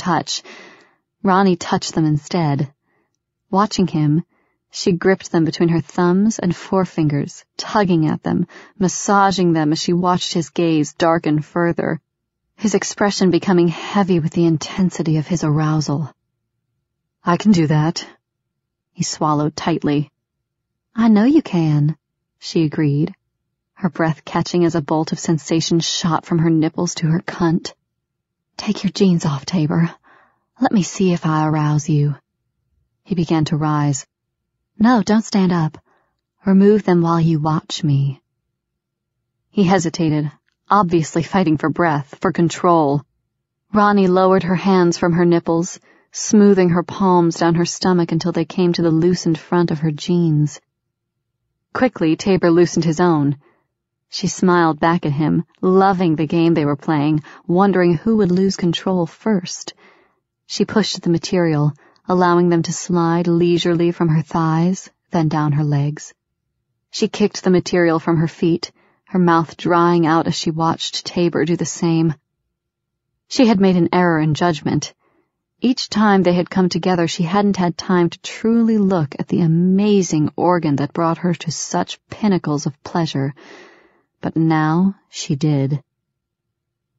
touch. Ronnie touched them instead. Watching him, she gripped them between her thumbs and forefingers, tugging at them, massaging them as she watched his gaze darken further, his expression becoming heavy with the intensity of his arousal. I can do that. He swallowed tightly. I know you can, she agreed, her breath catching as a bolt of sensation shot from her nipples to her cunt. Take your jeans off, Tabor. Let me see if I arouse you. He began to rise. No, don't stand up. Remove them while you watch me. He hesitated, obviously fighting for breath, for control. Ronnie lowered her hands from her nipples, smoothing her palms down her stomach until they came to the loosened front of her jeans. Quickly, Tabor loosened his own. She smiled back at him, loving the game they were playing, wondering who would lose control first. She pushed the material, allowing them to slide leisurely from her thighs, then down her legs. She kicked the material from her feet, her mouth drying out as she watched Tabor do the same. She had made an error in judgment. Each time they had come together, she hadn't had time to truly look at the amazing organ that brought her to such pinnacles of pleasure. But now she did.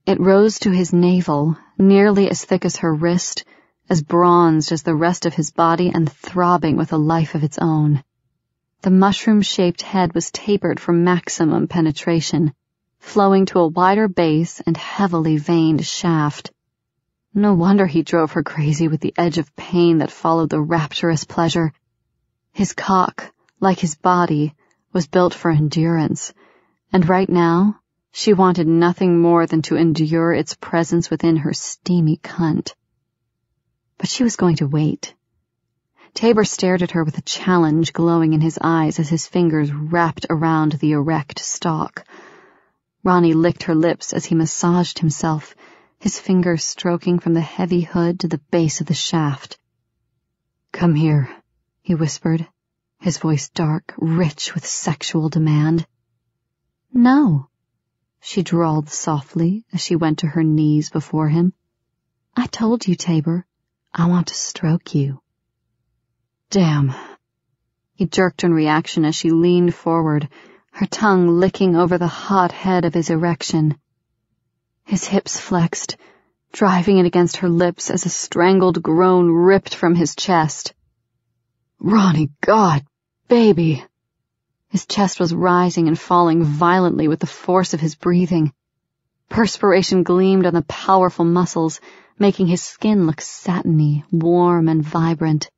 It rose to his navel, nearly as thick as her wrist, as bronzed as the rest of his body and throbbing with a life of its own. The mushroom-shaped head was tapered for maximum penetration, flowing to a wider base and heavily veined shaft. No wonder he drove her crazy with the edge of pain that followed the rapturous pleasure. His cock, like his body, was built for endurance, and right now she wanted nothing more than to endure its presence within her steamy cunt but she was going to wait. Tabor stared at her with a challenge glowing in his eyes as his fingers wrapped around the erect stalk. Ronnie licked her lips as he massaged himself, his fingers stroking from the heavy hood to the base of the shaft. Come here, he whispered, his voice dark, rich with sexual demand. No, she drawled softly as she went to her knees before him. I told you, Tabor. I want to stroke you. Damn. He jerked in reaction as she leaned forward, her tongue licking over the hot head of his erection. His hips flexed, driving it against her lips as a strangled groan ripped from his chest. Ronnie, God, baby. His chest was rising and falling violently with the force of his breathing. Perspiration gleamed on the powerful muscles, making his skin look satiny, warm, and vibrant.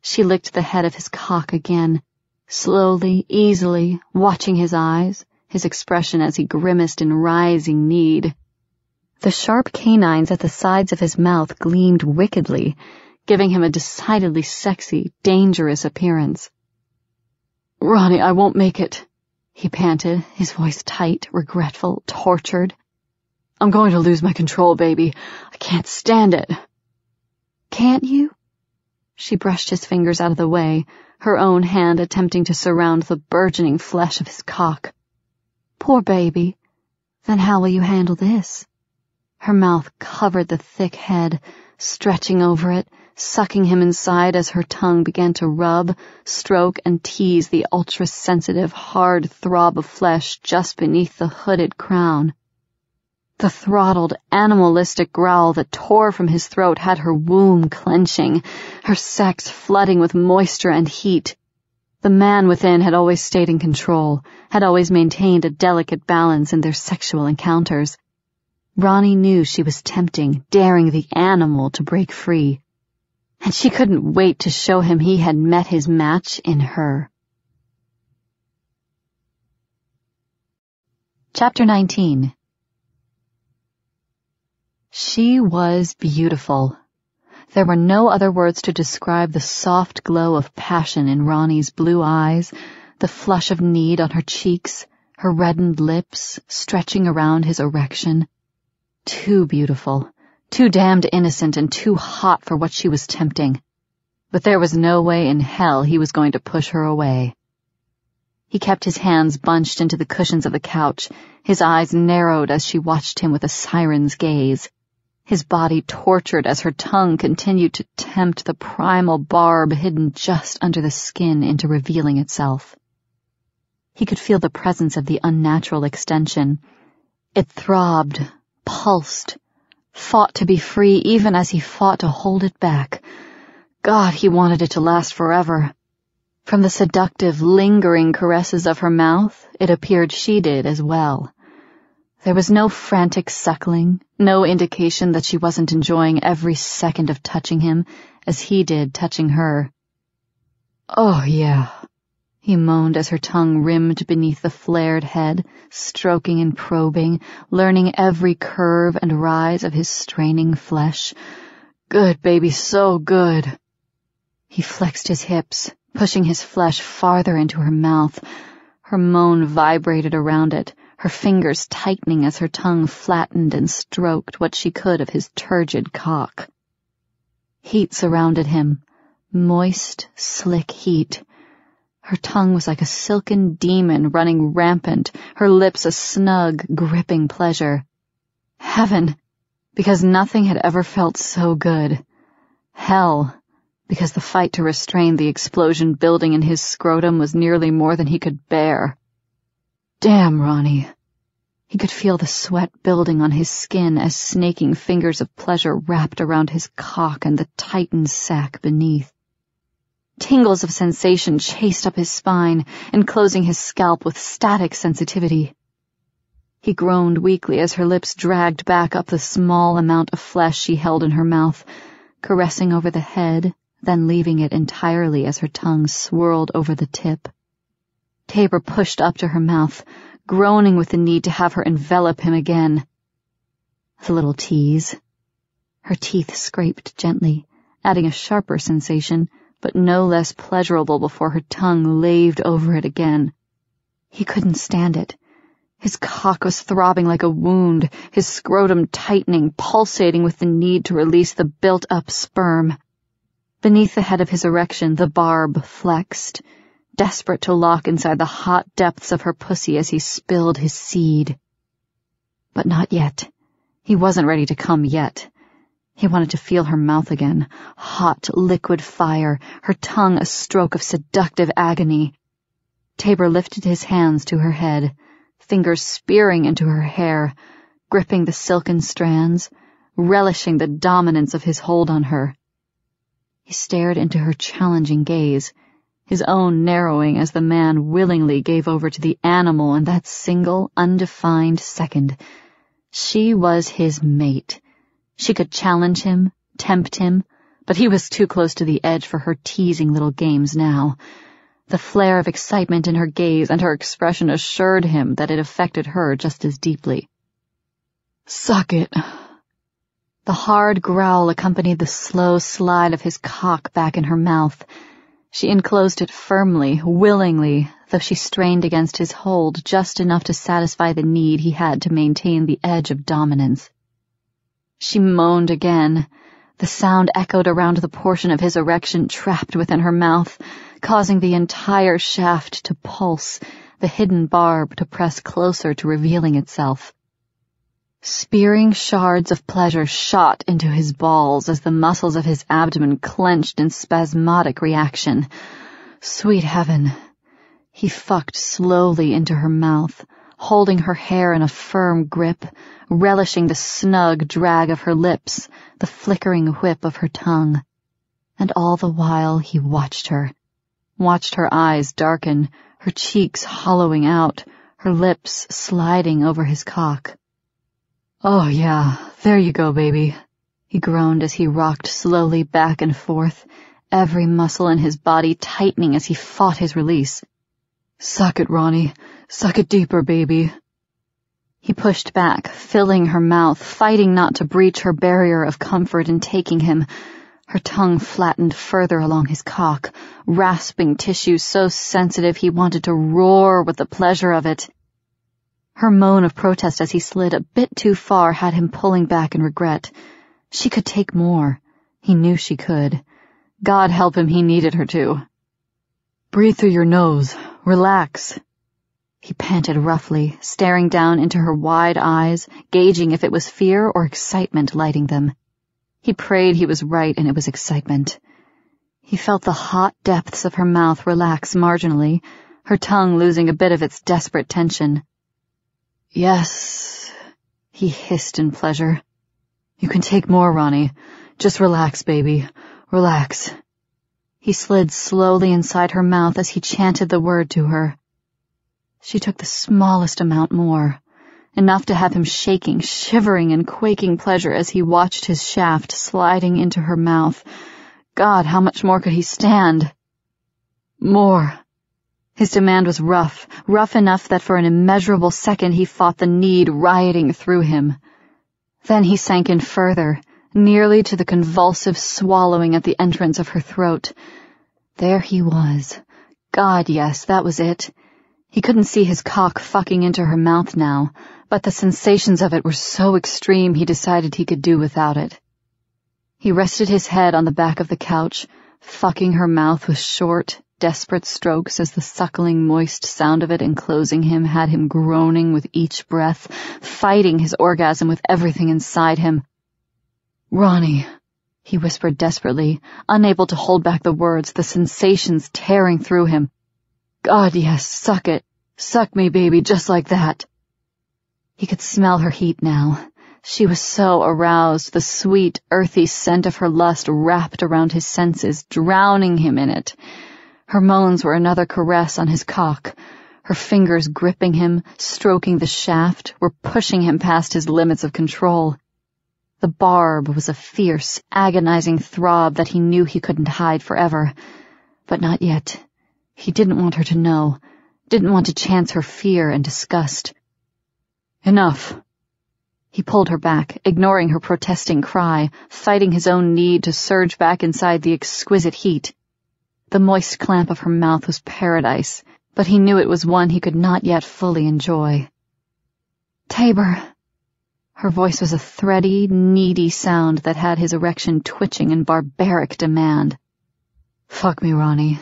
She licked the head of his cock again, slowly, easily, watching his eyes, his expression as he grimaced in rising need. The sharp canines at the sides of his mouth gleamed wickedly, giving him a decidedly sexy, dangerous appearance. Ronnie, I won't make it, he panted, his voice tight, regretful, tortured. I'm going to lose my control, baby. I can't stand it. Can't you? She brushed his fingers out of the way, her own hand attempting to surround the burgeoning flesh of his cock. Poor baby. Then how will you handle this? Her mouth covered the thick head, stretching over it, sucking him inside as her tongue began to rub, stroke, and tease the ultra-sensitive, hard throb of flesh just beneath the hooded crown. The throttled, animalistic growl that tore from his throat had her womb clenching, her sex flooding with moisture and heat. The man within had always stayed in control, had always maintained a delicate balance in their sexual encounters. Ronnie knew she was tempting, daring the animal to break free. And she couldn't wait to show him he had met his match in her. Chapter 19 she was beautiful. There were no other words to describe the soft glow of passion in Ronnie's blue eyes, the flush of need on her cheeks, her reddened lips stretching around his erection. Too beautiful, too damned innocent, and too hot for what she was tempting. But there was no way in hell he was going to push her away. He kept his hands bunched into the cushions of the couch, his eyes narrowed as she watched him with a siren's gaze. his body tortured as her tongue continued to tempt the primal barb hidden just under the skin into revealing itself. He could feel the presence of the unnatural extension. It throbbed, pulsed, fought to be free even as he fought to hold it back. God, he wanted it to last forever. From the seductive, lingering caresses of her mouth, it appeared she did as well. There was no frantic suckling, no indication that she wasn't enjoying every second of touching him as he did touching her. Oh, yeah, he moaned as her tongue rimmed beneath the flared head, stroking and probing, learning every curve and rise of his straining flesh. Good, baby, so good. He flexed his hips, pushing his flesh farther into her mouth. Her moan vibrated around it her fingers tightening as her tongue flattened and stroked what she could of his turgid cock. Heat surrounded him, moist, slick heat. Her tongue was like a silken demon running rampant, her lips a snug, gripping pleasure. Heaven, because nothing had ever felt so good. Hell, because the fight to restrain the explosion building in his scrotum was nearly more than he could bear. Damn, Ronnie. He could feel the sweat building on his skin as snaking fingers of pleasure wrapped around his cock and the tightened sack beneath. Tingles of sensation chased up his spine, enclosing his scalp with static sensitivity. He groaned weakly as her lips dragged back up the small amount of flesh she held in her mouth, caressing over the head, then leaving it entirely as her tongue swirled over the tip. Tabor pushed up to her mouth, groaning with the need to have her envelop him again. The little tease. Her teeth scraped gently, adding a sharper sensation, but no less pleasurable before her tongue laved over it again. He couldn't stand it. His cock was throbbing like a wound, his scrotum tightening, pulsating with the need to release the built-up sperm. Beneath the head of his erection, the barb flexed desperate to lock inside the hot depths of her pussy as he spilled his seed. But not yet. He wasn't ready to come yet. He wanted to feel her mouth again, hot, liquid fire, her tongue a stroke of seductive agony. Tabor lifted his hands to her head, fingers spearing into her hair, gripping the silken strands, relishing the dominance of his hold on her. He stared into her challenging gaze, his own narrowing as the man willingly gave over to the animal in that single, undefined second. She was his mate. She could challenge him, tempt him, but he was too close to the edge for her teasing little games now. The flare of excitement in her gaze and her expression assured him that it affected her just as deeply. Suck it. The hard growl accompanied the slow slide of his cock back in her mouth. She enclosed it firmly, willingly, though she strained against his hold just enough to satisfy the need he had to maintain the edge of dominance. She moaned again. The sound echoed around the portion of his erection trapped within her mouth, causing the entire shaft to pulse, the hidden barb to press closer to revealing itself. Spearing shards of pleasure shot into his balls as the muscles of his abdomen clenched in spasmodic reaction. Sweet heaven. He fucked slowly into her mouth, holding her hair in a firm grip, relishing the snug drag of her lips, the flickering whip of her tongue. And all the while he watched her, watched her eyes darken, her cheeks hollowing out, her lips sliding over his cock. Oh, yeah, there you go, baby. He groaned as he rocked slowly back and forth, every muscle in his body tightening as he fought his release. Suck it, Ronnie. Suck it deeper, baby. He pushed back, filling her mouth, fighting not to breach her barrier of comfort in taking him. Her tongue flattened further along his cock, rasping tissue so sensitive he wanted to roar with the pleasure of it. Her moan of protest as he slid a bit too far had him pulling back in regret. She could take more. He knew she could. God help him, he needed her to. Breathe through your nose. Relax. He panted roughly, staring down into her wide eyes, gauging if it was fear or excitement lighting them. He prayed he was right and it was excitement. He felt the hot depths of her mouth relax marginally, her tongue losing a bit of its desperate tension. Yes, he hissed in pleasure. You can take more, Ronnie. Just relax, baby. Relax. He slid slowly inside her mouth as he chanted the word to her. She took the smallest amount more, enough to have him shaking, shivering and quaking pleasure as he watched his shaft sliding into her mouth. God, how much more could he stand? More. His demand was rough, rough enough that for an immeasurable second he fought the need rioting through him. Then he sank in further, nearly to the convulsive swallowing at the entrance of her throat. There he was. God, yes, that was it. He couldn't see his cock fucking into her mouth now, but the sensations of it were so extreme he decided he could do without it. He rested his head on the back of the couch, fucking her mouth with short, desperate strokes as the suckling, moist sound of it enclosing him had him groaning with each breath, fighting his orgasm with everything inside him. Ronnie, he whispered desperately, unable to hold back the words, the sensations tearing through him. God, yes, suck it. Suck me, baby, just like that. He could smell her heat now. She was so aroused, the sweet, earthy scent of her lust wrapped around his senses, drowning him in it. Her moans were another caress on his cock. Her fingers gripping him, stroking the shaft, were pushing him past his limits of control. The barb was a fierce, agonizing throb that he knew he couldn't hide forever. But not yet. He didn't want her to know, didn't want to chance her fear and disgust. Enough. He pulled her back, ignoring her protesting cry, fighting his own need to surge back inside the exquisite heat. The moist clamp of her mouth was paradise, but he knew it was one he could not yet fully enjoy. Tabor. Her voice was a thready, needy sound that had his erection twitching in barbaric demand. Fuck me, Ronnie.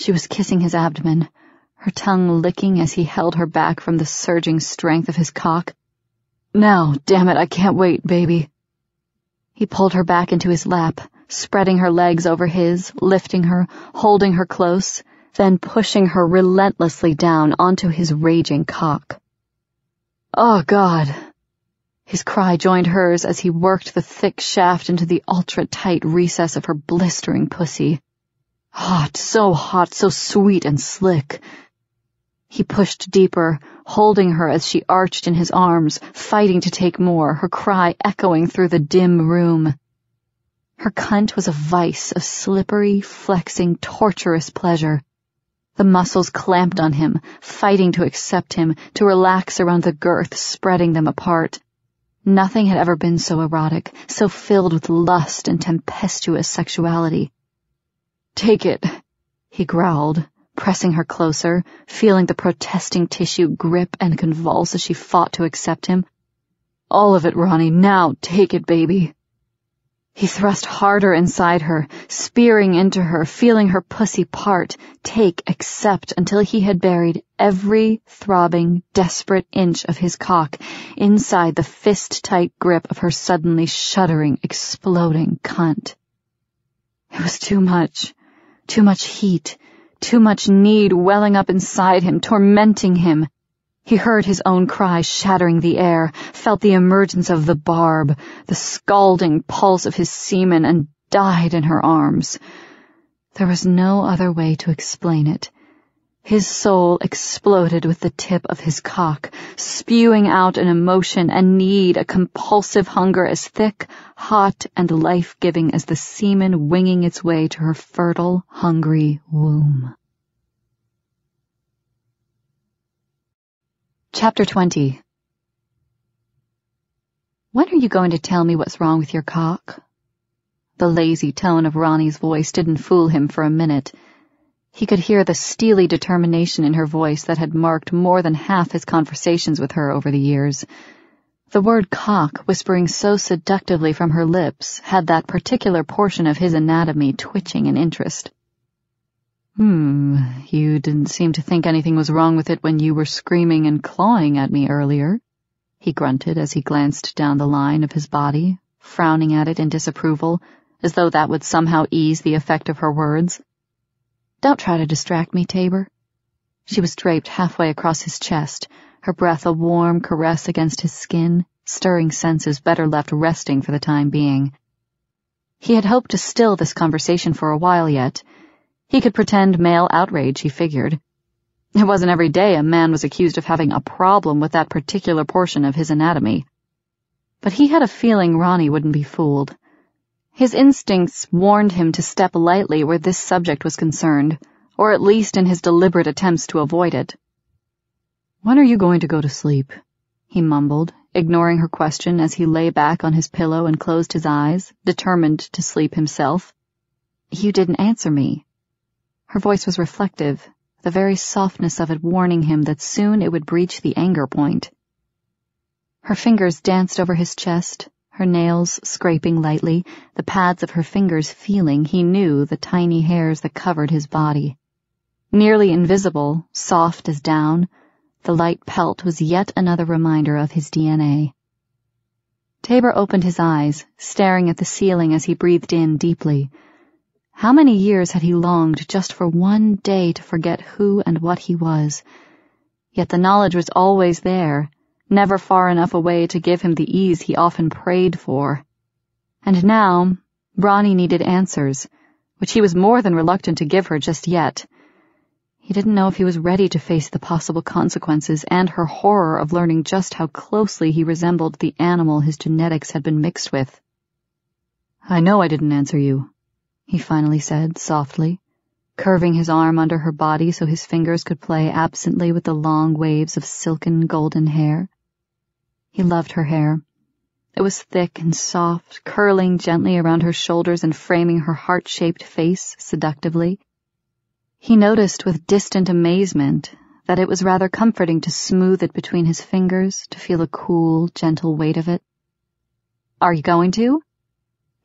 She was kissing his abdomen, her tongue licking as he held her back from the surging strength of his cock. Now, damn it, I can't wait, baby. He pulled her back into his lap, spreading her legs over his, lifting her, holding her close, then pushing her relentlessly down onto his raging cock. Oh, God. His cry joined hers as he worked the thick shaft into the ultra-tight recess of her blistering pussy. Hot, so hot, so sweet and slick. He pushed deeper, holding her as she arched in his arms, fighting to take more, her cry echoing through the dim room. Her cunt was a vice of slippery, flexing, torturous pleasure. The muscles clamped on him, fighting to accept him, to relax around the girth, spreading them apart. Nothing had ever been so erotic, so filled with lust and tempestuous sexuality. Take it, he growled, pressing her closer, feeling the protesting tissue grip and convulse as she fought to accept him. All of it, Ronnie, now take it, baby. He thrust harder inside her, spearing into her, feeling her pussy part, take, accept, until he had buried every throbbing, desperate inch of his cock inside the fist-tight grip of her suddenly shuddering, exploding cunt. It was too much. Too much heat, too much need welling up inside him, tormenting him. He heard his own cry shattering the air, felt the emergence of the barb, the scalding pulse of his semen, and died in her arms. There was no other way to explain it. His soul exploded with the tip of his cock, spewing out an emotion, a need, a compulsive hunger as thick, hot, and life-giving as the semen winging its way to her fertile, hungry womb. Chapter 20 When are you going to tell me what's wrong with your cock? The lazy tone of Ronnie's voice didn't fool him for a minute. He could hear the steely determination in her voice that had marked more than half his conversations with her over the years. The word cock, whispering so seductively from her lips, had that particular portion of his anatomy twitching in interest. Hmm, you didn't seem to think anything was wrong with it when you were screaming and clawing at me earlier, he grunted as he glanced down the line of his body, frowning at it in disapproval, as though that would somehow ease the effect of her words. Don't try to distract me, Tabor. She was draped halfway across his chest, her breath a warm caress against his skin, stirring senses better left resting for the time being. He had hoped to still this conversation for a while yet. He could pretend male outrage, he figured. It wasn't every day a man was accused of having a problem with that particular portion of his anatomy. But he had a feeling Ronnie wouldn't be fooled. His instincts warned him to step lightly where this subject was concerned, or at least in his deliberate attempts to avoid it. When are you going to go to sleep? he mumbled, ignoring her question as he lay back on his pillow and closed his eyes, determined to sleep himself. You didn't answer me. Her voice was reflective, the very softness of it warning him that soon it would breach the anger point. Her fingers danced over his chest, her nails scraping lightly, the pads of her fingers feeling, he knew, the tiny hairs that covered his body. Nearly invisible, soft as down, the light pelt was yet another reminder of his DNA. Tabor opened his eyes, staring at the ceiling as he breathed in deeply. How many years had he longed just for one day to forget who and what he was? Yet the knowledge was always there, never far enough away to give him the ease he often prayed for. And now, Ronnie needed answers, which he was more than reluctant to give her just yet. He didn't know if he was ready to face the possible consequences and her horror of learning just how closely he resembled the animal his genetics had been mixed with. I know I didn't answer you, he finally said softly curving his arm under her body so his fingers could play absently with the long waves of silken golden hair. He loved her hair. It was thick and soft, curling gently around her shoulders and framing her heart-shaped face seductively. He noticed with distant amazement that it was rather comforting to smooth it between his fingers, to feel the cool, gentle weight of it. Are you going to?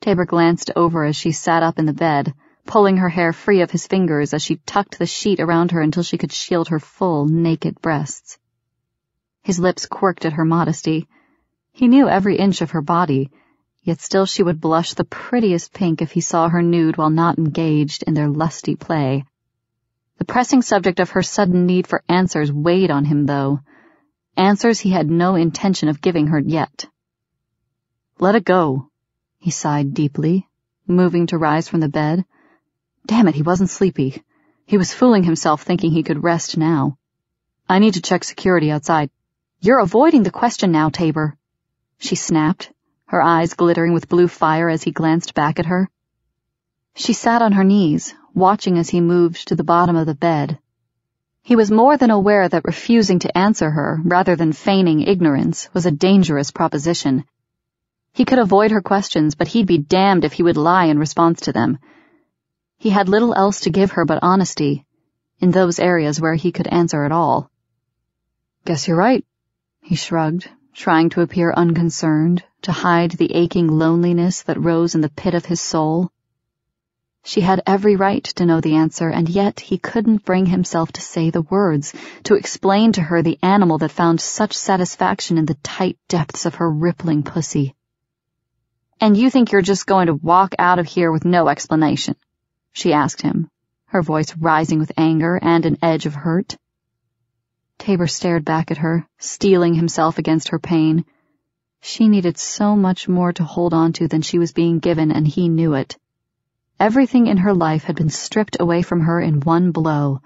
Tabor glanced over as she sat up in the bed, pulling her hair free of his fingers as she tucked the sheet around her until she could shield her full, naked breasts. His lips quirked at her modesty. He knew every inch of her body, yet still she would blush the prettiest pink if he saw her nude while not engaged in their lusty play. The pressing subject of her sudden need for answers weighed on him, though. Answers he had no intention of giving her yet. Let it go, he sighed deeply, moving to rise from the bed. Damn it, he wasn't sleepy. He was fooling himself thinking he could rest now. I need to check security outside. You're avoiding the question now, Tabor, she snapped, her eyes glittering with blue fire as he glanced back at her. She sat on her knees, watching as he moved to the bottom of the bed. He was more than aware that refusing to answer her, rather than feigning ignorance, was a dangerous proposition. He could avoid her questions, but he'd be damned if he would lie in response to them. He had little else to give her but honesty, in those areas where he could answer at all. Guess you're right, he shrugged, trying to appear unconcerned, to hide the aching loneliness that rose in the pit of his soul. She had every right to know the answer, and yet he couldn't bring himself to say the words, to explain to her the animal that found such satisfaction in the tight depths of her rippling pussy. And you think you're just going to walk out of here with no explanation? She asked him, her voice rising with anger and an edge of hurt. Tabor stared back at her, steeling himself against her pain. She needed so much more to hold on to than she was being given, and he knew it. Everything in her life had been stripped away from her in one blow.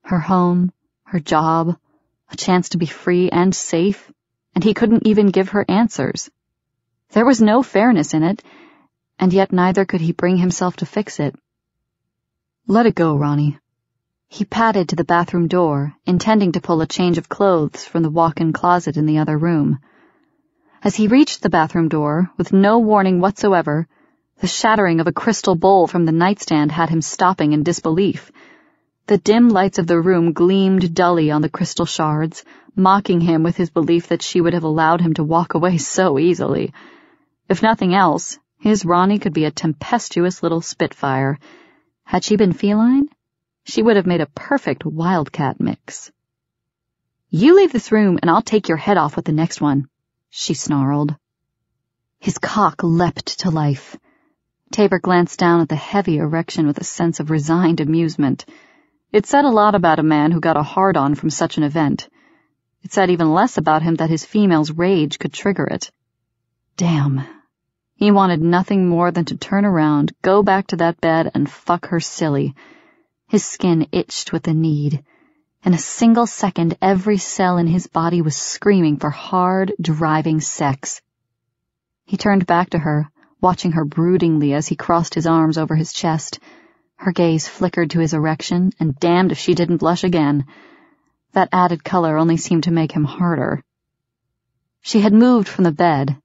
Her home, her job, a chance to be free and safe, and he couldn't even give her answers. There was no fairness in it, and yet neither could he bring himself to fix it. Let it go, Ronnie. He padded to the bathroom door, intending to pull a change of clothes from the walk-in closet in the other room. As he reached the bathroom door, with no warning whatsoever, the shattering of a crystal bowl from the nightstand had him stopping in disbelief. The dim lights of the room gleamed dully on the crystal shards, mocking him with his belief that she would have allowed him to walk away so easily. If nothing else, his Ronnie could be a tempestuous little spitfire. Had she been feline? She would have made a perfect wildcat mix. You leave this room and I'll take your head off with the next one, she snarled. His cock leapt to life. Tabor glanced down at the heavy erection with a sense of resigned amusement. It said a lot about a man who got a hard-on from such an event. It said even less about him that his female's rage could trigger it. Damn. He wanted nothing more than to turn around, go back to that bed, and fuck her silly. His skin itched with the need. In a single second, every cell in his body was screaming for hard, driving sex. He turned back to her, watching her broodingly as he crossed his arms over his chest. Her gaze flickered to his erection, and damned if she didn't blush again. That added color only seemed to make him harder. She had moved from the bed.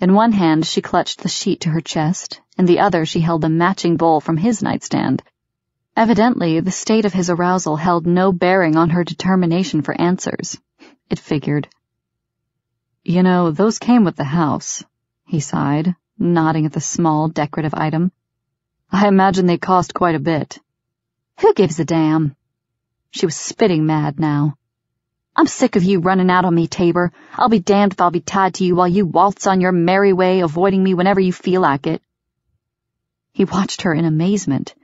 In one hand she clutched the sheet to her chest, in the other she held the matching bowl from his nightstand. Evidently, the state of his arousal held no bearing on her determination for answers. It figured. You know, those came with the house, he sighed, nodding at the small, decorative item. I imagine they cost quite a bit. Who gives a damn? She was spitting mad now. I'm sick of you running out on me, Tabor. I'll be damned if I'll be tied to you while you waltz on your merry way, avoiding me whenever you feel like it. He watched her in amazement.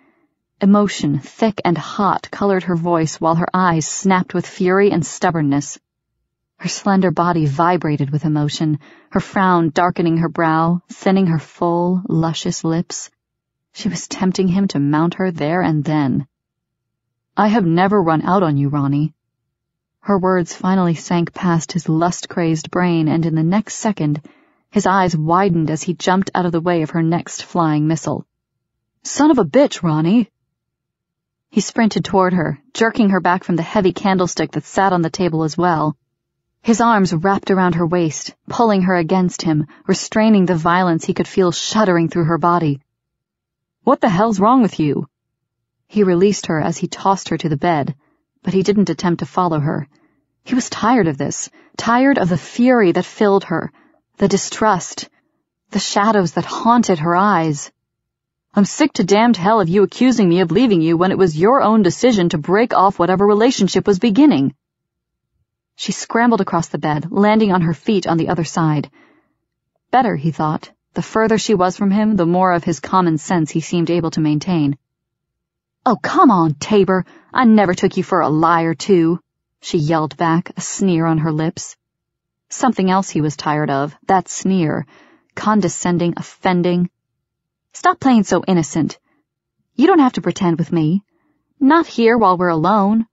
Emotion, thick and hot, colored her voice while her eyes snapped with fury and stubbornness. Her slender body vibrated with emotion, her frown darkening her brow, thinning her full, luscious lips. She was tempting him to mount her there and then. I have never run out on you, Ronnie. Her words finally sank past his lust-crazed brain, and in the next second, his eyes widened as he jumped out of the way of her next flying missile. Son of a bitch, Ronnie! He sprinted toward her, jerking her back from the heavy candlestick that sat on the table as well. His arms wrapped around her waist, pulling her against him, restraining the violence he could feel shuddering through her body. What the hell's wrong with you? He released her as he tossed her to the bed, but he didn't attempt to follow her. He was tired of this, tired of the fury that filled her, the distrust, the shadows that haunted her eyes. I'm sick to damned hell of you accusing me of leaving you when it was your own decision to break off whatever relationship was beginning. She scrambled across the bed, landing on her feet on the other side. Better, he thought. The further she was from him, the more of his common sense he seemed able to maintain. Oh, come on, Tabor. I never took you for a liar, too, she yelled back, a sneer on her lips. Something else he was tired of, that sneer. Condescending, offending. Stop playing so innocent. You don't have to pretend with me. Not here while we're alone.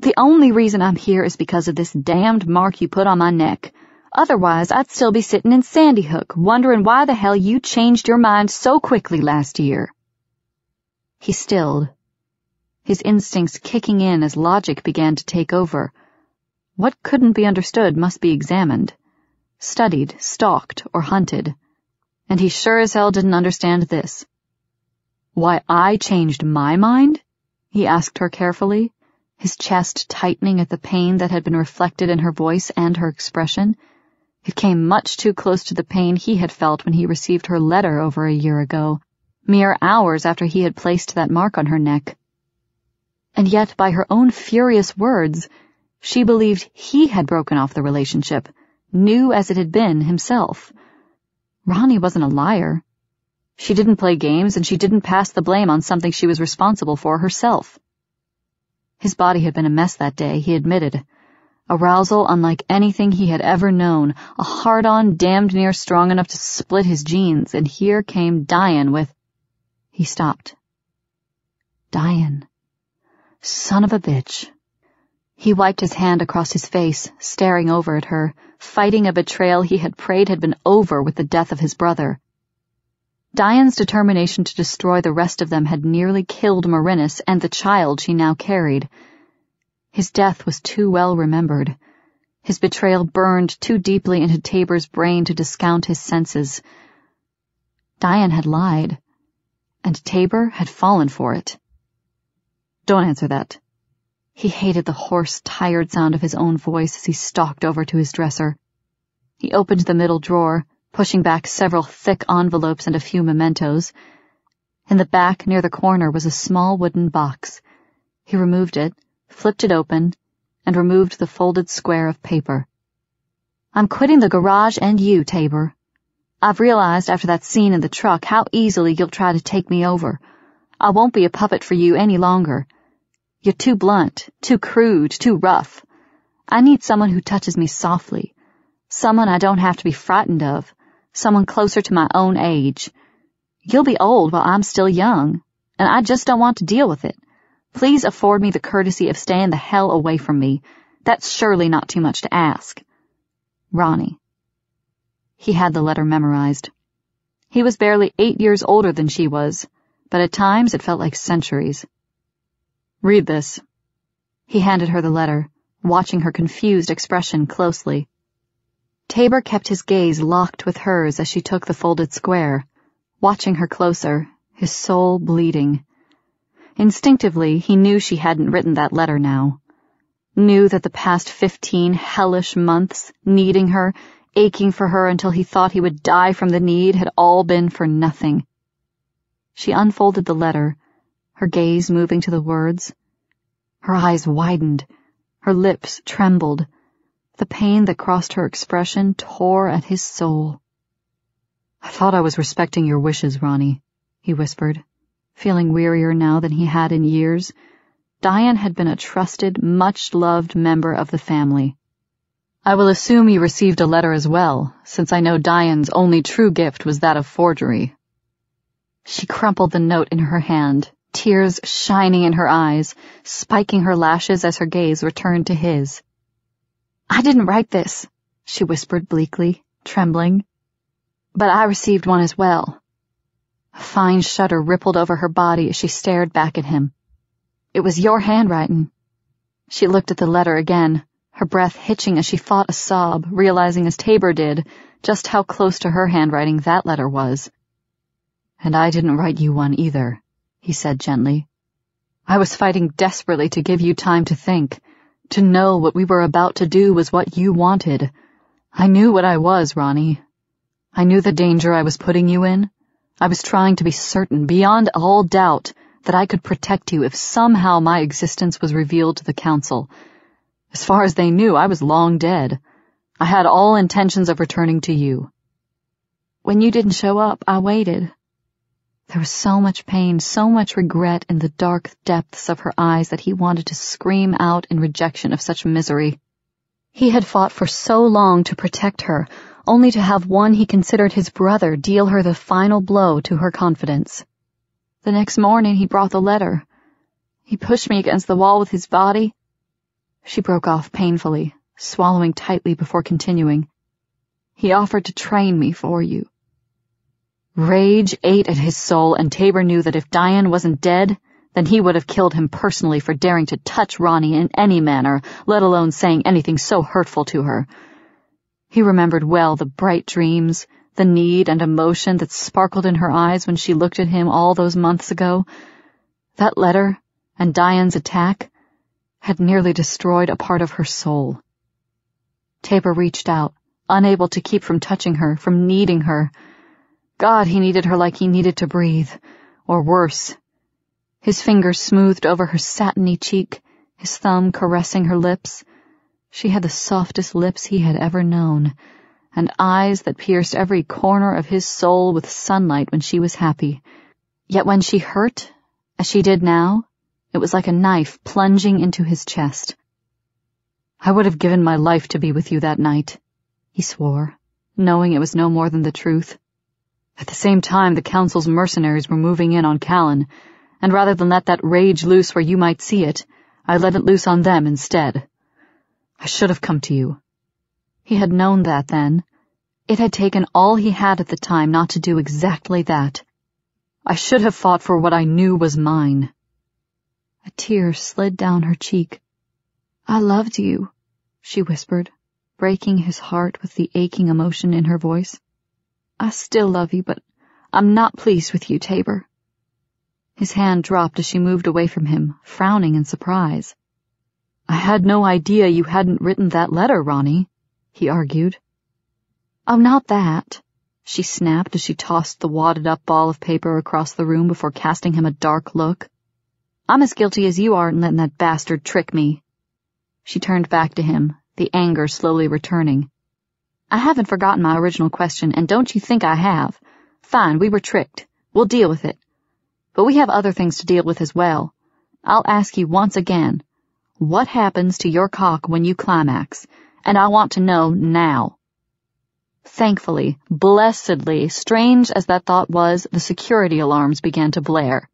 The only reason I'm here is because of this damned mark you put on my neck. Otherwise, I'd still be sitting in Sandy Hook, wondering why the hell you changed your mind so quickly last year. He stilled, his instincts kicking in as logic began to take over. What couldn't be understood must be examined, studied, stalked, or hunted. And he sure as hell didn't understand this. Why I changed my mind? he asked her carefully, his chest tightening at the pain that had been reflected in her voice and her expression. It came much too close to the pain he had felt when he received her letter over a year ago, mere hours after he had placed that mark on her neck. And yet, by her own furious words, she believed he had broken off the relationship, new as it had been himself. Ronnie wasn't a liar. She didn't play games, and she didn't pass the blame on something she was responsible for herself. His body had been a mess that day, he admitted, Arousal unlike anything he had ever known, a hard-on damned near strong enough to split his jeans, and here came Dayan with... He stopped. Dayan. Son of a bitch. He wiped his hand across his face, staring over at her, fighting a betrayal he had prayed had been over with the death of his brother. Dayan's determination to destroy the rest of them had nearly killed Merinus and the child she now carried. His death was too well remembered. His betrayal burned too deeply into Tabor's brain to discount his senses. Dayan had lied, and Tabor had fallen for it. Don't answer that. He hated the hoarse, tired sound of his own voice as he stalked over to his dresser. He opened the middle drawer, pushing back several thick envelopes and a few mementos. In the back, near the corner, was a small wooden box. He removed it, flipped it open, and removed the folded square of paper. I'm quitting the garage and you, Tabor. I've realized after that scene in the truck how easily you'll try to take me over. I won't be a puppet for you any longer. You're too blunt, too crude, too rough. I need someone who touches me softly. Someone I don't have to be frightened of. Someone closer to my own age. You'll be old while I'm still young, and I just don't want to deal with it. Please afford me the courtesy of staying the hell away from me. That's surely not too much to ask. Ronnie. He had the letter memorized. He was barely eight years older than she was, but at times it felt like centuries. Read this. He handed her the letter, watching her confused expression closely. Tabor kept his gaze locked with hers as she took the folded square, watching her closer, his soul bleeding. Instinctively, he knew she hadn't written that letter now. Knew that the past fifteen hellish months, needing her, aching for her until he thought he would die from the need, had all been for nothing. She unfolded the letter, her gaze moving to the words. Her eyes widened, her lips trembled. The pain that crossed her expression tore at his soul. I thought I was respecting your wishes, Ronnie, he whispered, feeling wearier now than he had in years. Dayan had been a trusted, much-loved member of the family. I will assume you received a letter as well, since I know Dayan's only true gift was that of forgery. She crumpled the note in her hand, tears shining in her eyes, spiking her lashes as her gaze returned to his. I didn't write this, she whispered bleakly, trembling. But I received one as well. A fine shudder rippled over her body as she stared back at him. It was your handwriting. She looked at the letter again, her breath hitching as she fought a sob, realizing as Tabor did just how close to her handwriting that letter was. And I didn't write you one either, he said gently. I was fighting desperately to give you time to think, to know what we were about to do was what you wanted. I knew what I was, Ronnie. I knew the danger I was putting you in. I was trying to be certain, beyond all doubt, that I could protect you if somehow my existence was revealed to the Council. As far as they knew, I was long dead. I had all intentions of returning to you. When you didn't show up, I waited. There was so much pain, so much regret in the dark depths of her eyes that he wanted to scream out in rejection of such misery. He had fought for so long to protect her, only to have one he considered his brother deal her the final blow to her confidence. The next morning he brought the letter. He pushed me against the wall with his body. She broke off painfully, swallowing tightly before continuing. He offered to train me for you. Rage ate at his soul, and Tabor knew that if Dayan wasn't dead, then he would have killed him personally for daring to touch Ronnie in any manner, let alone saying anything so hurtful to her. He remembered well the bright dreams, the need and emotion that sparkled in her eyes when she looked at him all those months ago. That letter, and Dayan's attack, had nearly destroyed a part of her soul. Tabor reached out, unable to keep from touching her, from needing her. God, he needed her like he needed to breathe, or worse. His fingers smoothed over her satiny cheek, his thumb caressing her lips. She had the softest lips he had ever known, and eyes that pierced every corner of his soul with sunlight when she was happy. Yet when she hurt, as she did now, it was like a knife plunging into his chest. I would have given my life to be with you that night, he swore, knowing it was no more than the truth. At the same time, the Council's mercenaries were moving in on Callan, and rather than let that rage loose where you might see it, I let it loose on them instead. I should have come to you. He had known that then. It had taken all he had at the time not to do exactly that. I should have fought for what I knew was mine. A tear slid down her cheek. I loved you, she whispered, breaking his heart with the aching emotion in her voice. I still love you, but I'm not pleased with you, Tabor. His hand dropped as she moved away from him, frowning in surprise. I had no idea you hadn't written that letter, Ronnie, he argued. Oh, not that, she snapped as she tossed the wadded up ball of paper across the room before casting him a dark look. I'm as guilty as you are in letting that bastard trick me. She turned back to him, the anger slowly returning. I haven't forgotten my original question, and don't you think I have. Fine, we were tricked. We'll deal with it. But we have other things to deal with as well. I'll ask you once again, what happens to your cock when you climax? And I want to know now. Thankfully, blessedly, strange as that thought was, the security alarms began to blare.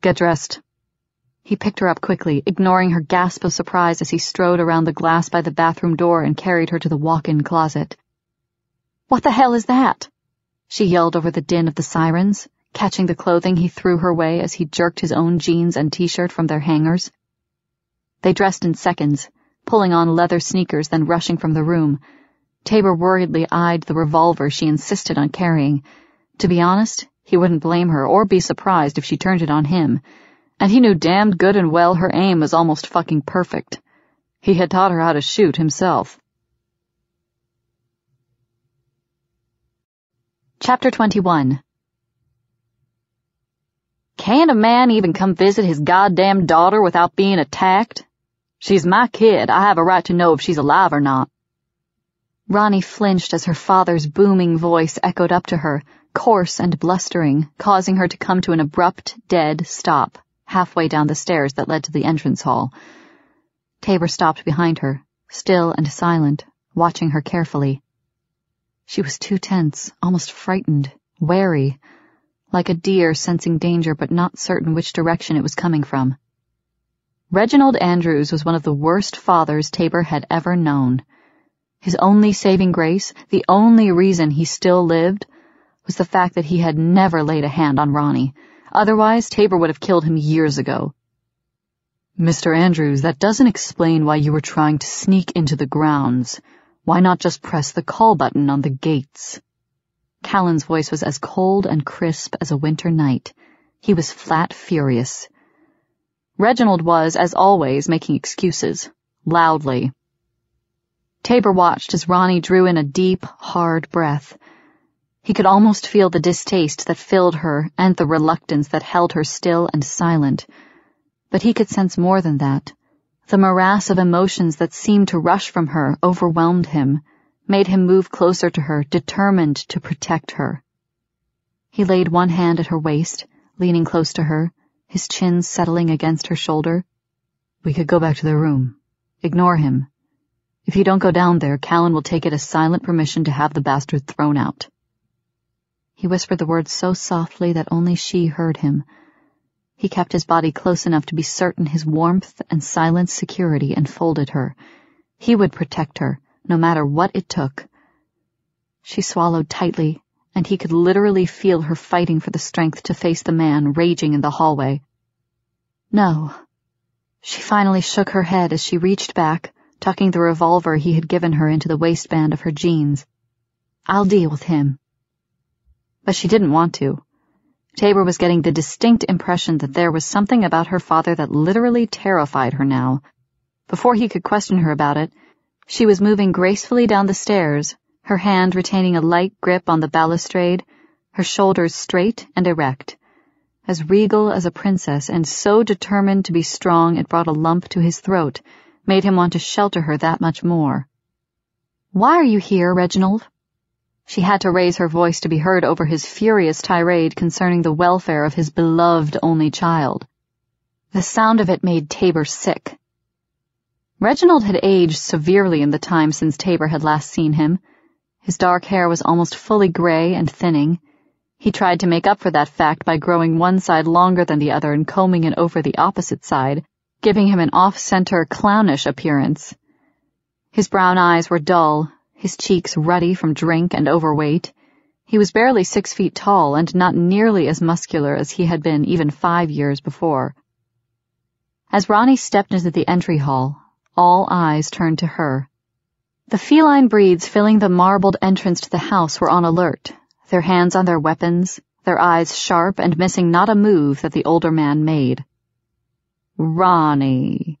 Get dressed. He picked her up quickly, ignoring her gasp of surprise as he strode around the glass by the bathroom door and carried her to the walk-in closet. What the hell is that? She yelled over the din of the sirens, catching the clothing he threw her way as he jerked his own jeans and t-shirt from their hangers. They dressed in seconds, pulling on leather sneakers, then rushing from the room. Tabor worriedly eyed the revolver she insisted on carrying. To be honest, he wouldn't blame her or be surprised if she turned it on him, and he knew damned good and well her aim was almost fucking perfect. He had taught her how to shoot himself. Chapter 21 Can't a man even come visit his goddamn daughter without being attacked? She's my kid. I have a right to know if she's alive or not. Ronnie flinched as her father's booming voice echoed up to her, coarse and blustering, causing her to come to an abrupt, dead stop, halfway down the stairs that led to the entrance hall. Tabor stopped behind her, still and silent, watching her carefully. She was too tense, almost frightened, wary, like a deer sensing danger but not certain which direction it was coming from. Reginald Andrews was one of the worst fathers Tabor had ever known. His only saving grace, the only reason he still lived, was the fact that he had never laid a hand on Ronnie. Otherwise, Tabor would have killed him years ago. Mr. Andrews, that doesn't explain why you were trying to sneak into the grounds. Why not just press the call button on the gates? Callan's voice was as cold and crisp as a winter night. He was flat furious. Reginald was, as always, making excuses, loudly. Tabor watched as Ronnie drew in a deep, hard breath. He could almost feel the distaste that filled her and the reluctance that held her still and silent. But he could sense more than that. The morass of emotions that seemed to rush from her overwhelmed him, made him move closer to her, determined to protect her. He laid one hand at her waist, leaning close to her, his chin settling against her shoulder. We could go back to the room. Ignore him. If you don't go down there, Callan will take it as silent permission to have the bastard thrown out. He whispered the words so softly that only she heard him. He kept his body close enough to be certain his warmth and silent security enfolded her. He would protect her, no matter what it took. She swallowed tightly, and he could literally feel her fighting for the strength to face the man raging in the hallway. No. She finally shook her head as she reached back, tucking the revolver he had given her into the waistband of her jeans. I'll deal with him. But she didn't want to. Tabor was getting the distinct impression that there was something about her father that literally terrified her now. Before he could question her about it, she was moving gracefully down the stairs, her hand retaining a light grip on the balustrade, her shoulders straight and erect. As regal as a princess and so determined to be strong it brought a lump to his throat, made him want to shelter her that much more. Why are you here, Reginald? She had to raise her voice to be heard over his furious tirade concerning the welfare of his beloved only child. The sound of it made Tabor sick. Reginald had aged severely in the time since Tabor had last seen him. His dark hair was almost fully gray and thinning. He tried to make up for that fact by growing one side longer than the other and combing it over the opposite side, giving him an off-center, clownish appearance. His brown eyes were dull, his cheeks ruddy from drink and overweight. He was barely six feet tall and not nearly as muscular as he had been even five years before. As Ronnie stepped into the entry hall, all eyes turned to her. The feline breeds filling the marbled entrance to the house were on alert, their hands on their weapons, their eyes sharp and missing not a move that the older man made. Ronnie.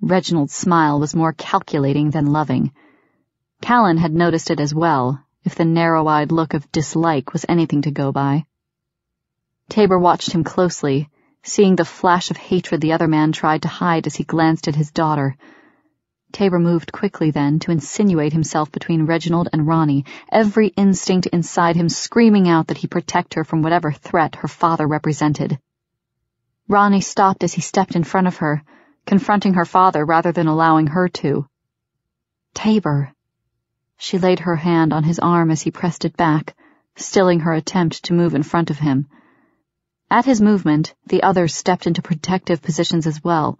Reginald's smile was more calculating than loving. Callan had noticed it as well, if the narrow-eyed look of dislike was anything to go by. Tabor watched him closely, seeing the flash of hatred the other man tried to hide as he glanced at his daughter. Tabor moved quickly then to insinuate himself between Reginald and Ronnie, every instinct inside him screaming out that he protect her from whatever threat her father represented. Ronnie stopped as he stepped in front of her, confronting her father rather than allowing her to. Tabor. She laid her hand on his arm as he pressed it back, stilling her attempt to move in front of him. At his movement, the others stepped into protective positions as well,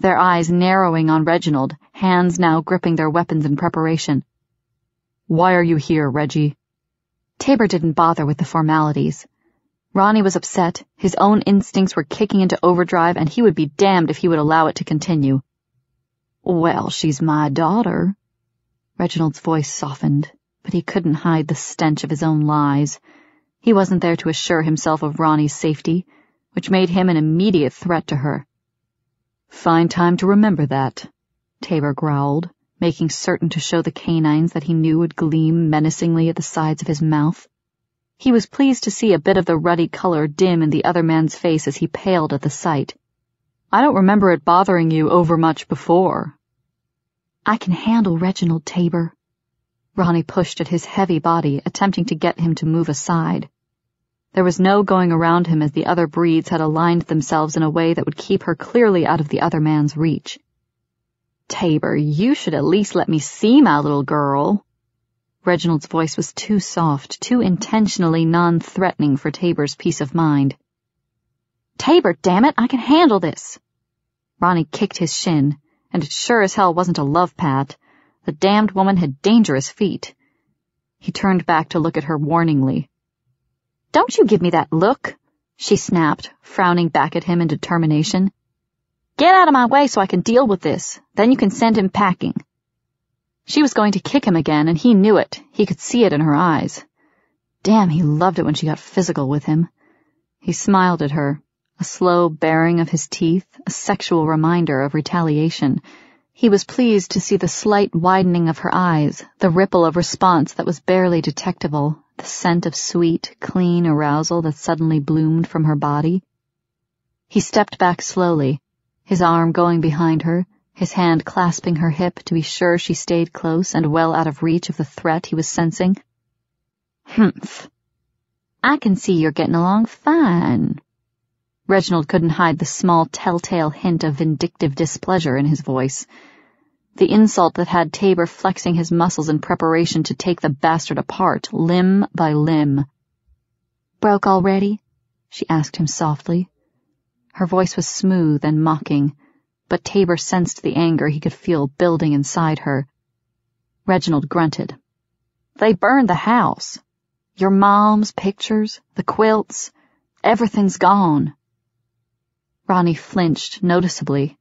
their eyes narrowing on Reginald, hands now gripping their weapons in preparation. Why are you here, Reggie? Tabor didn't bother with the formalities. Ronnie was upset, his own instincts were kicking into overdrive, and he would be damned if he would allow it to continue. Well, she's my daughter. Reginald's voice softened, but he couldn't hide the stench of his own lies. He wasn't there to assure himself of Ronnie's safety, which made him an immediate threat to her. Find time to remember that, Tabor growled, making certain to show the canines that he knew would gleam menacingly at the sides of his mouth. He was pleased to see a bit of the ruddy color dim in the other man's face as he paled at the sight. I don't remember it bothering you overmuch before. I can handle Reginald Tabor. Ronnie pushed at his heavy body, attempting to get him to move aside. There was no going around him as the other breeds had aligned themselves in a way that would keep her clearly out of the other man's reach. Tabor, you should at least let me see my little girl. Reginald's voice was too soft, too intentionally non-threatening for Tabor's peace of mind. Tabor, damn it, I can handle this. Ronnie kicked his shin, and it sure as hell wasn't a love pat. The damned woman had dangerous feet. He turned back to look at her warningly. Don't you give me that look, she snapped, frowning back at him in determination. Get out of my way so I can deal with this. Then you can send him packing. She was going to kick him again, and he knew it. He could see it in her eyes. Damn, he loved it when she got physical with him. He smiled at her, a slow baring of his teeth, a sexual reminder of retaliation. He was pleased to see the slight widening of her eyes, the ripple of response that was barely detectable, the scent of sweet, clean arousal that suddenly bloomed from her body. He stepped back slowly, his arm going behind her, his hand clasping her hip to be sure she stayed close and well out of reach of the threat he was sensing. Humph. I can see you're getting along fine. Reginald couldn't hide the small telltale hint of vindictive displeasure in his voice. The insult that had Tabor flexing his muscles in preparation to take the bastard apart, limb by limb. Broke already? she asked him softly. Her voice was smooth and mocking, but Tabor sensed the anger he could feel building inside her. Reginald grunted. They burned the house. Your mom's pictures, the quilts, everything's gone. Ronnie flinched noticeably.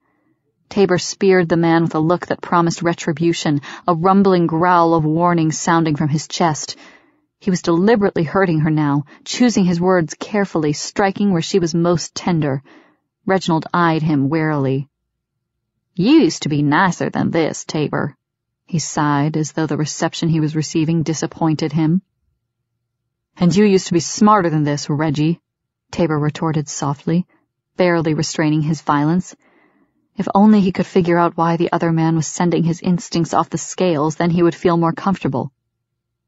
Tabor speared the man with a look that promised retribution, a rumbling growl of warning sounding from his chest. He was deliberately hurting her now, choosing his words carefully, striking where she was most tender. Reginald eyed him warily. You used to be nicer than this, Tabor. He sighed as though the reception he was receiving disappointed him. And you used to be smarter than this, Reggie, Tabor retorted softly, barely restraining his violence. If only he could figure out why the other man was sending his instincts off the scales, then he would feel more comfortable.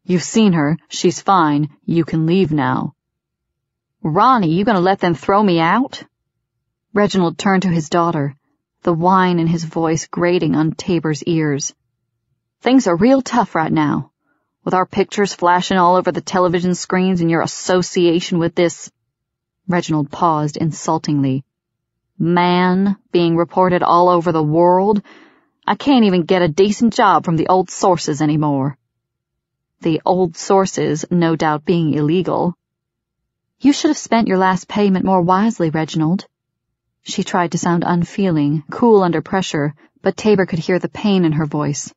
You've seen her. She's fine. You can leave now. Ronnie, you gonna let them throw me out? Reginald turned to his daughter the whine in his voice grating on Tabor's ears. Things are real tough right now, with our pictures flashing all over the television screens and your association with this. Reginald paused insultingly. Man being reported all over the world. I can't even get a decent job from the old sources anymore. The old sources, no doubt, being illegal. You should have spent your last payment more wisely, Reginald. She tried to sound unfeeling, cool under pressure, but Tabor could hear the pain in her voice.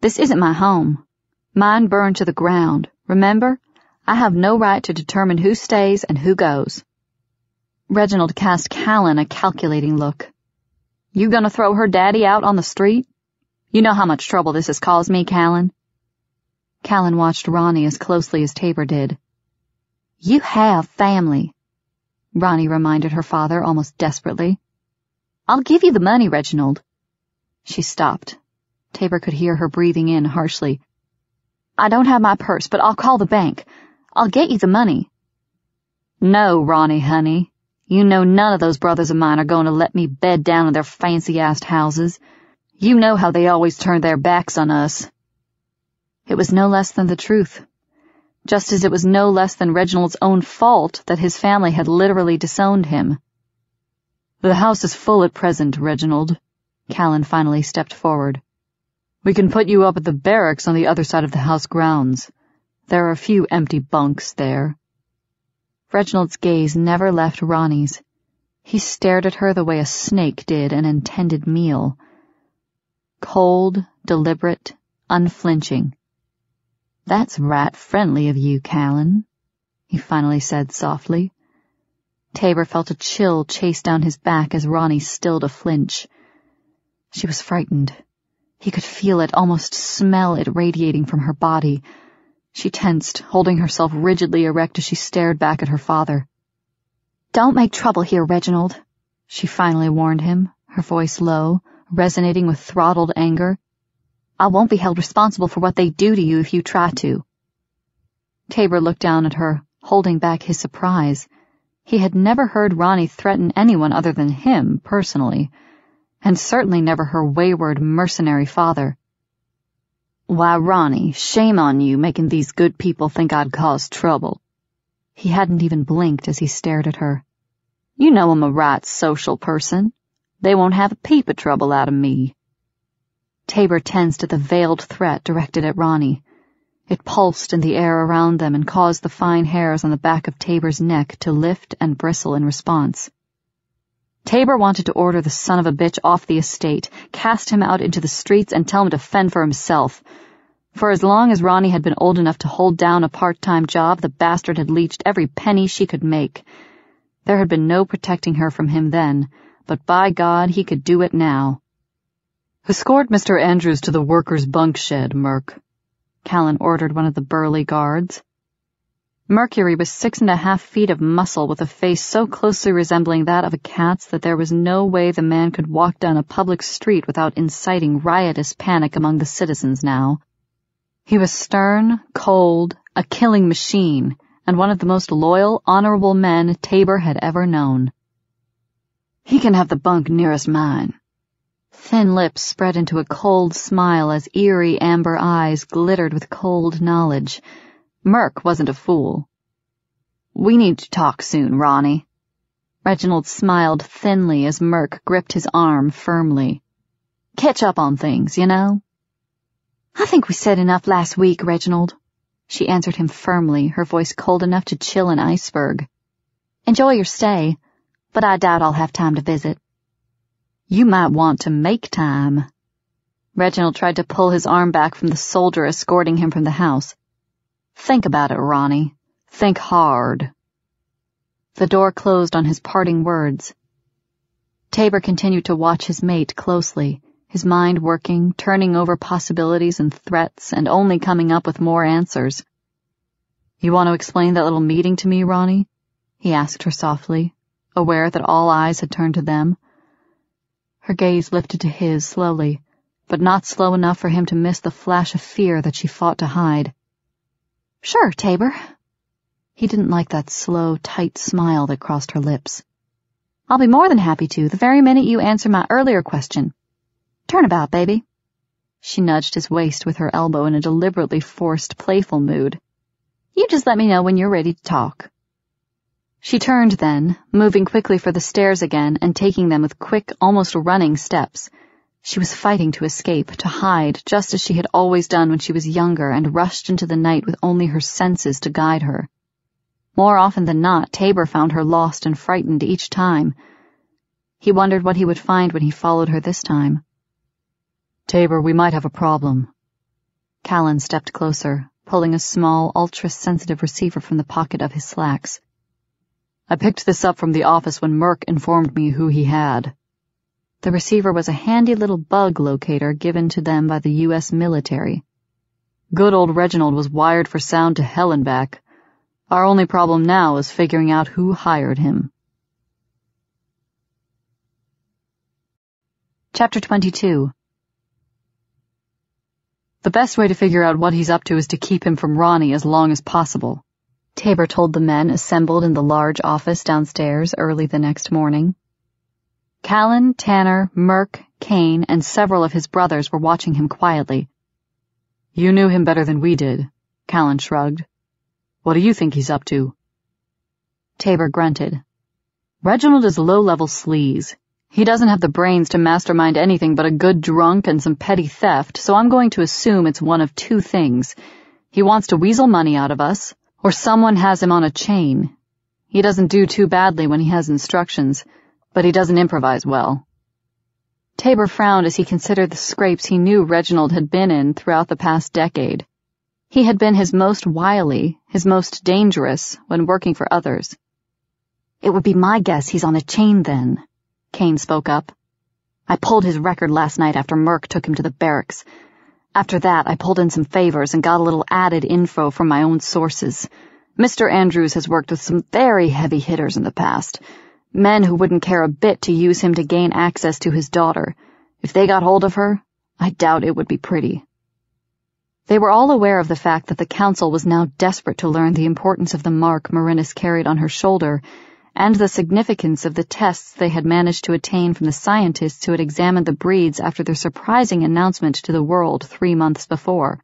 This isn't my home. Mine burned to the ground. Remember? I have no right to determine who stays and who goes. Reginald cast Callan a calculating look. You gonna throw her daddy out on the street? You know how much trouble this has caused me, Callan. Callan watched Ronnie as closely as Tabor did. You have family. Ronnie reminded her father almost desperately. I'll give you the money, Reginald. She stopped. Tabor could hear her breathing in harshly. I don't have my purse, but I'll call the bank. I'll get you the money. No, Ronnie, honey. You know none of those brothers of mine are going to let me bed down in their fancy-assed houses. You know how they always turn their backs on us. It was no less than the truth. Just as it was no less than Reginald's own fault that his family had literally disowned him. The house is full at present, Reginald. Callan finally stepped forward. We can put you up at the barracks on the other side of the house grounds. There are a few empty bunks there. Reginald's gaze never left Ronnie's. He stared at her the way a snake did an intended meal. Cold, deliberate, unflinching. That's rat-friendly of you, Callan, he finally said softly. Tabor felt a chill chase down his back as Ronnie stilled a flinch. She was frightened. He could feel it, almost smell it radiating from her body. She tensed, holding herself rigidly erect as she stared back at her father. Don't make trouble here, Reginald, she finally warned him, her voice low, resonating with throttled anger. I won't be held responsible for what they do to you if you try to. Tabor looked down at her, holding back his surprise. He had never heard Ronnie threaten anyone other than him, personally and certainly never her wayward, mercenary father. Why, Ronnie, shame on you making these good people think I'd cause trouble. He hadn't even blinked as he stared at her. You know I'm a right social person. They won't have a peep of trouble out of me. Tabor tensed at the veiled threat directed at Ronnie. It pulsed in the air around them and caused the fine hairs on the back of Tabor's neck to lift and bristle in response. Tabor wanted to order the son of a bitch off the estate, cast him out into the streets, and tell him to fend for himself. For as long as Ronnie had been old enough to hold down a part-time job, the bastard had leached every penny she could make. There had been no protecting her from him then, but by God, he could do it now. Escort Mr. Andrews to the workers' bunk shed, Merc. Callan ordered one of the burly guards. Mercury was six and a half feet of muscle with a face so closely resembling that of a cat's that there was no way the man could walk down a public street without inciting riotous panic among the citizens now. He was stern, cold, a killing machine, and one of the most loyal, honorable men Tabor had ever known. He can have the bunk nearest mine. Thin lips spread into a cold smile as eerie amber eyes glittered with cold knowledge. Merc wasn't a fool. We need to talk soon, Ronnie. Reginald smiled thinly as Merc gripped his arm firmly. Catch up on things, you know? I think we said enough last week, Reginald. She answered him firmly, her voice cold enough to chill an iceberg. Enjoy your stay, but I doubt I'll have time to visit. You might want to make time. Reginald tried to pull his arm back from the soldier escorting him from the house. Think about it, Ronnie. Think hard. The door closed on his parting words. Tabor continued to watch his mate closely, his mind working, turning over possibilities and threats, and only coming up with more answers. You want to explain that little meeting to me, Ronnie? He asked her softly, aware that all eyes had turned to them. Her gaze lifted to his slowly, but not slow enough for him to miss the flash of fear that she fought to hide. Sure, Tabor. He didn't like that slow, tight smile that crossed her lips. I'll be more than happy to, the very minute you answer my earlier question. Turn about, baby. She nudged his waist with her elbow in a deliberately forced, playful mood. You just let me know when you're ready to talk. She turned then, moving quickly for the stairs again and taking them with quick, almost running steps. She was fighting to escape, to hide, just as she had always done when she was younger and rushed into the night with only her senses to guide her. More often than not, Tabor found her lost and frightened each time. He wondered what he would find when he followed her this time. Tabor, we might have a problem. Callan stepped closer, pulling a small, ultra-sensitive receiver from the pocket of his slacks. I picked this up from the office when Merc informed me who he had. The receiver was a handy little bug locator given to them by the U.S. military. Good old Reginald was wired for sound to hell and back. Our only problem now is figuring out who hired him. Chapter 22 The best way to figure out what he's up to is to keep him from Ronnie as long as possible, Tabor told the men assembled in the large office downstairs early the next morning. Callan, Tanner, Merc, Kane, and several of his brothers were watching him quietly. You knew him better than we did, Callan shrugged. What do you think he's up to? Tabor grunted. Reginald is a low-level sleaze. He doesn't have the brains to mastermind anything but a good drunk and some petty theft, so I'm going to assume it's one of two things. He wants to weasel money out of us, or someone has him on a chain. He doesn't do too badly when he has instructions, but he doesn't improvise well. Tabor frowned as he considered the scrapes he knew Reginald had been in throughout the past decade. He had been his most wily, his most dangerous, when working for others. It would be my guess he's on a chain then, Kane spoke up. I pulled his record last night after Merc took him to the barracks. After that, I pulled in some favors and got a little added info from my own sources. Mr. Andrews has worked with some very heavy hitters in the past. Men who wouldn't care a bit to use him to gain access to his daughter. If they got hold of her, I doubt it would be pretty. They were all aware of the fact that the council was now desperate to learn the importance of the mark Merinus carried on her shoulder and the significance of the tests they had managed to attain from the scientists who had examined the breeds after their surprising announcement to the world three months before.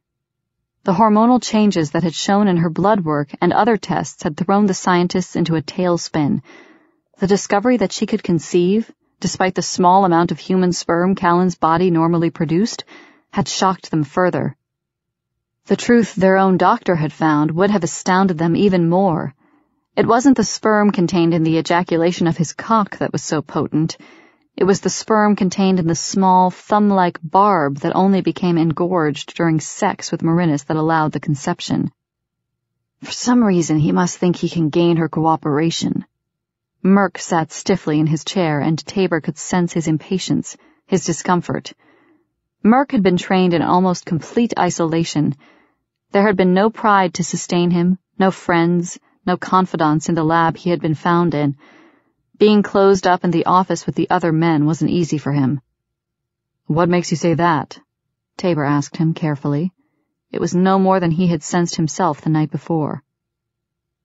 The hormonal changes that had shown in her blood work and other tests had thrown the scientists into a tailspin. The discovery that she could conceive, despite the small amount of human sperm Callan's body normally produced, had shocked them further. The truth their own doctor had found would have astounded them even more. It wasn't the sperm contained in the ejaculation of his cock that was so potent. It was the sperm contained in the small, thumb-like barb that only became engorged during sex with Merinus that allowed the conception. For some reason, he must think he can gain her cooperation. Merc sat stiffly in his chair, and Tabor could sense his impatience, his discomfort. Merc had been trained in almost complete isolation. There had been no pride to sustain him, no friends, no confidants in the lab he had been found in. Being closed up in the office with the other men wasn't easy for him. What makes you say that? Tabor asked him carefully. It was no more than he had sensed himself the night before.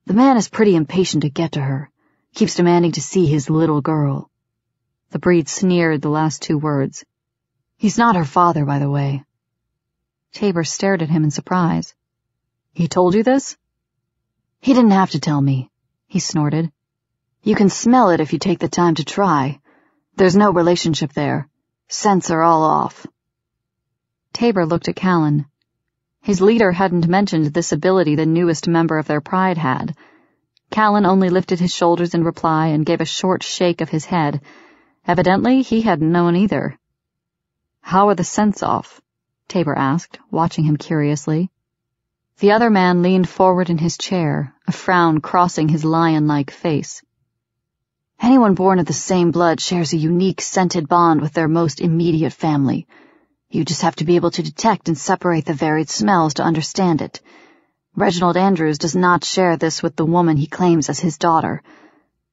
The man is pretty impatient to get to her. Keeps demanding to see his little girl. The breed sneered the last two words. He's not her father, by the way. Tabor stared at him in surprise. He told you this? He didn't have to tell me, he snorted. You can smell it if you take the time to try. There's no relationship there. Scents are all off. Tabor looked at Callan. His leader hadn't mentioned this ability the newest member of their pride had. Callan only lifted his shoulders in reply and gave a short shake of his head. Evidently, he hadn't known either. How are the scents off? Tabor asked, watching him curiously. The other man leaned forward in his chair, a frown crossing his lion-like face. Anyone born of the same blood shares a unique scented bond with their most immediate family. You just have to be able to detect and separate the varied smells to understand it. Reginald Andrews does not share this with the woman he claims as his daughter.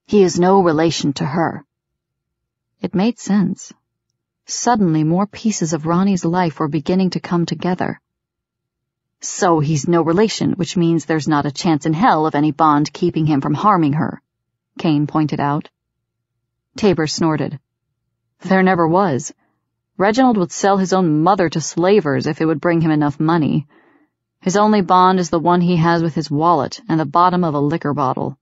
He is no relation to her. It made sense. Suddenly, more pieces of Ronnie's life were beginning to come together. So he's no relation, which means there's not a chance in hell of any bond keeping him from harming her, Kane pointed out. Tabor snorted. There never was. Reginald would sell his own mother to slavers if it would bring him enough money. His only bond is the one he has with his wallet and the bottom of a liquor bottle.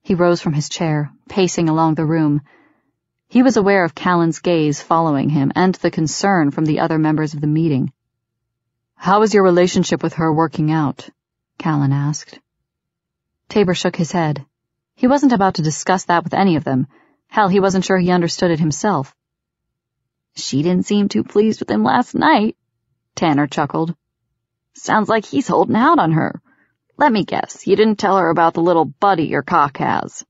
He rose from his chair, pacing along the room. He was aware of Callan's gaze following him and the concern from the other members of the meeting. How is your relationship with her working out? Callan asked. Tabor shook his head. He wasn't about to discuss that with any of them. Hell, he wasn't sure he understood it himself. She didn't seem too pleased with him last night, Tanner chuckled. Sounds like he's holding out on her. Let me guess, you didn't tell her about the little buddy your cock has.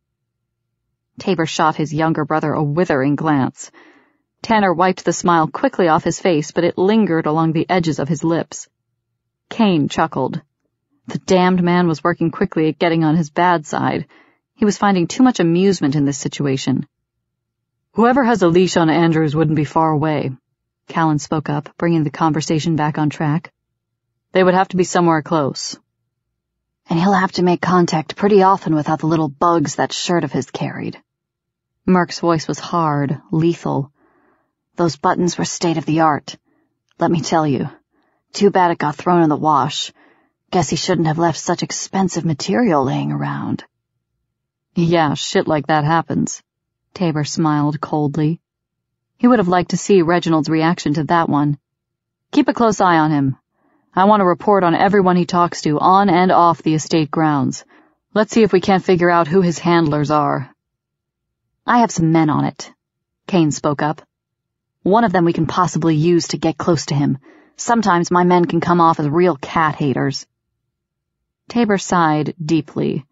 Tabor shot his younger brother a withering glance. Tanner wiped the smile quickly off his face, but it lingered along the edges of his lips. Kane chuckled. The damned man was working quickly at getting on his bad side. He was finding too much amusement in this situation. Whoever has a leash on Andrews wouldn't be far away, Callan spoke up, bringing the conversation back on track. They would have to be somewhere close. And he'll have to make contact pretty often without the little bugs that shirt of his carried. Merc's voice was hard, lethal. Those buttons were state of the art. Let me tell you. Too bad it got thrown in the wash. Guess he shouldn't have left such expensive material laying around. Yeah, shit like that happens. Tabor smiled coldly. He would have liked to see Reginald's reaction to that one. Keep a close eye on him. I want a report on everyone he talks to, on and off the estate grounds. Let's see if we can't figure out who his handlers are. I have some men on it, Kane spoke up. One of them we can possibly use to get close to him. Sometimes my men can come off as real cat haters. Tabor sighed deeply.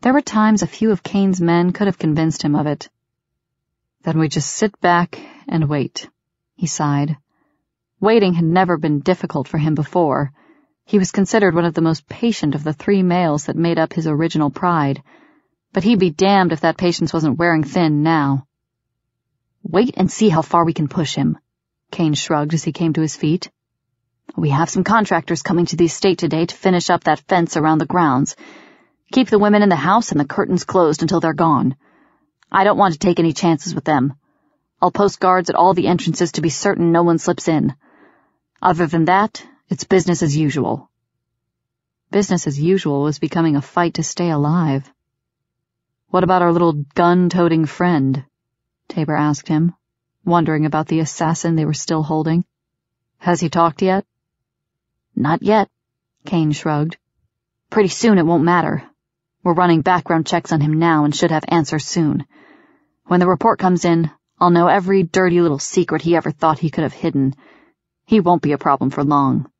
There were times a few of Kane's men could have convinced him of it. Then we just sit back and wait, he sighed. Waiting had never been difficult for him before. He was considered one of the most patient of the three males that made up his original pride, but he'd be damned if that patience wasn't wearing thin now. Wait and see how far we can push him, Kane shrugged as he came to his feet. We have some contractors coming to the estate today to finish up that fence around the grounds. Keep the women in the house and the curtains closed until they're gone. I don't want to take any chances with them. I'll post guards at all the entrances to be certain no one slips in. Other than that, it's business as usual. Business as usual was becoming a fight to stay alive. What about our little gun-toting friend? Tabor asked him, wondering about the assassin they were still holding. Has he talked yet? Not yet, Kane shrugged. Pretty soon it won't matter. We're running background checks on him now and should have answers soon. When the report comes in, I'll know every dirty little secret he ever thought he could have hidden. He won't be a problem for long.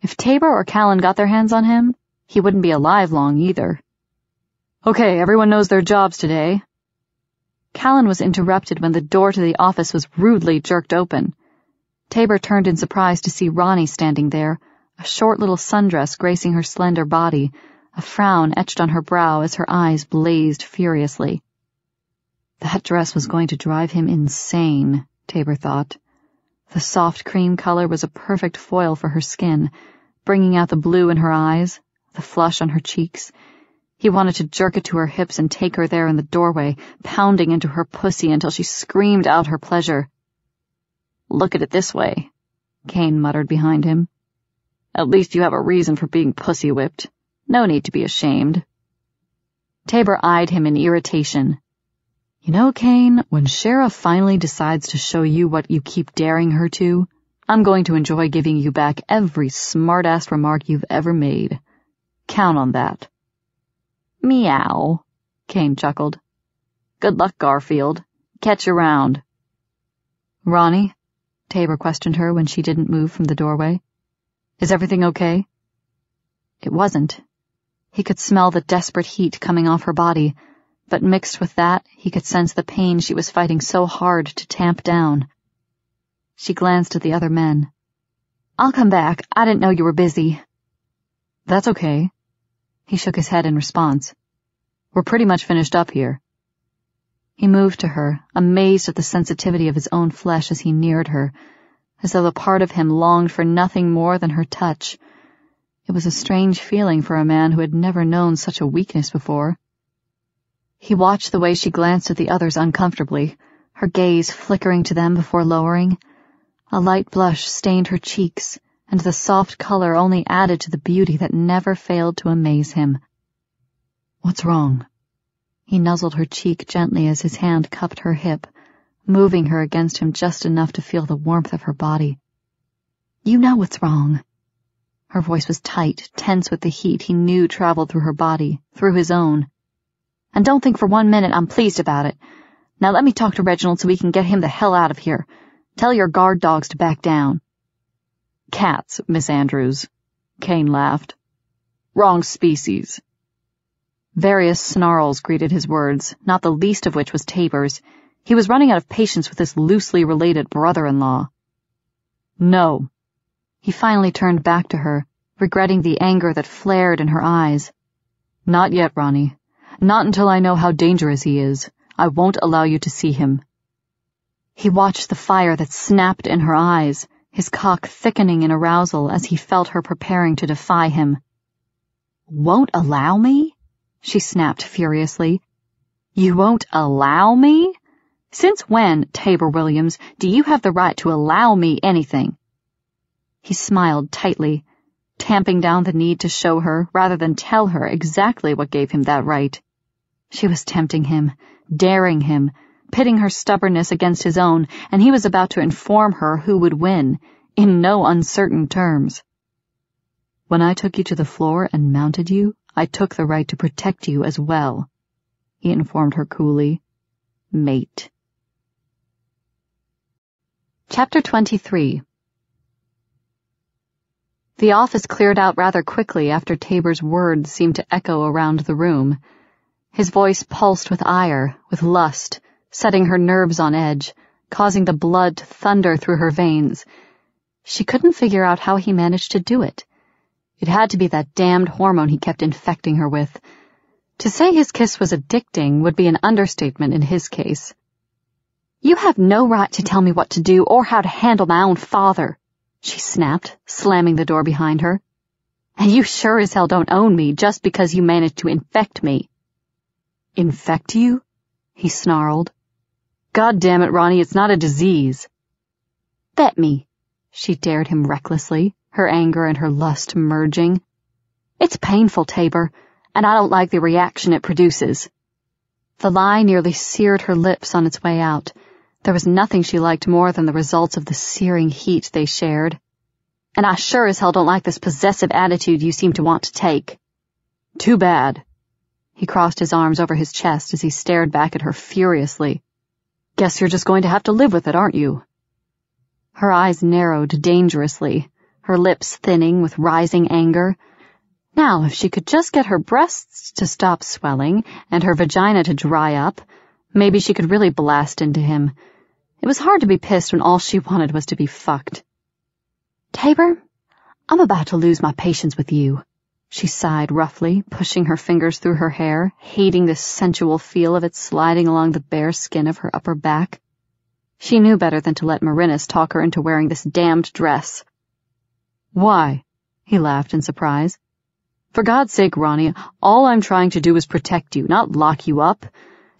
If Tabor or Callan got their hands on him, he wouldn't be alive long either. Okay, everyone knows their jobs today. Callan was interrupted when the door to the office was rudely jerked open. Tabor turned in surprise to see Ronnie standing there, a short little sundress gracing her slender body, a frown etched on her brow as her eyes blazed furiously. That dress was going to drive him insane, Tabor thought. The soft cream color was a perfect foil for her skin, bringing out the blue in her eyes, the flush on her cheeks. He wanted to jerk it to her hips and take her there in the doorway, pounding into her pussy until she screamed out her pleasure. Look at it this way, Kane muttered behind him. At least you have a reason for being pussy whipped. No need to be ashamed. Tabor eyed him in irritation. You know, Kane, when Sherra finally decides to show you what you keep daring her to, I'm going to enjoy giving you back every smart-ass remark you've ever made. Count on that. Meow, Kane chuckled. Good luck, Garfield. Catch you around. Ronnie? Tabor questioned her when she didn't move from the doorway. Is everything okay? It wasn't. He could smell the desperate heat coming off her body, but mixed with that, he could sense the pain she was fighting so hard to tamp down. She glanced at the other men. I'll come back. I didn't know you were busy. That's okay. He shook his head in response. We're pretty much finished up here. He moved to her, amazed at the sensitivity of his own flesh as he neared her, as though a part of him longed for nothing more than her touch. It was a strange feeling for a man who had never known such a weakness before. He watched the way she glanced at the others uncomfortably, her gaze flickering to them before lowering. A light blush stained her cheeks, and the soft color only added to the beauty that never failed to amaze him. What's wrong? He nuzzled her cheek gently as his hand cupped her hip, moving her against him just enough to feel the warmth of her body. You know what's wrong. Her voice was tight, tense with the heat he knew traveled through her body, through his own. And don't think for one minute I'm pleased about it. Now let me talk to Reginald so we can get him the hell out of here. Tell your guard dogs to back down. Cats, Miss Andrews. Kane laughed. Wrong species. Various snarls greeted his words, not the least of which was Tabor's. He was running out of patience with this loosely related brother-in-law. No, he finally turned back to her, regretting the anger that flared in her eyes. Not yet, Ronnie. Not until I know how dangerous he is. I won't allow you to see him. He watched the fire that snapped in her eyes, his cock thickening in arousal as he felt her preparing to defy him. Won't allow me? She snapped furiously. You won't allow me? Since when, Tabor Williams, do you have the right to allow me anything? He smiled tightly, tamping down the need to show her rather than tell her exactly what gave him that right. She was tempting him, daring him, pitting her stubbornness against his own, and he was about to inform her who would win, in no uncertain terms. When I took you to the floor and mounted you, I took the right to protect you as well, he informed her coolly. Mate. Chapter 23 The office cleared out rather quickly after Tabor's words seemed to echo around the room. His voice pulsed with ire, with lust, setting her nerves on edge, causing the blood to thunder through her veins. She couldn't figure out how he managed to do it. It had to be that damned hormone he kept infecting her with. To say his kiss was addicting would be an understatement in his case. You have no right to tell me what to do or how to handle my own father, she snapped, slamming the door behind her. And you sure as hell don't own me just because you managed to infect me. Infect you? He snarled. God damn it, Ronnie, it's not a disease. Bet me, she dared him recklessly, her anger and her lust merging. It's painful, Tabor, and I don't like the reaction it produces. The lie nearly seared her lips on its way out. There was nothing she liked more than the results of the searing heat they shared. And I sure as hell don't like this possessive attitude you seem to want to take. Too bad. He crossed his arms over his chest as he stared back at her furiously. Guess you're just going to have to live with it, aren't you? Her eyes narrowed dangerously, her lips thinning with rising anger. Now, if she could just get her breasts to stop swelling and her vagina to dry up, maybe she could really blast into him. It was hard to be pissed when all she wanted was to be fucked. Tabor, I'm about to lose my patience with you. She sighed roughly, pushing her fingers through her hair, hating the sensual feel of it sliding along the bare skin of her upper back. She knew better than to let Merinus talk her into wearing this damned dress. Why? He laughed in surprise. For God's sake, Ronnie, all I'm trying to do is protect you, not lock you up.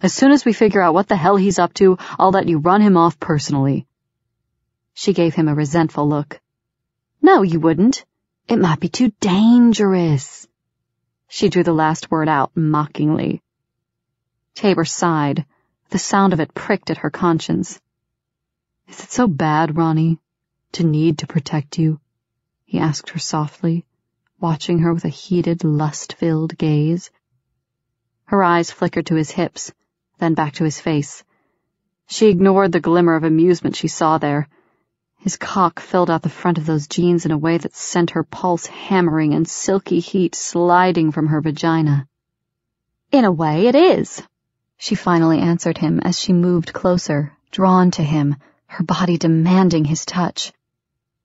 As soon as we figure out what the hell he's up to, I'll let you run him off personally. She gave him a resentful look. No, you wouldn't. It might be too dangerous. She drew the last word out mockingly. Tabor sighed. The sound of it pricked at her conscience. Is it so bad, Ronnie, to need to protect you? He asked her softly, watching her with a heated, lust-filled gaze. Her eyes flickered to his hips, then back to his face. She ignored the glimmer of amusement she saw there, his cock filled out the front of those jeans in a way that sent her pulse hammering and silky heat sliding from her vagina. In a way, it is, she finally answered him as she moved closer, drawn to him, her body demanding his touch.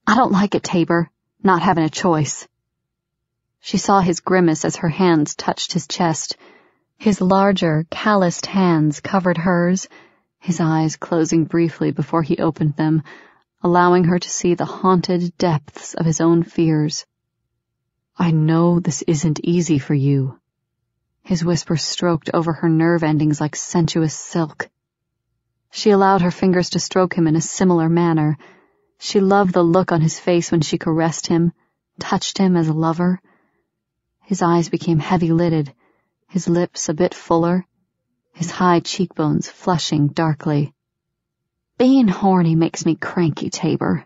I don't like it, Tabor, not having a choice. She saw his grimace as her hands touched his chest. His larger, calloused hands covered hers, his eyes closing briefly before he opened them, allowing her to see the haunted depths of his own fears. I know this isn't easy for you. His whisper stroked over her nerve endings like sensuous silk. She allowed her fingers to stroke him in a similar manner. She loved the look on his face when she caressed him, touched him as a lover. His eyes became heavy-lidded, his lips a bit fuller, his high cheekbones flushing darkly. Being horny makes me cranky, Tabor.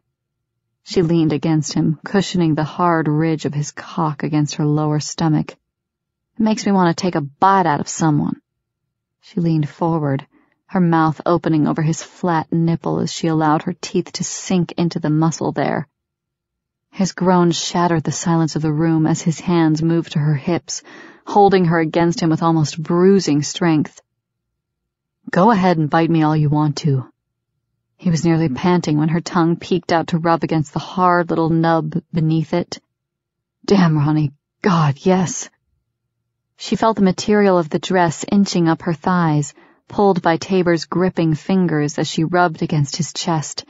She leaned against him, cushioning the hard ridge of his cock against her lower stomach. It makes me want to take a bite out of someone. She leaned forward, her mouth opening over his flat nipple as she allowed her teeth to sink into the muscle there. His groans shattered the silence of the room as his hands moved to her hips, holding her against him with almost bruising strength. Go ahead and bite me all you want to, he was nearly panting when her tongue peeked out to rub against the hard little nub beneath it. Damn, Ronnie. God, yes. She felt the material of the dress inching up her thighs, pulled by Tabor's gripping fingers as she rubbed against his chest.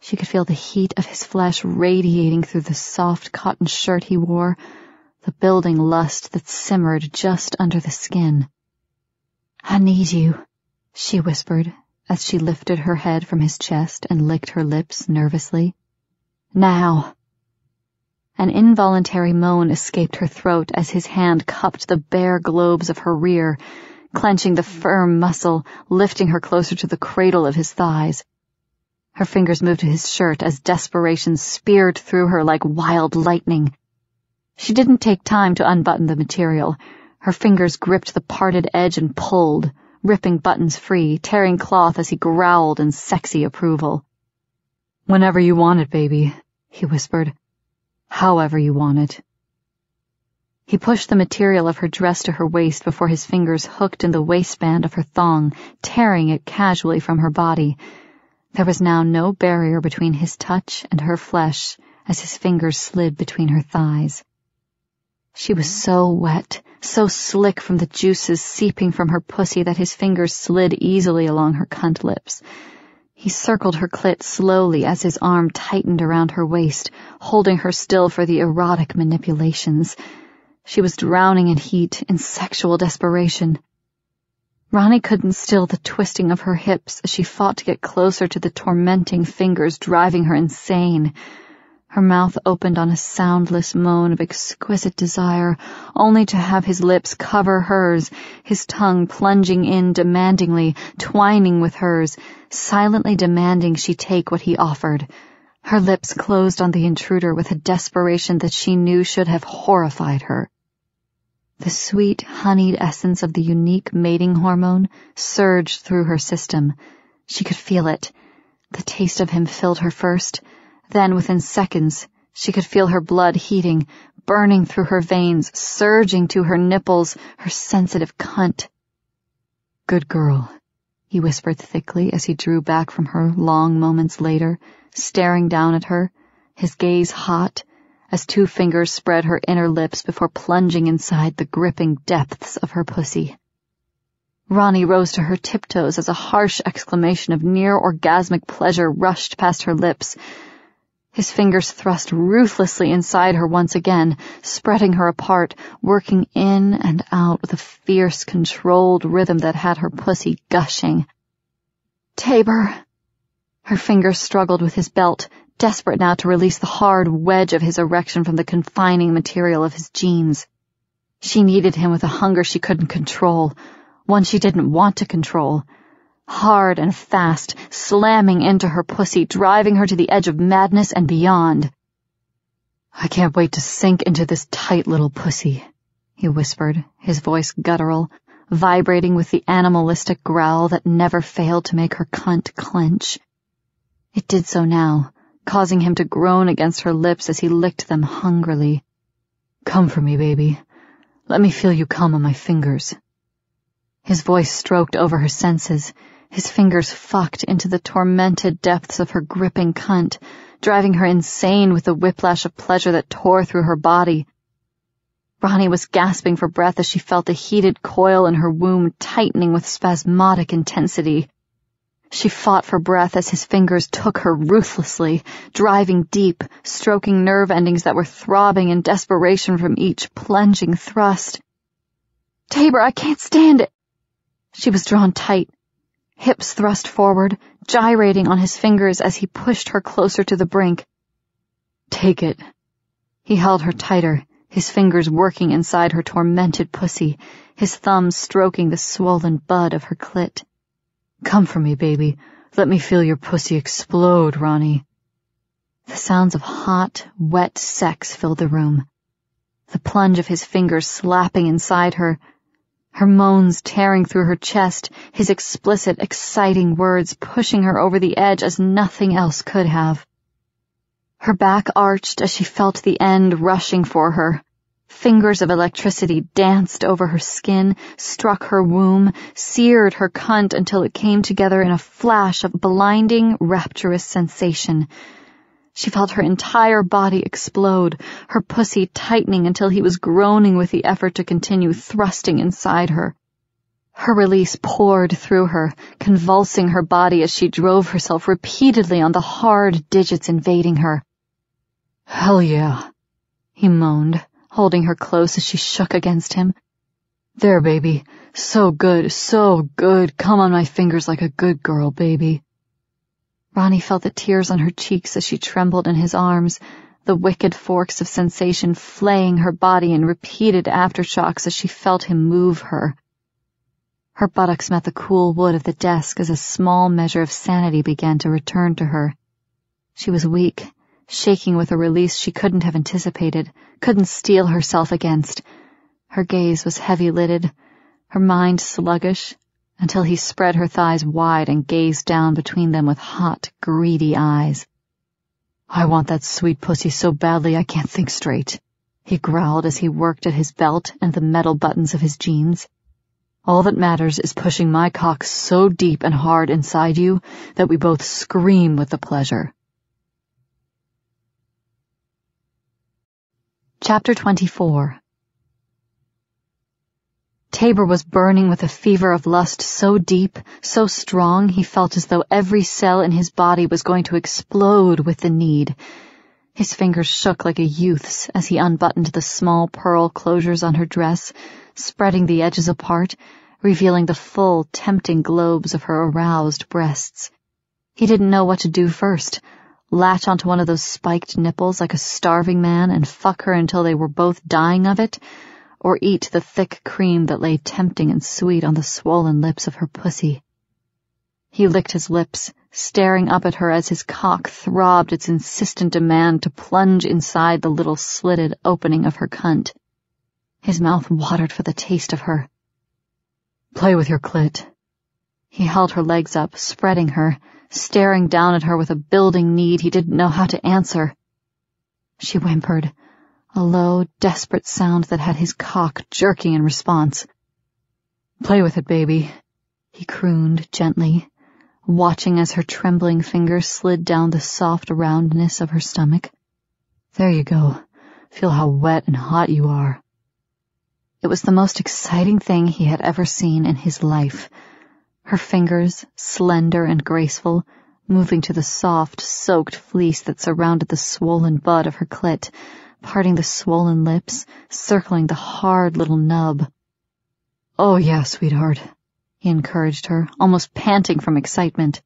She could feel the heat of his flesh radiating through the soft cotton shirt he wore, the building lust that simmered just under the skin. I need you, she whispered as she lifted her head from his chest and licked her lips nervously. Now. An involuntary moan escaped her throat as his hand cupped the bare globes of her rear, clenching the firm muscle, lifting her closer to the cradle of his thighs. Her fingers moved to his shirt as desperation speared through her like wild lightning. She didn't take time to unbutton the material. Her fingers gripped the parted edge and pulled, ripping buttons free, tearing cloth as he growled in sexy approval. Whenever you want it, baby, he whispered. However you want it. He pushed the material of her dress to her waist before his fingers hooked in the waistband of her thong, tearing it casually from her body. There was now no barrier between his touch and her flesh as his fingers slid between her thighs. She was so wet, so slick from the juices seeping from her pussy that his fingers slid easily along her cunt lips. He circled her clit slowly as his arm tightened around her waist, holding her still for the erotic manipulations. She was drowning in heat, in sexual desperation. Ronnie couldn't still the twisting of her hips as she fought to get closer to the tormenting fingers driving her insane. Her mouth opened on a soundless moan of exquisite desire, only to have his lips cover hers, his tongue plunging in demandingly, twining with hers, silently demanding she take what he offered. Her lips closed on the intruder with a desperation that she knew should have horrified her. The sweet, honeyed essence of the unique mating hormone surged through her system. She could feel it. The taste of him filled her first, then, within seconds, she could feel her blood heating, burning through her veins, surging to her nipples, her sensitive cunt. Good girl, he whispered thickly as he drew back from her long moments later, staring down at her, his gaze hot, as two fingers spread her inner lips before plunging inside the gripping depths of her pussy. Ronnie rose to her tiptoes as a harsh exclamation of near orgasmic pleasure rushed past her lips, his fingers thrust ruthlessly inside her once again, spreading her apart, working in and out with a fierce, controlled rhythm that had her pussy gushing. Tabor! Her fingers struggled with his belt, desperate now to release the hard wedge of his erection from the confining material of his jeans. She needed him with a hunger she couldn't control, one she didn't want to control hard and fast, slamming into her pussy, driving her to the edge of madness and beyond. I can't wait to sink into this tight little pussy, he whispered, his voice guttural, vibrating with the animalistic growl that never failed to make her cunt clench. It did so now, causing him to groan against her lips as he licked them hungrily. Come for me, baby. Let me feel you come on my fingers. His voice stroked over her senses, his fingers fucked into the tormented depths of her gripping cunt, driving her insane with the whiplash of pleasure that tore through her body. Ronnie was gasping for breath as she felt the heated coil in her womb tightening with spasmodic intensity. She fought for breath as his fingers took her ruthlessly, driving deep, stroking nerve endings that were throbbing in desperation from each plunging thrust. Tabor, I can't stand it. She was drawn tight, hips thrust forward, gyrating on his fingers as he pushed her closer to the brink. Take it. He held her tighter, his fingers working inside her tormented pussy, his thumbs stroking the swollen bud of her clit. Come for me, baby. Let me feel your pussy explode, Ronnie. The sounds of hot, wet sex filled the room. The plunge of his fingers slapping inside her, her moans tearing through her chest, his explicit, exciting words pushing her over the edge as nothing else could have. Her back arched as she felt the end rushing for her. Fingers of electricity danced over her skin, struck her womb, seared her cunt until it came together in a flash of blinding, rapturous sensation. She felt her entire body explode, her pussy tightening until he was groaning with the effort to continue thrusting inside her. Her release poured through her, convulsing her body as she drove herself repeatedly on the hard digits invading her. Hell yeah, he moaned, holding her close as she shook against him. There, baby. So good, so good. Come on my fingers like a good girl, baby. Ronnie felt the tears on her cheeks as she trembled in his arms, the wicked forks of sensation flaying her body in repeated aftershocks as she felt him move her. Her buttocks met the cool wood of the desk as a small measure of sanity began to return to her. She was weak, shaking with a release she couldn't have anticipated, couldn't steel herself against. Her gaze was heavy-lidded, her mind sluggish, until he spread her thighs wide and gazed down between them with hot, greedy eyes. I want that sweet pussy so badly I can't think straight, he growled as he worked at his belt and the metal buttons of his jeans. All that matters is pushing my cock so deep and hard inside you that we both scream with the pleasure. Chapter 24 Tabor was burning with a fever of lust so deep, so strong, he felt as though every cell in his body was going to explode with the need. His fingers shook like a youth's as he unbuttoned the small pearl closures on her dress, spreading the edges apart, revealing the full, tempting globes of her aroused breasts. He didn't know what to do first. Latch onto one of those spiked nipples like a starving man and fuck her until they were both dying of it, or eat the thick cream that lay tempting and sweet on the swollen lips of her pussy. He licked his lips, staring up at her as his cock throbbed its insistent demand to plunge inside the little slitted opening of her cunt. His mouth watered for the taste of her. Play with your clit. He held her legs up, spreading her, staring down at her with a building need he didn't know how to answer. She whimpered, a low, desperate sound that had his cock jerking in response. Play with it, baby, he crooned gently, watching as her trembling fingers slid down the soft roundness of her stomach. There you go. Feel how wet and hot you are. It was the most exciting thing he had ever seen in his life. Her fingers, slender and graceful, moving to the soft, soaked fleece that surrounded the swollen bud of her clit, parting the swollen lips, circling the hard little nub. Oh yeah, sweetheart he encouraged her, almost panting from excitement.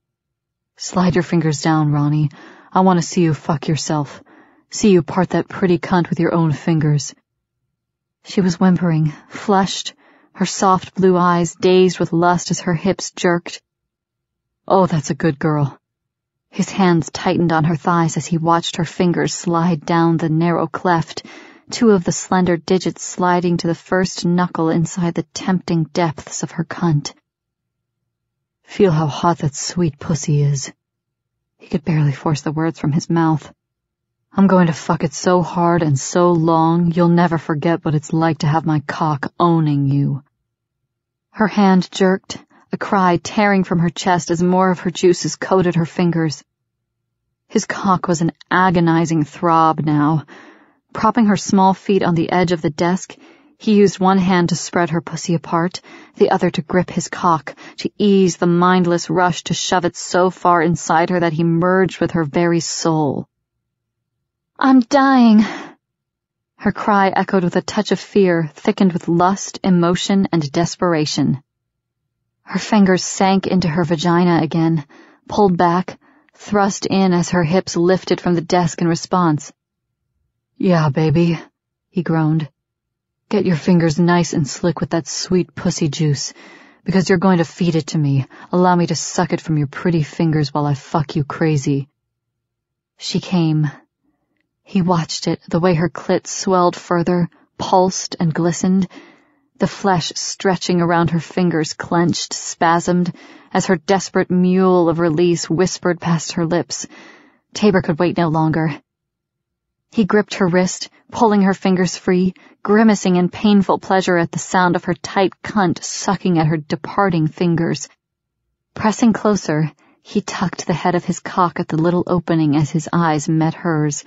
Slide your fingers down, Ronnie. I want to see you fuck yourself. See you part that pretty cunt with your own fingers. She was whimpering, flushed, her soft blue eyes dazed with lust as her hips jerked. Oh, that's a good girl. His hands tightened on her thighs as he watched her fingers slide down the narrow cleft, two of the slender digits sliding to the first knuckle inside the tempting depths of her cunt. Feel how hot that sweet pussy is. He could barely force the words from his mouth. I'm going to fuck it so hard and so long you'll never forget what it's like to have my cock owning you. Her hand jerked, a cry tearing from her chest as more of her juices coated her fingers. His cock was an agonizing throb now. Propping her small feet on the edge of the desk, he used one hand to spread her pussy apart, the other to grip his cock, to ease the mindless rush to shove it so far inside her that he merged with her very soul. I'm dying. Her cry echoed with a touch of fear, thickened with lust, emotion, and desperation. Her fingers sank into her vagina again, pulled back, thrust in as her hips lifted from the desk in response. Yeah, baby, he groaned. Get your fingers nice and slick with that sweet pussy juice, because you're going to feed it to me. Allow me to suck it from your pretty fingers while I fuck you crazy. She came. He watched it, the way her clit swelled further, pulsed and glistened, the flesh stretching around her fingers clenched, spasmed, as her desperate mule of release whispered past her lips. Tabor could wait no longer. He gripped her wrist, pulling her fingers free, grimacing in painful pleasure at the sound of her tight cunt sucking at her departing fingers. Pressing closer, he tucked the head of his cock at the little opening as his eyes met hers.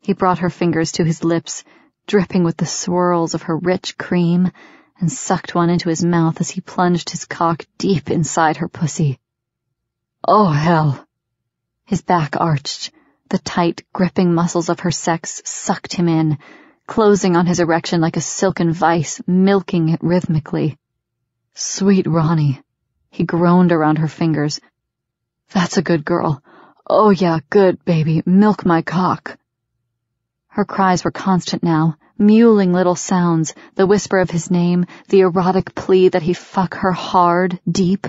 He brought her fingers to his lips, dripping with the swirls of her rich cream, and sucked one into his mouth as he plunged his cock deep inside her pussy. Oh, hell. His back arched. The tight, gripping muscles of her sex sucked him in, closing on his erection like a silken vice, milking it rhythmically. Sweet Ronnie. He groaned around her fingers. That's a good girl. Oh yeah, good, baby. Milk my cock. Her cries were constant now, mewling little sounds, the whisper of his name, the erotic plea that he fuck her hard, deep.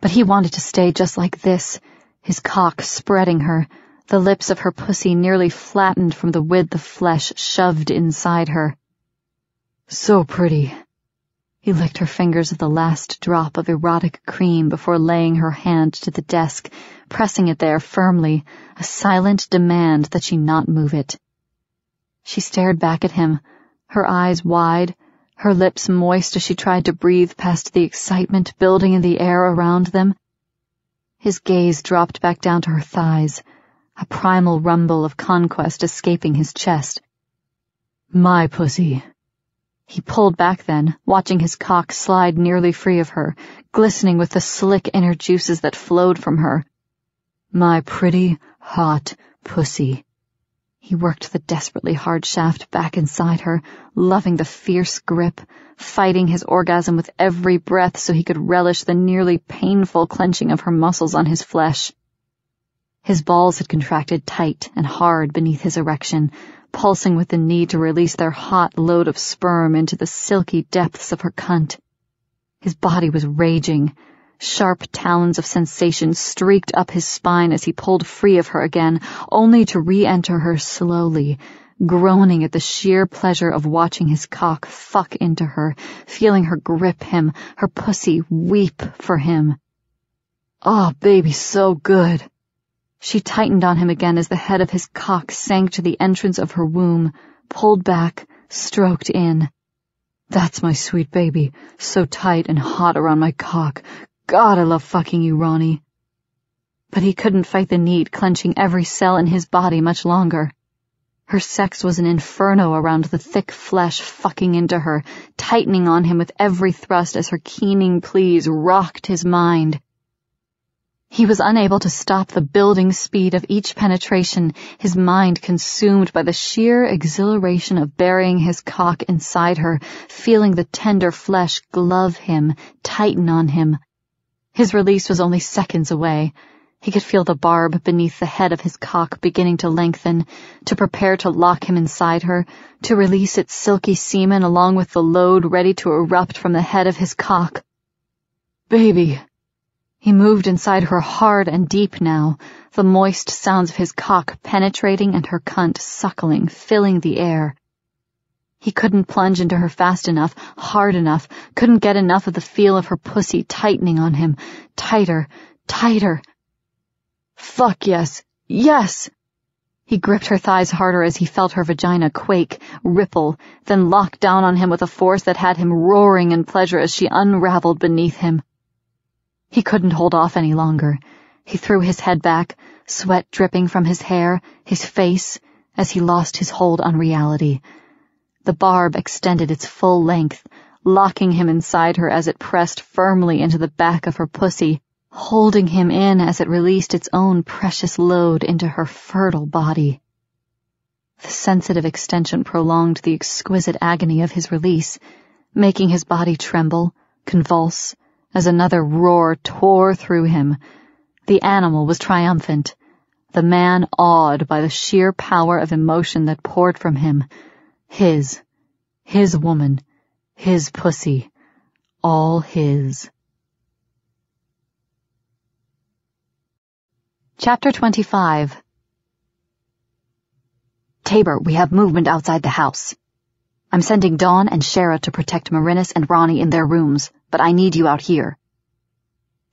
But he wanted to stay just like this, his cock spreading her, the lips of her pussy nearly flattened from the width of flesh shoved inside her. So pretty. He licked her fingers at the last drop of erotic cream before laying her hand to the desk, pressing it there firmly, a silent demand that she not move it. She stared back at him, her eyes wide, her lips moist as she tried to breathe past the excitement building in the air around them. His gaze dropped back down to her thighs, a primal rumble of conquest escaping his chest. My pussy. He pulled back then, watching his cock slide nearly free of her, glistening with the slick inner juices that flowed from her. My pretty, hot pussy. He worked the desperately hard shaft back inside her, loving the fierce grip, fighting his orgasm with every breath so he could relish the nearly painful clenching of her muscles on his flesh. His balls had contracted tight and hard beneath his erection, pulsing with the need to release their hot load of sperm into the silky depths of her cunt. His body was raging, Sharp talons of sensation streaked up his spine as he pulled free of her again, only to re-enter her slowly, groaning at the sheer pleasure of watching his cock fuck into her, feeling her grip him, her pussy weep for him. Oh, baby, so good. She tightened on him again as the head of his cock sank to the entrance of her womb, pulled back, stroked in. That's my sweet baby, so tight and hot around my cock, God, I love fucking you, Ronnie. But he couldn't fight the need clenching every cell in his body much longer. Her sex was an inferno around the thick flesh fucking into her, tightening on him with every thrust as her keening pleas rocked his mind. He was unable to stop the building speed of each penetration, his mind consumed by the sheer exhilaration of burying his cock inside her, feeling the tender flesh glove him, tighten on him. His release was only seconds away. He could feel the barb beneath the head of his cock beginning to lengthen, to prepare to lock him inside her, to release its silky semen along with the load ready to erupt from the head of his cock. Baby! He moved inside her hard and deep now, the moist sounds of his cock penetrating and her cunt suckling, filling the air. He couldn't plunge into her fast enough, hard enough, couldn't get enough of the feel of her pussy tightening on him. Tighter, tighter. Fuck yes, yes! He gripped her thighs harder as he felt her vagina quake, ripple, then lock down on him with a force that had him roaring in pleasure as she unraveled beneath him. He couldn't hold off any longer. He threw his head back, sweat dripping from his hair, his face, as he lost his hold on reality. The barb extended its full length, locking him inside her as it pressed firmly into the back of her pussy, holding him in as it released its own precious load into her fertile body. The sensitive extension prolonged the exquisite agony of his release, making his body tremble, convulse, as another roar tore through him. The animal was triumphant, the man awed by the sheer power of emotion that poured from him, his. His woman. His pussy. All his. Chapter 25 Tabor, we have movement outside the house. I'm sending Dawn and Sherra to protect Merinus and Ronnie in their rooms, but I need you out here.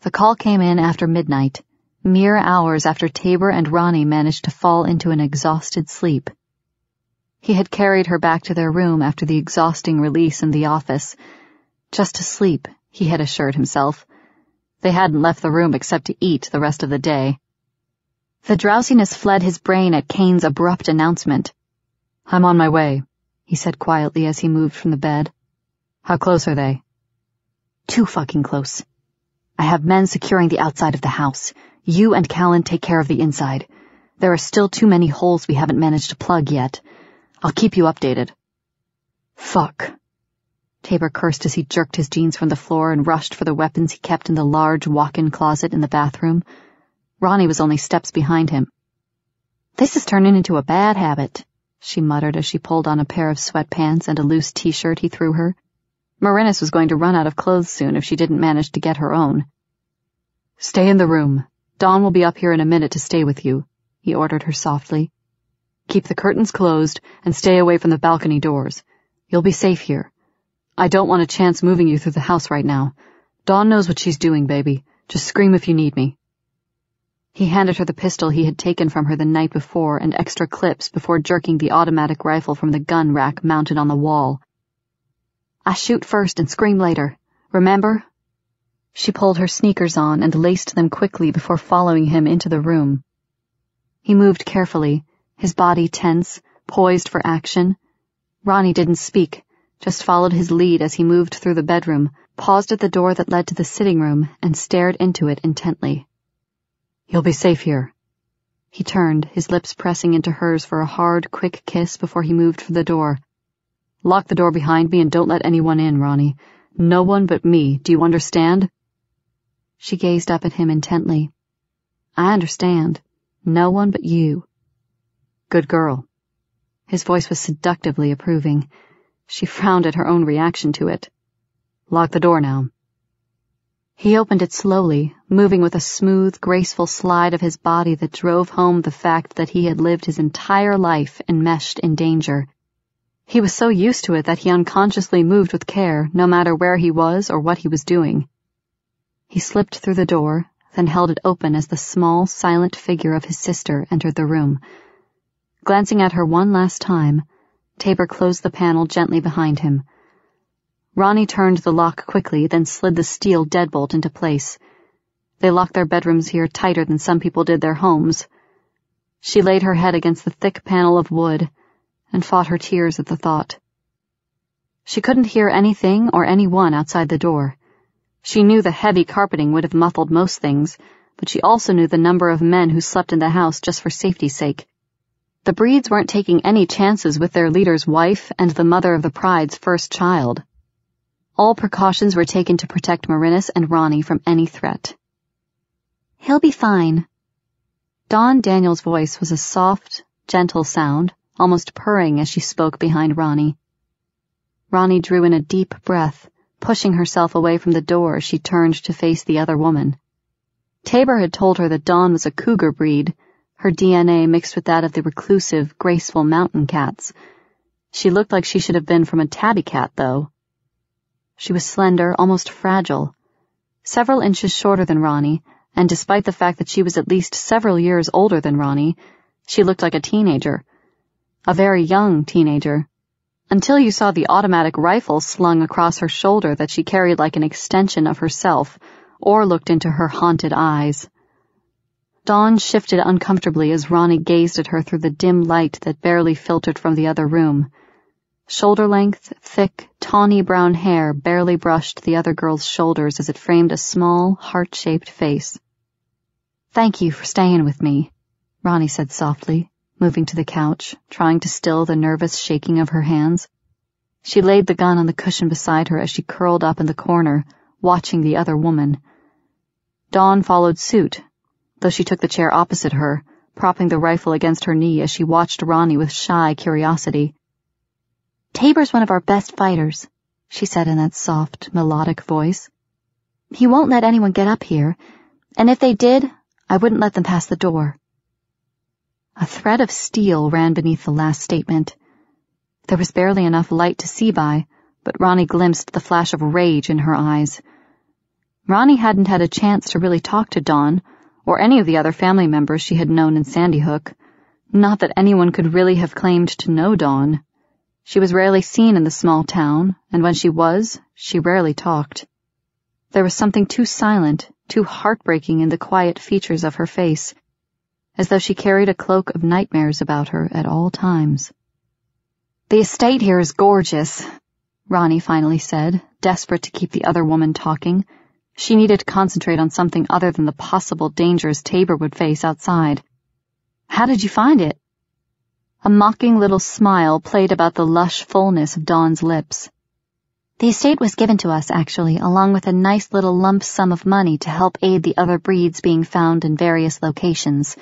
The call came in after midnight, mere hours after Tabor and Ronnie managed to fall into an exhausted sleep. He had carried her back to their room after the exhausting release in the office. Just to sleep, he had assured himself. They hadn't left the room except to eat the rest of the day. The drowsiness fled his brain at Kane's abrupt announcement. I'm on my way, he said quietly as he moved from the bed. How close are they? Too fucking close. I have men securing the outside of the house. You and Callan take care of the inside. There are still too many holes we haven't managed to plug yet. I'll keep you updated. Fuck. Tabor cursed as he jerked his jeans from the floor and rushed for the weapons he kept in the large walk-in closet in the bathroom. Ronnie was only steps behind him. This is turning into a bad habit, she muttered as she pulled on a pair of sweatpants and a loose t-shirt he threw her. Merinus was going to run out of clothes soon if she didn't manage to get her own. Stay in the room. Dawn will be up here in a minute to stay with you, he ordered her softly. Keep the curtains closed and stay away from the balcony doors. You'll be safe here. I don't want a chance moving you through the house right now. Dawn knows what she's doing, baby. Just scream if you need me. He handed her the pistol he had taken from her the night before and extra clips before jerking the automatic rifle from the gun rack mounted on the wall. I shoot first and scream later. Remember? She pulled her sneakers on and laced them quickly before following him into the room. He moved carefully, his body tense, poised for action. Ronnie didn't speak, just followed his lead as he moved through the bedroom, paused at the door that led to the sitting room, and stared into it intently. You'll be safe here. He turned, his lips pressing into hers for a hard, quick kiss before he moved for the door. Lock the door behind me and don't let anyone in, Ronnie. No one but me, do you understand? She gazed up at him intently. I understand. No one but you. Good girl. His voice was seductively approving. She frowned at her own reaction to it. Lock the door now. He opened it slowly, moving with a smooth, graceful slide of his body that drove home the fact that he had lived his entire life enmeshed in danger. He was so used to it that he unconsciously moved with care, no matter where he was or what he was doing. He slipped through the door, then held it open as the small, silent figure of his sister entered the room. Glancing at her one last time, Tabor closed the panel gently behind him. Ronnie turned the lock quickly, then slid the steel deadbolt into place. They locked their bedrooms here tighter than some people did their homes. She laid her head against the thick panel of wood, and fought her tears at the thought. She couldn't hear anything or anyone outside the door. She knew the heavy carpeting would have muffled most things, but she also knew the number of men who slept in the house just for safety's sake. The Breeds weren't taking any chances with their leader's wife and the mother of the Pride's first child. All precautions were taken to protect Merinus and Ronnie from any threat. He'll be fine. Dawn Daniels' voice was a soft, gentle sound, almost purring as she spoke behind Ronnie. Ronnie drew in a deep breath, pushing herself away from the door as she turned to face the other woman. Tabor had told her that Dawn was a cougar breed, her DNA mixed with that of the reclusive, graceful mountain cats. She looked like she should have been from a tabby cat, though. She was slender, almost fragile, several inches shorter than Ronnie, and despite the fact that she was at least several years older than Ronnie, she looked like a teenager a very young teenager, until you saw the automatic rifle slung across her shoulder that she carried like an extension of herself, or looked into her haunted eyes. Dawn shifted uncomfortably as Ronnie gazed at her through the dim light that barely filtered from the other room. Shoulder-length, thick, tawny brown hair barely brushed the other girl's shoulders as it framed a small, heart-shaped face. Thank you for staying with me, Ronnie said softly moving to the couch, trying to still the nervous shaking of her hands. She laid the gun on the cushion beside her as she curled up in the corner, watching the other woman. Dawn followed suit, though she took the chair opposite her, propping the rifle against her knee as she watched Ronnie with shy curiosity. Tabor's one of our best fighters, she said in that soft, melodic voice. He won't let anyone get up here, and if they did, I wouldn't let them pass the door. A thread of steel ran beneath the last statement. There was barely enough light to see by, but Ronnie glimpsed the flash of rage in her eyes. Ronnie hadn't had a chance to really talk to Dawn, or any of the other family members she had known in Sandy Hook. Not that anyone could really have claimed to know Dawn. She was rarely seen in the small town, and when she was, she rarely talked. There was something too silent, too heartbreaking in the quiet features of her face, as though she carried a cloak of nightmares about her at all times. The estate here is gorgeous, Ronnie finally said, desperate to keep the other woman talking. She needed to concentrate on something other than the possible dangers Tabor would face outside. How did you find it? A mocking little smile played about the lush fullness of Dawn's lips. The estate was given to us, actually, along with a nice little lump sum of money to help aid the other breeds being found in various locations.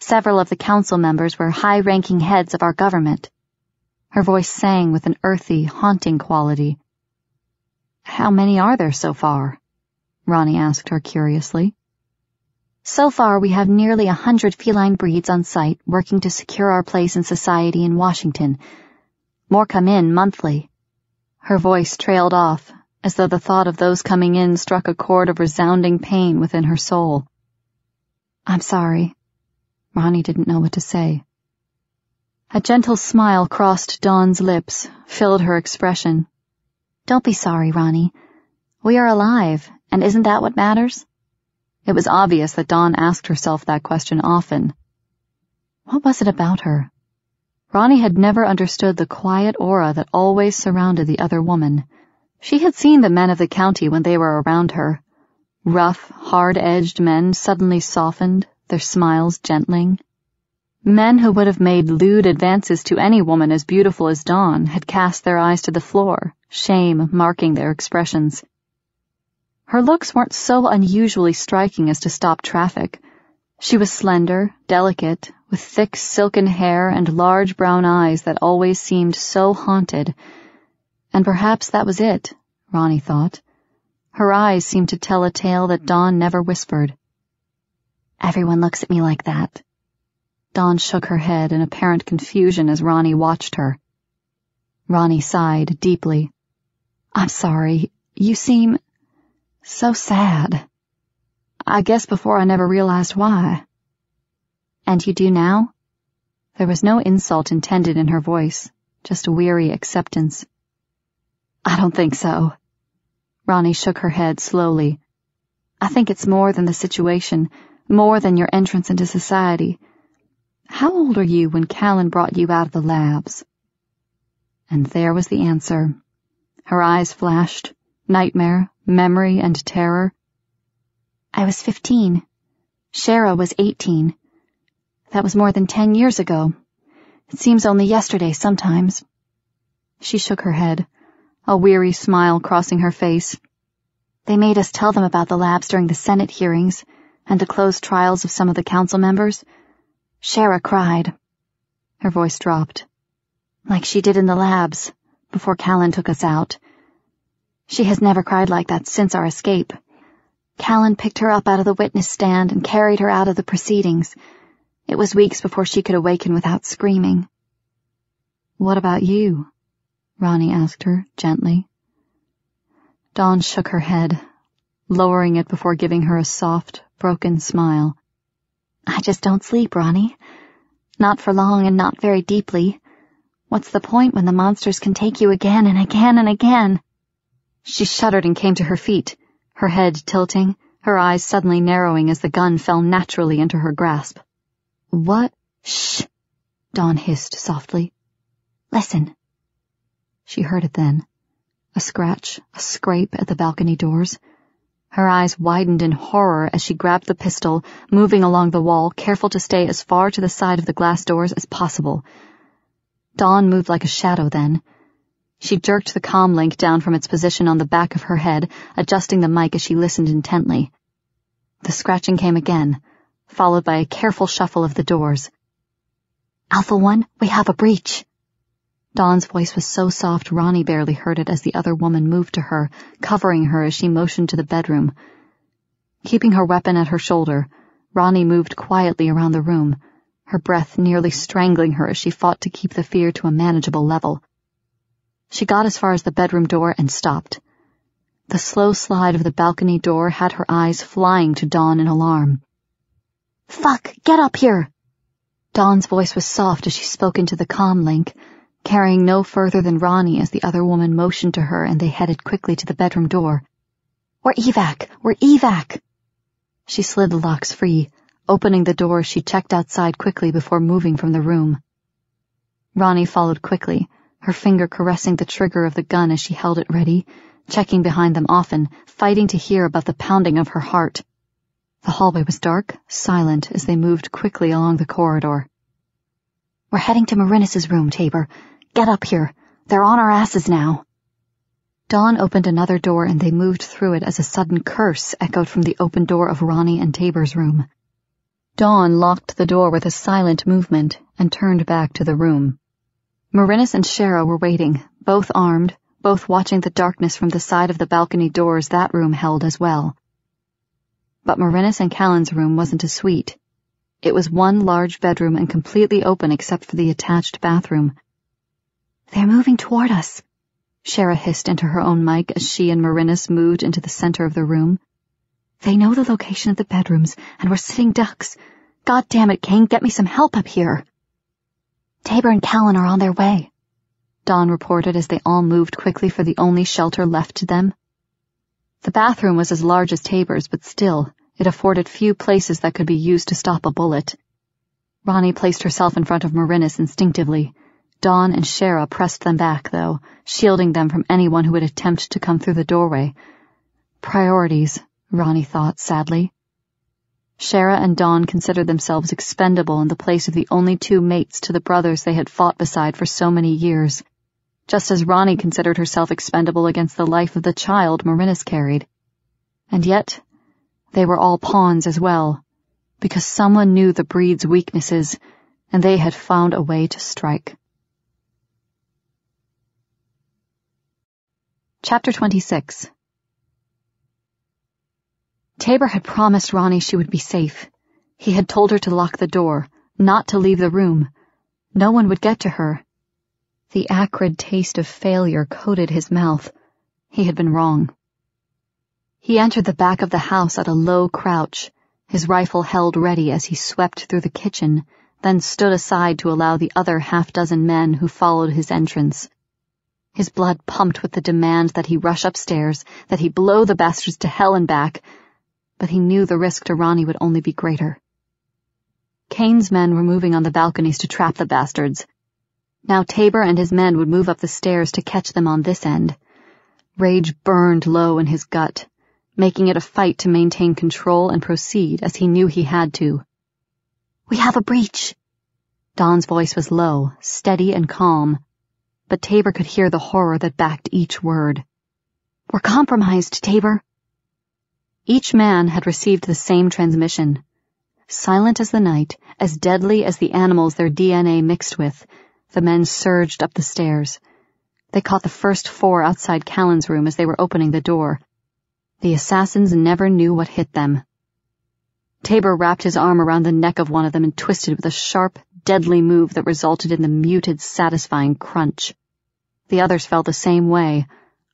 Several of the council members were high-ranking heads of our government. Her voice sang with an earthy, haunting quality. How many are there so far? Ronnie asked her curiously. So far, we have nearly a hundred feline breeds on site working to secure our place in society in Washington. More come in monthly. Her voice trailed off, as though the thought of those coming in struck a chord of resounding pain within her soul. I'm sorry. Ronnie didn't know what to say. A gentle smile crossed Dawn's lips, filled her expression. Don't be sorry, Ronnie. We are alive, and isn't that what matters? It was obvious that Dawn asked herself that question often. What was it about her? Ronnie had never understood the quiet aura that always surrounded the other woman. She had seen the men of the county when they were around her. Rough, hard-edged men suddenly softened, their smiles gentling. Men who would have made lewd advances to any woman as beautiful as Dawn had cast their eyes to the floor, shame marking their expressions. Her looks weren't so unusually striking as to stop traffic. She was slender, delicate, with thick silken hair and large brown eyes that always seemed so haunted. And perhaps that was it, Ronnie thought. Her eyes seemed to tell a tale that Dawn never whispered. Everyone looks at me like that. Dawn shook her head in apparent confusion as Ronnie watched her. Ronnie sighed deeply. I'm sorry. You seem... So sad. I guess before I never realized why. And you do now? There was no insult intended in her voice, just a weary acceptance. I don't think so. Ronnie shook her head slowly. I think it's more than the situation, more than your entrance into society. How old were you when Callan brought you out of the labs? And there was the answer. Her eyes flashed, nightmare, memory, and terror. I was fifteen. Sherra was eighteen. That was more than ten years ago. It seems only yesterday sometimes. She shook her head, a weary smile crossing her face. They made us tell them about the labs during the Senate hearings and the closed trials of some of the council members. Sherra cried. Her voice dropped. Like she did in the labs, before Callan took us out. She has never cried like that since our escape. Callan picked her up out of the witness stand and carried her out of the proceedings. It was weeks before she could awaken without screaming. What about you? Ronnie asked her gently. Dawn shook her head, lowering it before giving her a soft, broken smile. I just don't sleep, Ronnie. Not for long and not very deeply. What's the point when the monsters can take you again and again and again? She shuddered and came to her feet, her head tilting, her eyes suddenly narrowing as the gun fell naturally into her grasp. What? Shh! Dawn hissed softly. Listen. She heard it then. A scratch, a scrape at the balcony doors. Her eyes widened in horror as she grabbed the pistol, moving along the wall, careful to stay as far to the side of the glass doors as possible. Dawn moved like a shadow then, she jerked the comm link down from its position on the back of her head, adjusting the mic as she listened intently. The scratching came again, followed by a careful shuffle of the doors. Alpha One, we have a breach. Dawn's voice was so soft Ronnie barely heard it as the other woman moved to her, covering her as she motioned to the bedroom. Keeping her weapon at her shoulder, Ronnie moved quietly around the room, her breath nearly strangling her as she fought to keep the fear to a manageable level. She got as far as the bedroom door and stopped. The slow slide of the balcony door had her eyes flying to Dawn in alarm. Fuck, get up here! Dawn's voice was soft as she spoke into the comm link, carrying no further than Ronnie as the other woman motioned to her and they headed quickly to the bedroom door. We're evac! We're evac! She slid the locks free, opening the door she checked outside quickly before moving from the room. Ronnie followed quickly, her finger caressing the trigger of the gun as she held it ready, checking behind them often, fighting to hear above the pounding of her heart. The hallway was dark, silent as they moved quickly along the corridor. We're heading to Merinus's room, Tabor. Get up here. They're on our asses now. Dawn opened another door and they moved through it as a sudden curse echoed from the open door of Ronnie and Tabor's room. Dawn locked the door with a silent movement and turned back to the room. Merinus and Sherra were waiting, both armed, both watching the darkness from the side of the balcony doors that room held as well. But Merinus and Callan's room wasn't a suite. It was one large bedroom and completely open except for the attached bathroom. They're moving toward us, Sherra hissed into her own mic as she and Merinus moved into the center of the room. They know the location of the bedrooms, and we're sitting ducks. God damn it, Kane, get me some help up here. Tabor and Callan are on their way, Dawn reported as they all moved quickly for the only shelter left to them. The bathroom was as large as Tabor's, but still, it afforded few places that could be used to stop a bullet. Ronnie placed herself in front of Merinus instinctively. Dawn and Sherra pressed them back, though, shielding them from anyone who would attempt to come through the doorway. Priorities, Ronnie thought sadly. Sherra and Dawn considered themselves expendable in the place of the only two mates to the brothers they had fought beside for so many years, just as Ronnie considered herself expendable against the life of the child Merinus carried. And yet, they were all pawns as well, because someone knew the breed's weaknesses, and they had found a way to strike. Chapter 26 Tabor had promised Ronnie she would be safe. He had told her to lock the door, not to leave the room. No one would get to her. The acrid taste of failure coated his mouth. He had been wrong. He entered the back of the house at a low crouch, his rifle held ready as he swept through the kitchen, then stood aside to allow the other half-dozen men who followed his entrance. His blood pumped with the demand that he rush upstairs, that he blow the bastards to hell and back, but he knew the risk to Ronnie would only be greater. Kane's men were moving on the balconies to trap the bastards. Now Tabor and his men would move up the stairs to catch them on this end. Rage burned low in his gut, making it a fight to maintain control and proceed as he knew he had to. We have a breach. Dawn's voice was low, steady and calm, but Tabor could hear the horror that backed each word. We're compromised, Tabor. Each man had received the same transmission. Silent as the night, as deadly as the animals their DNA mixed with, the men surged up the stairs. They caught the first four outside Callan's room as they were opening the door. The assassins never knew what hit them. Tabor wrapped his arm around the neck of one of them and twisted with a sharp, deadly move that resulted in the muted, satisfying crunch. The others fell the same way,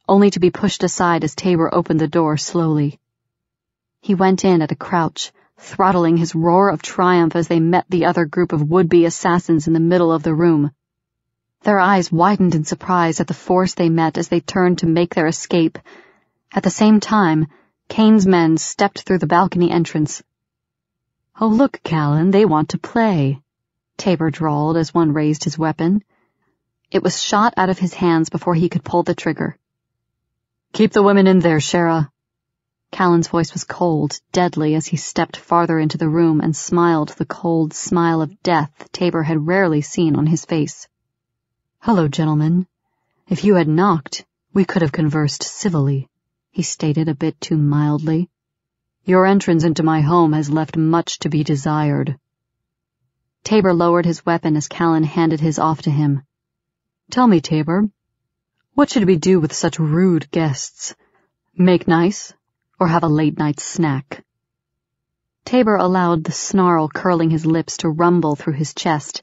only to be pushed aside as Tabor opened the door slowly. He went in at a crouch, throttling his roar of triumph as they met the other group of would-be assassins in the middle of the room. Their eyes widened in surprise at the force they met as they turned to make their escape. At the same time, Kane's men stepped through the balcony entrance. Oh, look, Callan, they want to play, Tabor drawled as one raised his weapon. It was shot out of his hands before he could pull the trigger. Keep the women in there, Sherra, Callan's voice was cold, deadly as he stepped farther into the room and smiled the cold smile of death Tabor had rarely seen on his face. Hello, gentlemen. If you had knocked, we could have conversed civilly, he stated a bit too mildly. Your entrance into my home has left much to be desired. Tabor lowered his weapon as Callan handed his off to him. Tell me, Tabor, what should we do with such rude guests? Make nice, or have a late night snack. Tabor allowed the snarl curling his lips to rumble through his chest.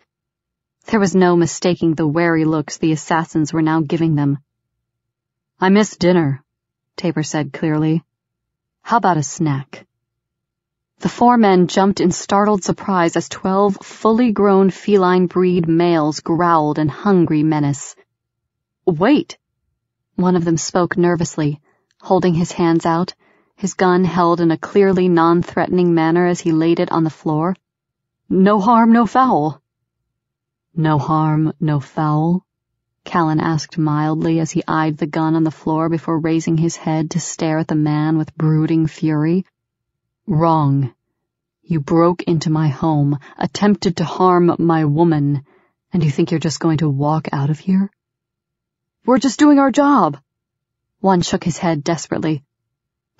There was no mistaking the wary looks the assassins were now giving them. I missed dinner, Tabor said clearly. How about a snack? The four men jumped in startled surprise as twelve fully grown feline breed males growled in hungry menace. Wait! One of them spoke nervously, holding his hands out, his gun held in a clearly non-threatening manner as he laid it on the floor. No harm, no foul. No harm, no foul, Callan asked mildly as he eyed the gun on the floor before raising his head to stare at the man with brooding fury. Wrong. You broke into my home, attempted to harm my woman, and you think you're just going to walk out of here? We're just doing our job. One shook his head desperately.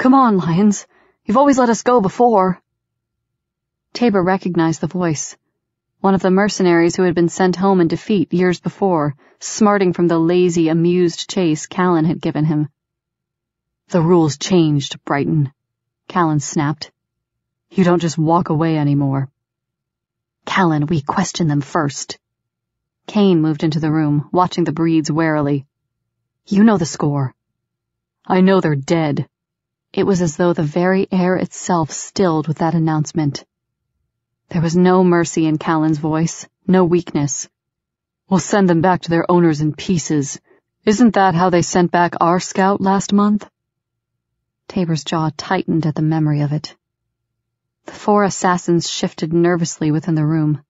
Come on, Lyons. You've always let us go before. Tabor recognized the voice. One of the mercenaries who had been sent home in defeat years before, smarting from the lazy, amused chase Callan had given him. The rules changed, Brighton, Callan snapped. You don't just walk away anymore. Callan, we question them first. Kane moved into the room, watching the breeds warily. You know the score. I know they're dead. It was as though the very air itself stilled with that announcement. There was no mercy in Callan's voice, no weakness. We'll send them back to their owners in pieces. Isn't that how they sent back our scout last month? Tabor's jaw tightened at the memory of it. The four assassins shifted nervously within the room.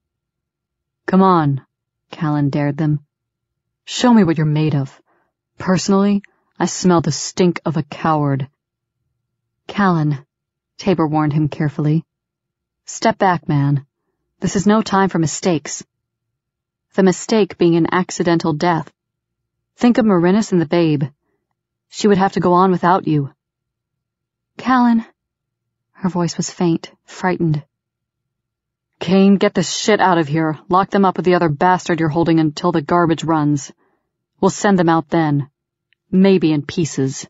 Come on, Callan dared them. Show me what you're made of. Personally, I smell the stink of a coward. Callan, Tabor warned him carefully. Step back, man. This is no time for mistakes. The mistake being an accidental death. Think of Merinus and the babe. She would have to go on without you. Callan, her voice was faint, frightened. Kane, get this shit out of here. Lock them up with the other bastard you're holding until the garbage runs. We'll send them out then. Maybe in pieces.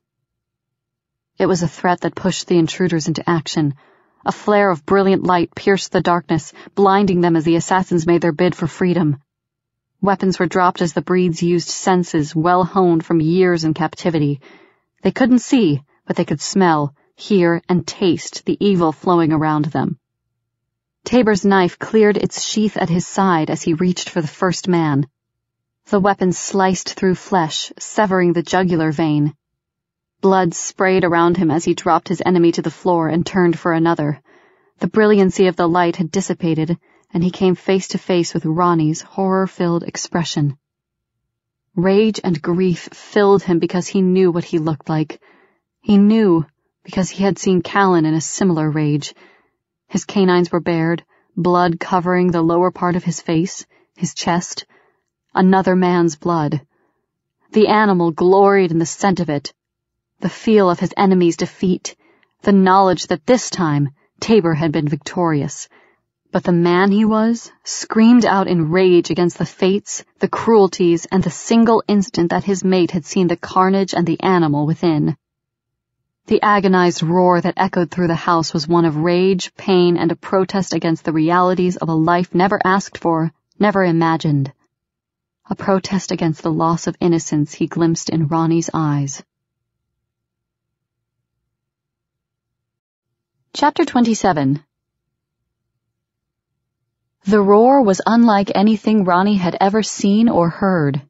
It was a threat that pushed the intruders into action. A flare of brilliant light pierced the darkness, blinding them as the assassins made their bid for freedom. Weapons were dropped as the breeds used senses well honed from years in captivity. They couldn't see, but they could smell, hear, and taste the evil flowing around them. Tabor's knife cleared its sheath at his side as he reached for the first man. The weapon sliced through flesh, severing the jugular vein. Blood sprayed around him as he dropped his enemy to the floor and turned for another. The brilliancy of the light had dissipated, and he came face to face with Ronnie's horror-filled expression. Rage and grief filled him because he knew what he looked like. He knew because he had seen Callan in a similar rage. His canines were bared, blood covering the lower part of his face, his chest. Another man's blood. The animal gloried in the scent of it, the feel of his enemy's defeat, the knowledge that this time Tabor had been victorious. But the man he was screamed out in rage against the fates, the cruelties, and the single instant that his mate had seen the carnage and the animal within. The agonized roar that echoed through the house was one of rage, pain, and a protest against the realities of a life never asked for, never imagined. A protest against the loss of innocence he glimpsed in Ronnie's eyes. Chapter 27 The roar was unlike anything Ronnie had ever seen or heard.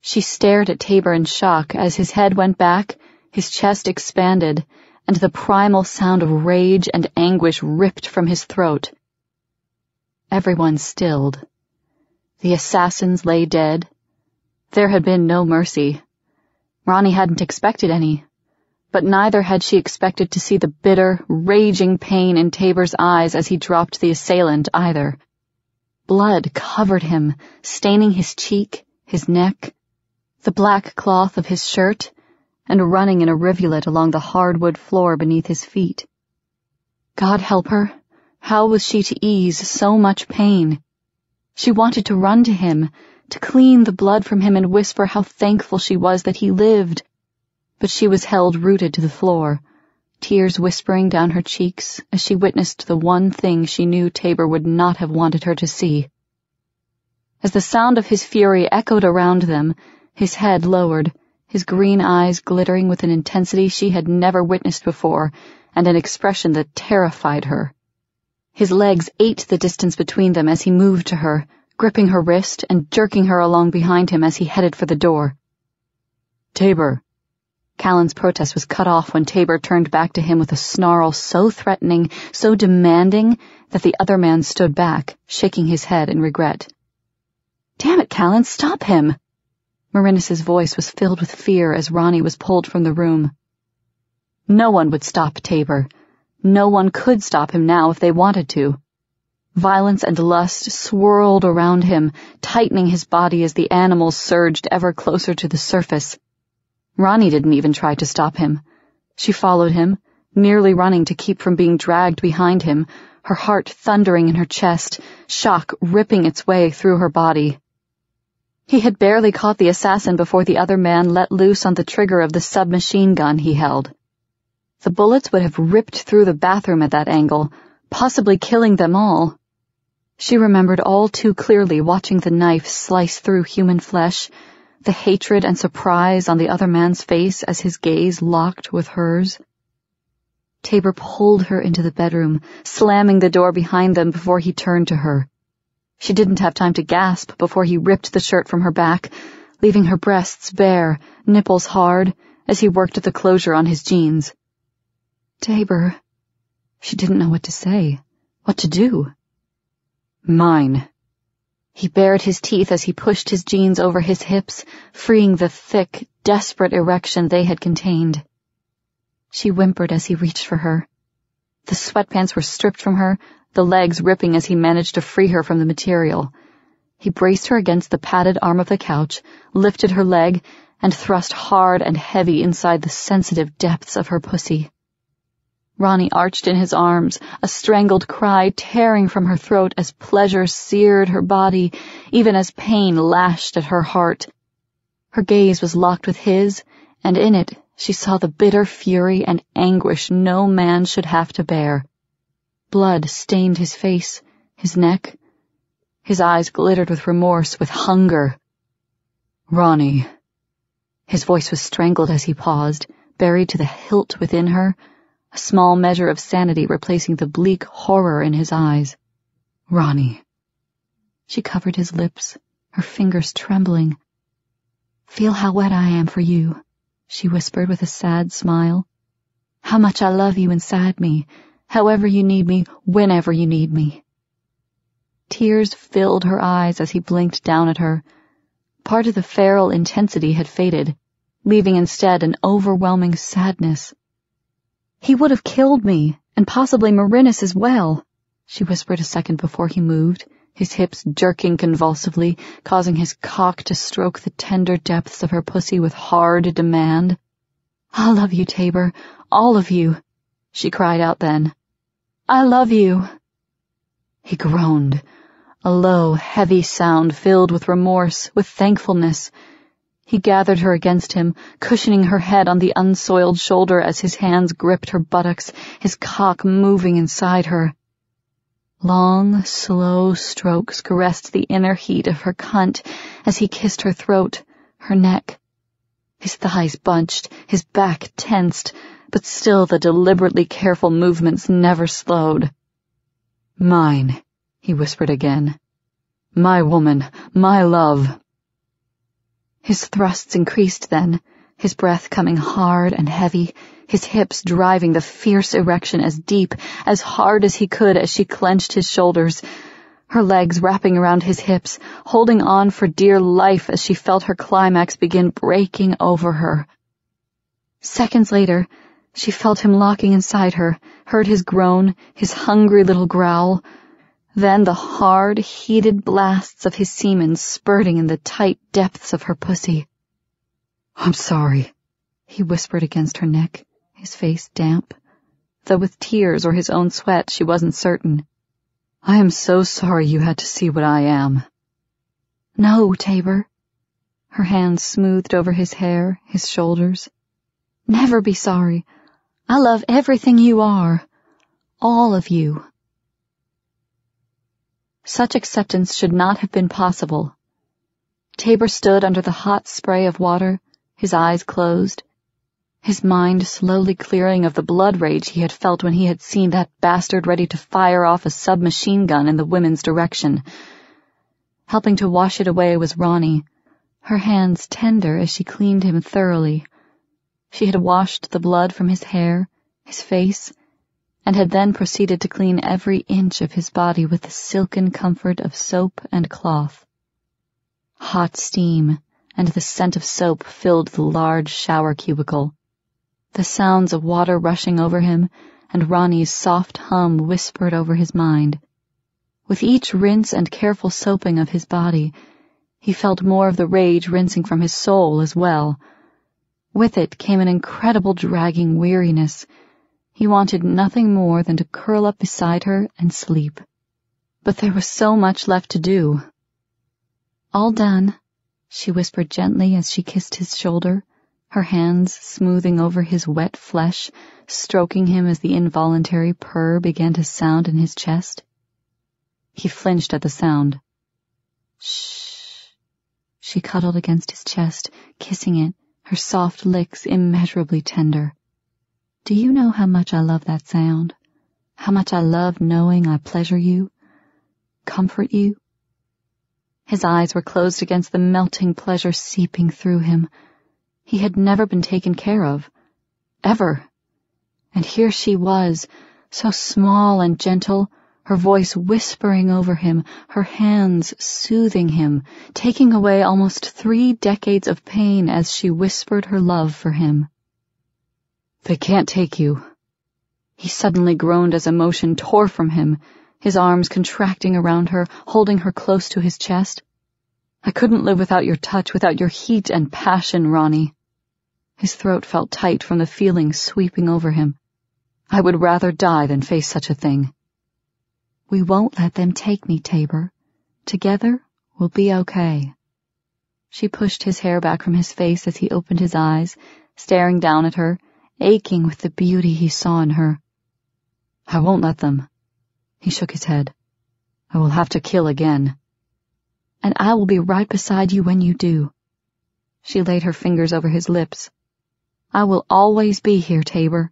She stared at Tabor in shock as his head went back his chest expanded, and the primal sound of rage and anguish ripped from his throat. Everyone stilled. The assassins lay dead. There had been no mercy. Ronnie hadn't expected any, but neither had she expected to see the bitter, raging pain in Tabor's eyes as he dropped the assailant either. Blood covered him, staining his cheek, his neck, the black cloth of his shirt, and running in a rivulet along the hardwood floor beneath his feet. God help her. How was she to ease so much pain? She wanted to run to him, to clean the blood from him and whisper how thankful she was that he lived. But she was held rooted to the floor, tears whispering down her cheeks as she witnessed the one thing she knew Tabor would not have wanted her to see. As the sound of his fury echoed around them, his head lowered, his green eyes glittering with an intensity she had never witnessed before, and an expression that terrified her. His legs ate the distance between them as he moved to her, gripping her wrist and jerking her along behind him as he headed for the door. Tabor. Callan's protest was cut off when Tabor turned back to him with a snarl so threatening, so demanding, that the other man stood back, shaking his head in regret. Damn it, Callan, stop him! Merinus's voice was filled with fear as Ronnie was pulled from the room. No one would stop Tabor. No one could stop him now if they wanted to. Violence and lust swirled around him, tightening his body as the animals surged ever closer to the surface. Ronnie didn't even try to stop him. She followed him, nearly running to keep from being dragged behind him, her heart thundering in her chest, shock ripping its way through her body. He had barely caught the assassin before the other man let loose on the trigger of the submachine gun he held. The bullets would have ripped through the bathroom at that angle, possibly killing them all. She remembered all too clearly watching the knife slice through human flesh, the hatred and surprise on the other man's face as his gaze locked with hers. Tabor pulled her into the bedroom, slamming the door behind them before he turned to her. She didn't have time to gasp before he ripped the shirt from her back, leaving her breasts bare, nipples hard, as he worked at the closure on his jeans. Tabor. She didn't know what to say, what to do. Mine. He bared his teeth as he pushed his jeans over his hips, freeing the thick, desperate erection they had contained. She whimpered as he reached for her. The sweatpants were stripped from her, the legs ripping as he managed to free her from the material. He braced her against the padded arm of the couch, lifted her leg, and thrust hard and heavy inside the sensitive depths of her pussy. Ronnie arched in his arms, a strangled cry tearing from her throat as pleasure seared her body, even as pain lashed at her heart. Her gaze was locked with his, and in it she saw the bitter fury and anguish no man should have to bear. Blood stained his face, his neck. His eyes glittered with remorse, with hunger. Ronnie. His voice was strangled as he paused, buried to the hilt within her, a small measure of sanity replacing the bleak horror in his eyes. Ronnie. She covered his lips, her fingers trembling. Feel how wet I am for you, she whispered with a sad smile. How much I love you inside me, however you need me, whenever you need me. Tears filled her eyes as he blinked down at her. Part of the feral intensity had faded, leaving instead an overwhelming sadness. He would have killed me, and possibly Merinus as well, she whispered a second before he moved, his hips jerking convulsively, causing his cock to stroke the tender depths of her pussy with hard demand. I love you, Tabor, all of you, she cried out then. I love you. He groaned, a low, heavy sound filled with remorse, with thankfulness, he gathered her against him, cushioning her head on the unsoiled shoulder as his hands gripped her buttocks, his cock moving inside her. Long, slow strokes caressed the inner heat of her cunt as he kissed her throat, her neck. His thighs bunched, his back tensed, but still the deliberately careful movements never slowed. Mine, he whispered again. My woman, my love. His thrusts increased then, his breath coming hard and heavy, his hips driving the fierce erection as deep, as hard as he could as she clenched his shoulders, her legs wrapping around his hips, holding on for dear life as she felt her climax begin breaking over her. Seconds later, she felt him locking inside her, heard his groan, his hungry little growl, then the hard, heated blasts of his semen spurting in the tight depths of her pussy. I'm sorry, he whispered against her neck, his face damp, though with tears or his own sweat she wasn't certain. I am so sorry you had to see what I am. No, Tabor. Her hands smoothed over his hair, his shoulders. Never be sorry. I love everything you are. All of you. Such acceptance should not have been possible. Tabor stood under the hot spray of water, his eyes closed, his mind slowly clearing of the blood rage he had felt when he had seen that bastard ready to fire off a submachine gun in the women's direction. Helping to wash it away was Ronnie, her hands tender as she cleaned him thoroughly. She had washed the blood from his hair, his face, and had then proceeded to clean every inch of his body with the silken comfort of soap and cloth. Hot steam, and the scent of soap filled the large shower cubicle. The sounds of water rushing over him and Ronnie's soft hum whispered over his mind. With each rinse and careful soaping of his body, he felt more of the rage rinsing from his soul as well. With it came an incredible dragging weariness. He wanted nothing more than to curl up beside her and sleep. But there was so much left to do. All done, she whispered gently as she kissed his shoulder, her hands smoothing over his wet flesh, stroking him as the involuntary purr began to sound in his chest. He flinched at the sound. Shh. She cuddled against his chest, kissing it, her soft licks immeasurably tender. Do you know how much I love that sound? How much I love knowing I pleasure you, comfort you? His eyes were closed against the melting pleasure seeping through him. He had never been taken care of. Ever. And here she was, so small and gentle, her voice whispering over him, her hands soothing him, taking away almost three decades of pain as she whispered her love for him. They can't take you. He suddenly groaned as emotion tore from him, his arms contracting around her, holding her close to his chest. I couldn't live without your touch, without your heat and passion, Ronnie. His throat felt tight from the feeling sweeping over him. I would rather die than face such a thing. We won't let them take me, Taber. Together, we'll be okay. She pushed his hair back from his face as he opened his eyes, staring down at her, aching with the beauty he saw in her. I won't let them. He shook his head. I will have to kill again. And I will be right beside you when you do. She laid her fingers over his lips. I will always be here, Taber,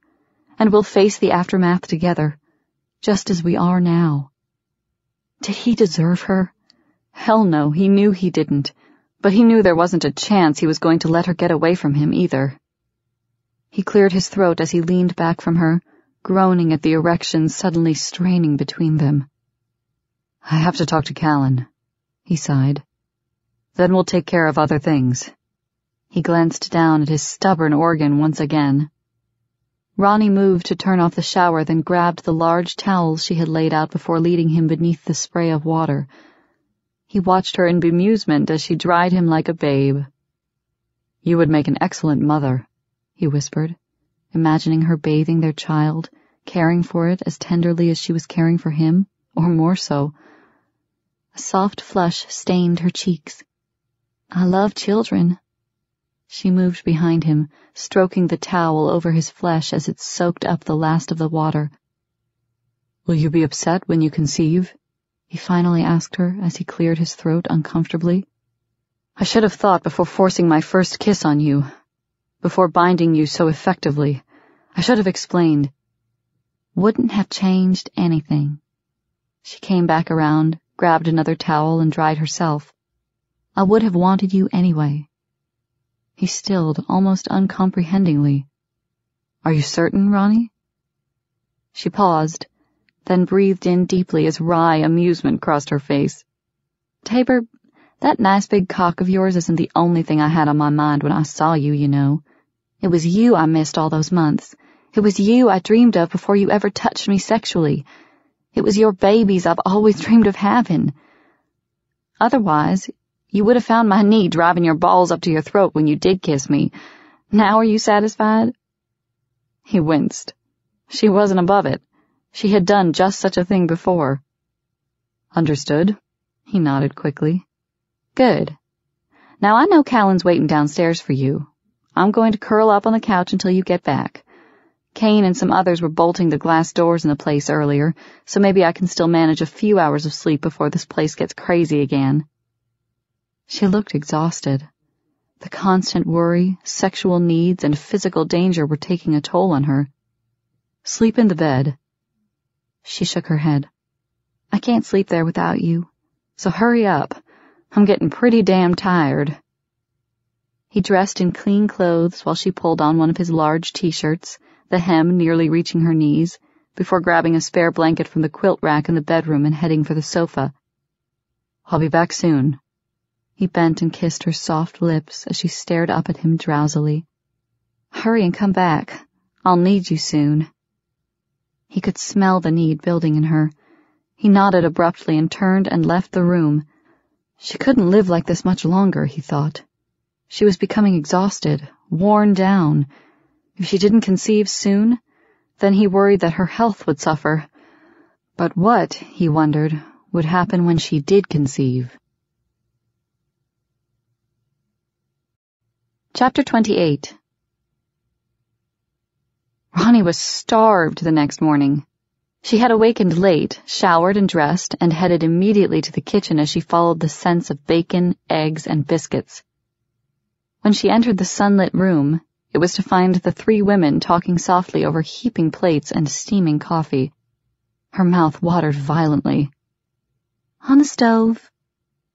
and we'll face the aftermath together, just as we are now. Did he deserve her? Hell no, he knew he didn't, but he knew there wasn't a chance he was going to let her get away from him either. He cleared his throat as he leaned back from her, groaning at the erection suddenly straining between them. I have to talk to Callan, he sighed. Then we'll take care of other things. He glanced down at his stubborn organ once again. Ronnie moved to turn off the shower, then grabbed the large towels she had laid out before leading him beneath the spray of water. He watched her in bemusement as she dried him like a babe. You would make an excellent mother, he whispered imagining her bathing their child, caring for it as tenderly as she was caring for him, or more so. A soft flush stained her cheeks. I love children. She moved behind him, stroking the towel over his flesh as it soaked up the last of the water. Will you be upset when you conceive? He finally asked her as he cleared his throat uncomfortably. I should have thought before forcing my first kiss on you, before binding you so effectively. I should have explained. Wouldn't have changed anything. She came back around, grabbed another towel, and dried herself. I would have wanted you anyway. He stilled, almost uncomprehendingly. Are you certain, Ronnie? She paused, then breathed in deeply as wry amusement crossed her face. Taber, that nice big cock of yours isn't the only thing I had on my mind when I saw you, you know. It was you I missed all those months. It was you I dreamed of before you ever touched me sexually. It was your babies I've always dreamed of having. Otherwise, you would have found my knee driving your balls up to your throat when you did kiss me. Now are you satisfied? He winced. She wasn't above it. She had done just such a thing before. Understood. He nodded quickly. Good. Now I know Callan's waiting downstairs for you. I'm going to curl up on the couch until you get back. Kane and some others were bolting the glass doors in the place earlier, so maybe I can still manage a few hours of sleep before this place gets crazy again. She looked exhausted. The constant worry, sexual needs, and physical danger were taking a toll on her. Sleep in the bed. She shook her head. I can't sleep there without you, so hurry up. I'm getting pretty damn tired. He dressed in clean clothes while she pulled on one of his large t-shirts, the hem nearly reaching her knees, before grabbing a spare blanket from the quilt rack in the bedroom and heading for the sofa. I'll be back soon. He bent and kissed her soft lips as she stared up at him drowsily. Hurry and come back. I'll need you soon. He could smell the need building in her. He nodded abruptly and turned and left the room. She couldn't live like this much longer, he thought. She was becoming exhausted, worn down. If she didn't conceive soon, then he worried that her health would suffer. But what, he wondered, would happen when she did conceive? Chapter 28 Ronnie was starved the next morning. She had awakened late, showered and dressed, and headed immediately to the kitchen as she followed the scents of bacon, eggs, and biscuits. When she entered the sunlit room, it was to find the three women talking softly over heaping plates and steaming coffee. Her mouth watered violently. On the stove.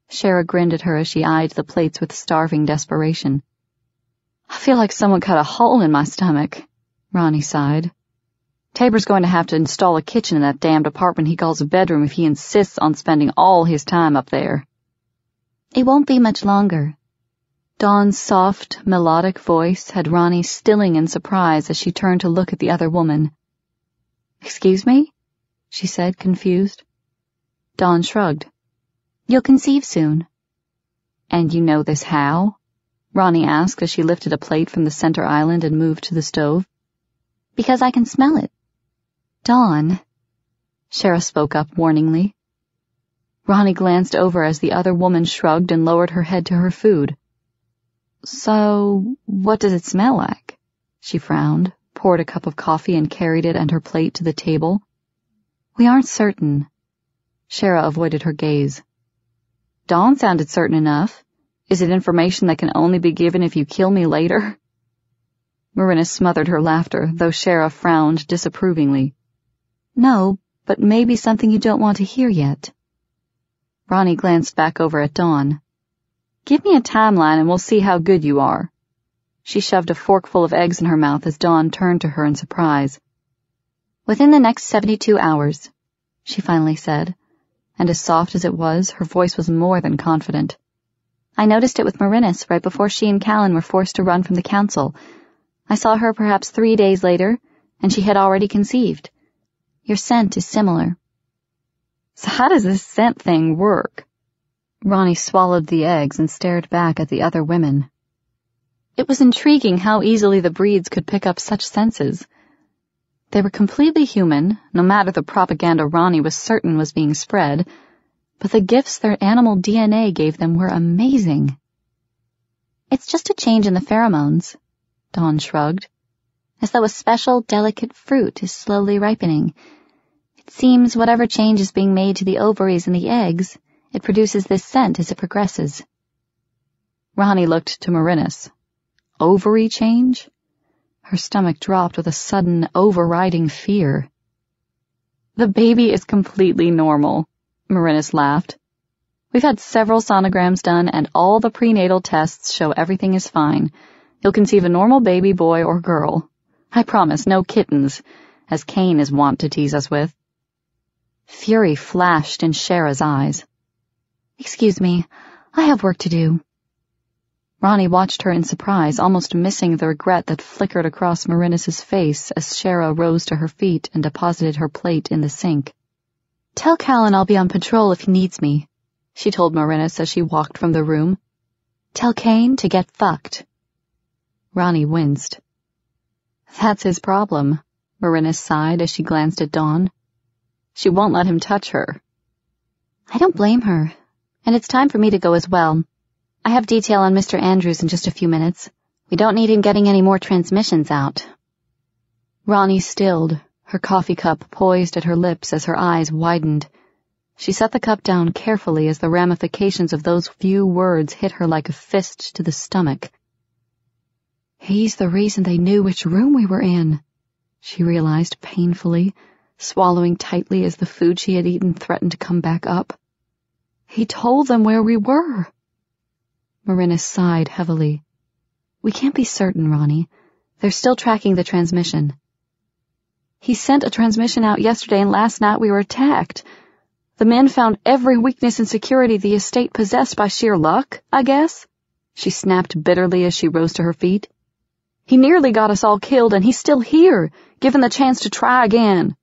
Sherra grinned at her as she eyed the plates with starving desperation. I feel like someone cut a hole in my stomach. Ronnie sighed. Tabor's going to have to install a kitchen in that damned apartment he calls a bedroom if he insists on spending all his time up there. It won't be much longer. Dawn's soft, melodic voice had Ronnie stilling in surprise as she turned to look at the other woman. Excuse me? she said, confused. Dawn shrugged. You'll conceive soon. And you know this how? Ronnie asked as she lifted a plate from the center island and moved to the stove. Because I can smell it. Dawn. Sherra spoke up warningly. Ronnie glanced over as the other woman shrugged and lowered her head to her food. So, what does it smell like? She frowned, poured a cup of coffee and carried it and her plate to the table. We aren't certain. Sherra avoided her gaze. Dawn sounded certain enough. Is it information that can only be given if you kill me later? Merinus smothered her laughter, though Sherra frowned disapprovingly. No, but maybe something you don't want to hear yet. Ronnie glanced back over at Dawn. Give me a timeline and we'll see how good you are. She shoved a forkful of eggs in her mouth as Dawn turned to her in surprise. Within the next 72 hours, she finally said, and as soft as it was, her voice was more than confident. I noticed it with Merinus right before she and Callan were forced to run from the council, I saw her perhaps three days later, and she had already conceived. Your scent is similar. So how does this scent thing work? Ronnie swallowed the eggs and stared back at the other women. It was intriguing how easily the breeds could pick up such senses. They were completely human, no matter the propaganda Ronnie was certain was being spread, but the gifts their animal DNA gave them were amazing. It's just a change in the pheromones, Dawn shrugged, as though a special, delicate fruit is slowly ripening. It seems whatever change is being made to the ovaries and the eggs, it produces this scent as it progresses. Ronnie looked to Merinus. Ovary change? Her stomach dropped with a sudden, overriding fear. The baby is completely normal, Merinus laughed. We've had several sonograms done and all the prenatal tests show everything is fine. You'll conceive a normal baby boy or girl. I promise, no kittens, as Kane is wont to tease us with. Fury flashed in Sherra's eyes. Excuse me, I have work to do. Ronnie watched her in surprise, almost missing the regret that flickered across Merinus's face as Sherra rose to her feet and deposited her plate in the sink. Tell Callan I'll be on patrol if he needs me, she told Merinus as she walked from the room. Tell Kane to get fucked. Ronnie winced. That's his problem, Merinus sighed as she glanced at Dawn. She won't let him touch her. I don't blame her, and it's time for me to go as well. I have detail on Mr. Andrews in just a few minutes. We don't need him getting any more transmissions out. Ronnie stilled, her coffee cup poised at her lips as her eyes widened. She set the cup down carefully as the ramifications of those few words hit her like a fist to the stomach. He's the reason they knew which room we were in, she realized painfully, swallowing tightly as the food she had eaten threatened to come back up. He told them where we were. Merinus sighed heavily. We can't be certain, Ronnie. They're still tracking the transmission. He sent a transmission out yesterday and last night we were attacked. The men found every weakness and security the estate possessed by sheer luck, I guess? She snapped bitterly as she rose to her feet. He nearly got us all killed, and he's still here, given the chance to try again.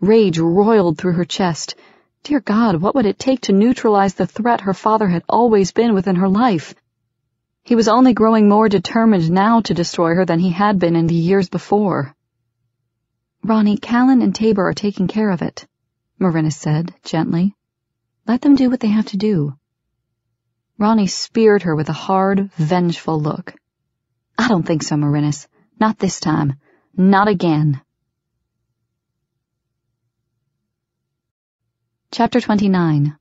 Rage roiled through her chest. Dear God, what would it take to neutralize the threat her father had always been within her life? He was only growing more determined now to destroy her than he had been in the years before. Ronnie, Callan and Tabor are taking care of it, Merinus said, gently. Let them do what they have to do. Ronnie speared her with a hard, vengeful look. I don't think so, Merinus. Not this time. Not again. Chapter 29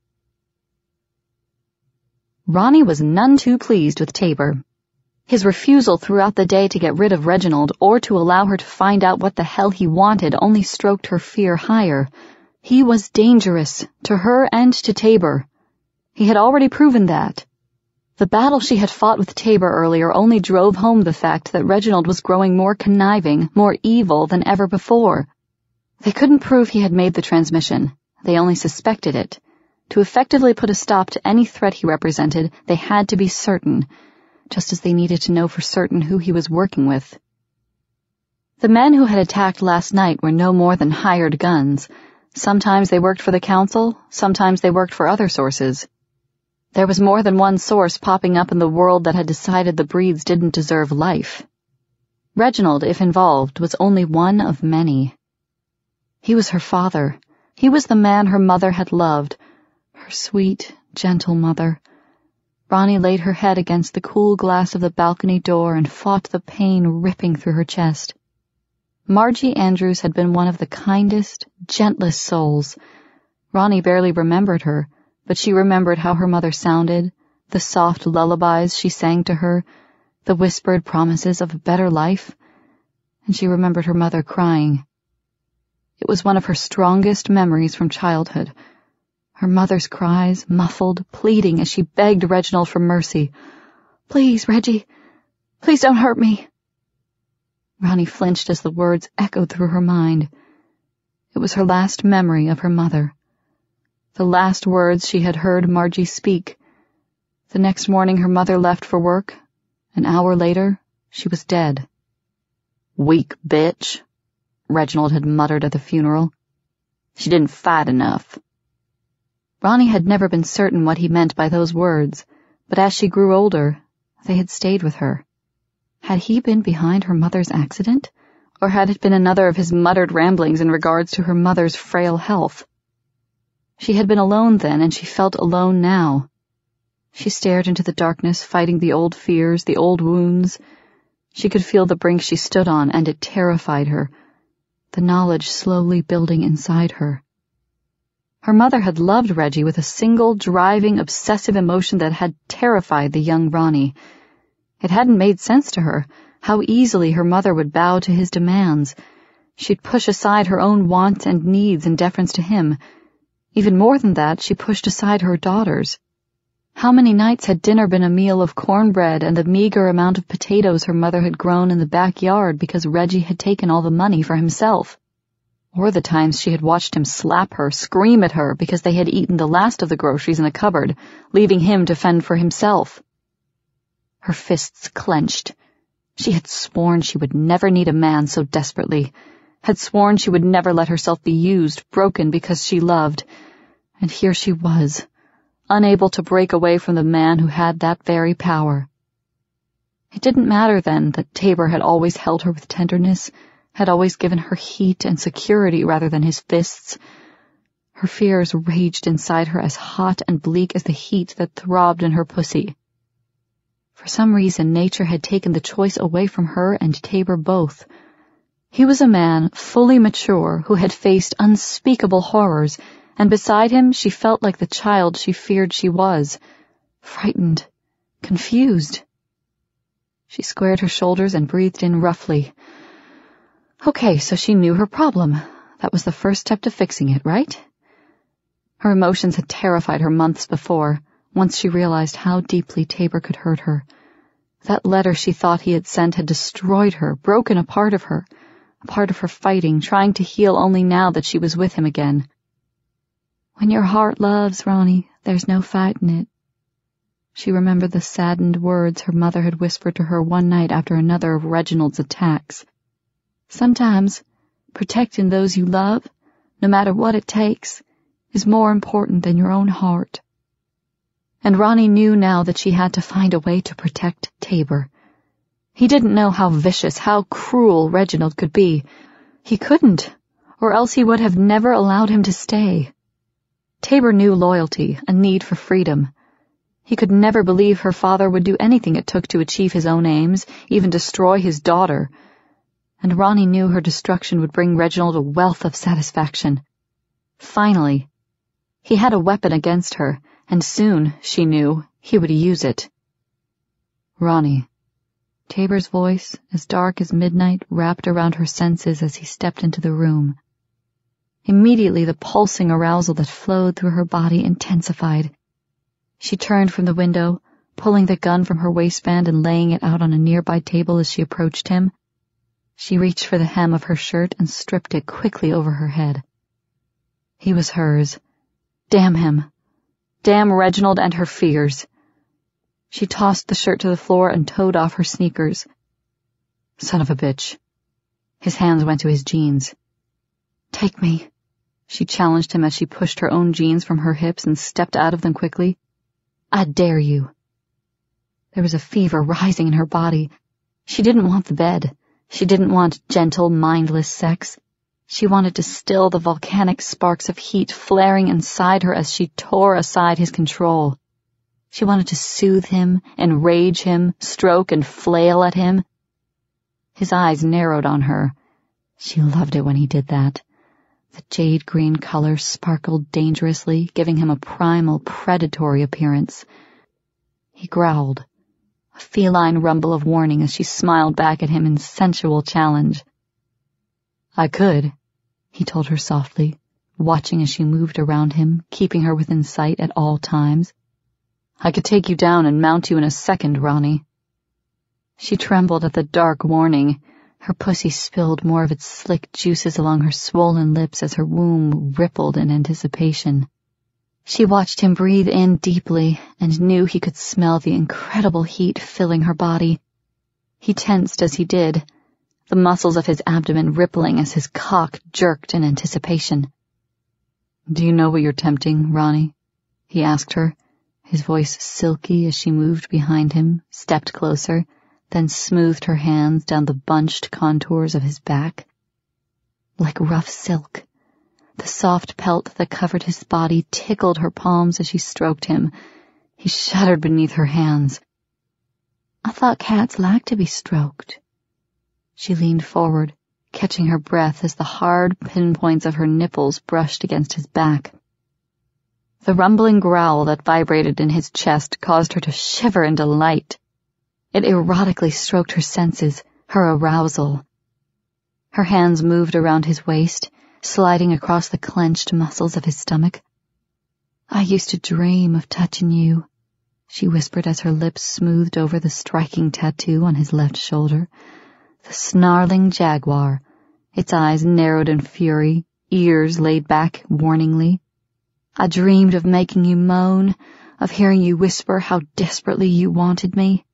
Ronnie was none too pleased with Tabor. His refusal throughout the day to get rid of Reginald or to allow her to find out what the hell he wanted only stroked her fear higher. He was dangerous, to her and to Tabor. He had already proven that. The battle she had fought with Tabor earlier only drove home the fact that Reginald was growing more conniving, more evil than ever before. They couldn't prove he had made the transmission. They only suspected it. To effectively put a stop to any threat he represented, they had to be certain, just as they needed to know for certain who he was working with. The men who had attacked last night were no more than hired guns. Sometimes they worked for the council, sometimes they worked for other sources. There was more than one source popping up in the world that had decided the breeds didn't deserve life. Reginald, if involved, was only one of many. He was her father. He was the man her mother had loved, her sweet, gentle mother. Ronnie laid her head against the cool glass of the balcony door and fought the pain ripping through her chest. Margie Andrews had been one of the kindest, gentlest souls. Ronnie barely remembered her, but she remembered how her mother sounded, the soft lullabies she sang to her, the whispered promises of a better life, and she remembered her mother crying. It was one of her strongest memories from childhood. Her mother's cries, muffled, pleading as she begged Reginald for mercy. Please, Reggie, please don't hurt me. Ronnie flinched as the words echoed through her mind. It was her last memory of her mother. The last words she had heard Margie speak. The next morning her mother left for work. An hour later, she was dead. Weak bitch. Reginald had muttered at the funeral. She didn't fight enough. Ronnie had never been certain what he meant by those words, but as she grew older, they had stayed with her. Had he been behind her mother's accident? Or had it been another of his muttered ramblings in regards to her mother's frail health? She had been alone then, and she felt alone now. She stared into the darkness, fighting the old fears, the old wounds. She could feel the brink she stood on, and it terrified her the knowledge slowly building inside her. Her mother had loved Reggie with a single, driving, obsessive emotion that had terrified the young Ronnie. It hadn't made sense to her how easily her mother would bow to his demands. She'd push aside her own wants and needs in deference to him. Even more than that, she pushed aside her daughters. How many nights had dinner been a meal of cornbread and the meager amount of potatoes her mother had grown in the backyard because Reggie had taken all the money for himself? Or the times she had watched him slap her, scream at her because they had eaten the last of the groceries in the cupboard, leaving him to fend for himself. Her fists clenched. She had sworn she would never need a man so desperately, had sworn she would never let herself be used, broken because she loved. And here she was unable to break away from the man who had that very power. It didn't matter then that Tabor had always held her with tenderness, had always given her heat and security rather than his fists. Her fears raged inside her as hot and bleak as the heat that throbbed in her pussy. For some reason, nature had taken the choice away from her and Tabor both. He was a man fully mature who had faced unspeakable horrors and beside him she felt like the child she feared she was, frightened, confused. She squared her shoulders and breathed in roughly. Okay, so she knew her problem. That was the first step to fixing it, right? Her emotions had terrified her months before, once she realized how deeply Tabor could hurt her. That letter she thought he had sent had destroyed her, broken a part of her, a part of her fighting, trying to heal only now that she was with him again. When your heart loves, Ronnie, there's no fighting it. She remembered the saddened words her mother had whispered to her one night after another of Reginald's attacks. Sometimes, protecting those you love, no matter what it takes, is more important than your own heart. And Ronnie knew now that she had to find a way to protect Taber. He didn't know how vicious, how cruel Reginald could be. He couldn't, or else he would have never allowed him to stay. Taber knew loyalty, a need for freedom. He could never believe her father would do anything it took to achieve his own aims, even destroy his daughter. And Ronnie knew her destruction would bring Reginald a wealth of satisfaction. Finally, he had a weapon against her, and soon, she knew, he would use it. Ronnie. Taber's voice, as dark as midnight, wrapped around her senses as he stepped into the room. Immediately the pulsing arousal that flowed through her body intensified. She turned from the window, pulling the gun from her waistband and laying it out on a nearby table as she approached him. She reached for the hem of her shirt and stripped it quickly over her head. He was hers. Damn him. Damn Reginald and her fears. She tossed the shirt to the floor and towed off her sneakers. Son of a bitch. His hands went to his jeans. Take me, she challenged him as she pushed her own jeans from her hips and stepped out of them quickly. I dare you. There was a fever rising in her body. She didn't want the bed. She didn't want gentle, mindless sex. She wanted to still the volcanic sparks of heat flaring inside her as she tore aside his control. She wanted to soothe him, enrage him, stroke and flail at him. His eyes narrowed on her. She loved it when he did that. The jade green color sparkled dangerously, giving him a primal, predatory appearance. He growled, a feline rumble of warning as she smiled back at him in sensual challenge. I could, he told her softly, watching as she moved around him, keeping her within sight at all times. I could take you down and mount you in a second, Ronnie. She trembled at the dark warning, her pussy spilled more of its slick juices along her swollen lips as her womb rippled in anticipation. She watched him breathe in deeply and knew he could smell the incredible heat filling her body. He tensed as he did, the muscles of his abdomen rippling as his cock jerked in anticipation. Do you know what you're tempting, Ronnie? he asked her, his voice silky as she moved behind him, stepped closer, then smoothed her hands down the bunched contours of his back. Like rough silk, the soft pelt that covered his body tickled her palms as she stroked him. He shuddered beneath her hands. I thought cats liked to be stroked. She leaned forward, catching her breath as the hard pinpoints of her nipples brushed against his back. The rumbling growl that vibrated in his chest caused her to shiver in delight. It erotically stroked her senses, her arousal. Her hands moved around his waist, sliding across the clenched muscles of his stomach. I used to dream of touching you, she whispered as her lips smoothed over the striking tattoo on his left shoulder. The snarling jaguar, its eyes narrowed in fury, ears laid back warningly. I dreamed of making you moan, of hearing you whisper how desperately you wanted me.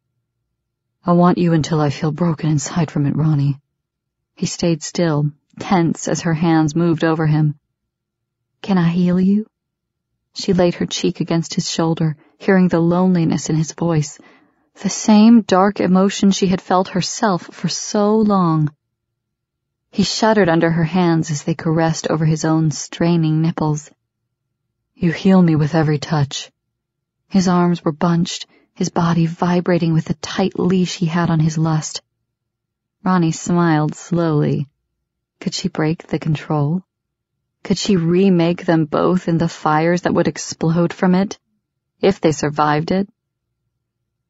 I want you until I feel broken inside from it, Ronnie. He stayed still, tense as her hands moved over him. Can I heal you? She laid her cheek against his shoulder, hearing the loneliness in his voice, the same dark emotion she had felt herself for so long. He shuddered under her hands as they caressed over his own straining nipples. You heal me with every touch. His arms were bunched, his body vibrating with the tight leash he had on his lust. Ronnie smiled slowly. Could she break the control? Could she remake them both in the fires that would explode from it, if they survived it?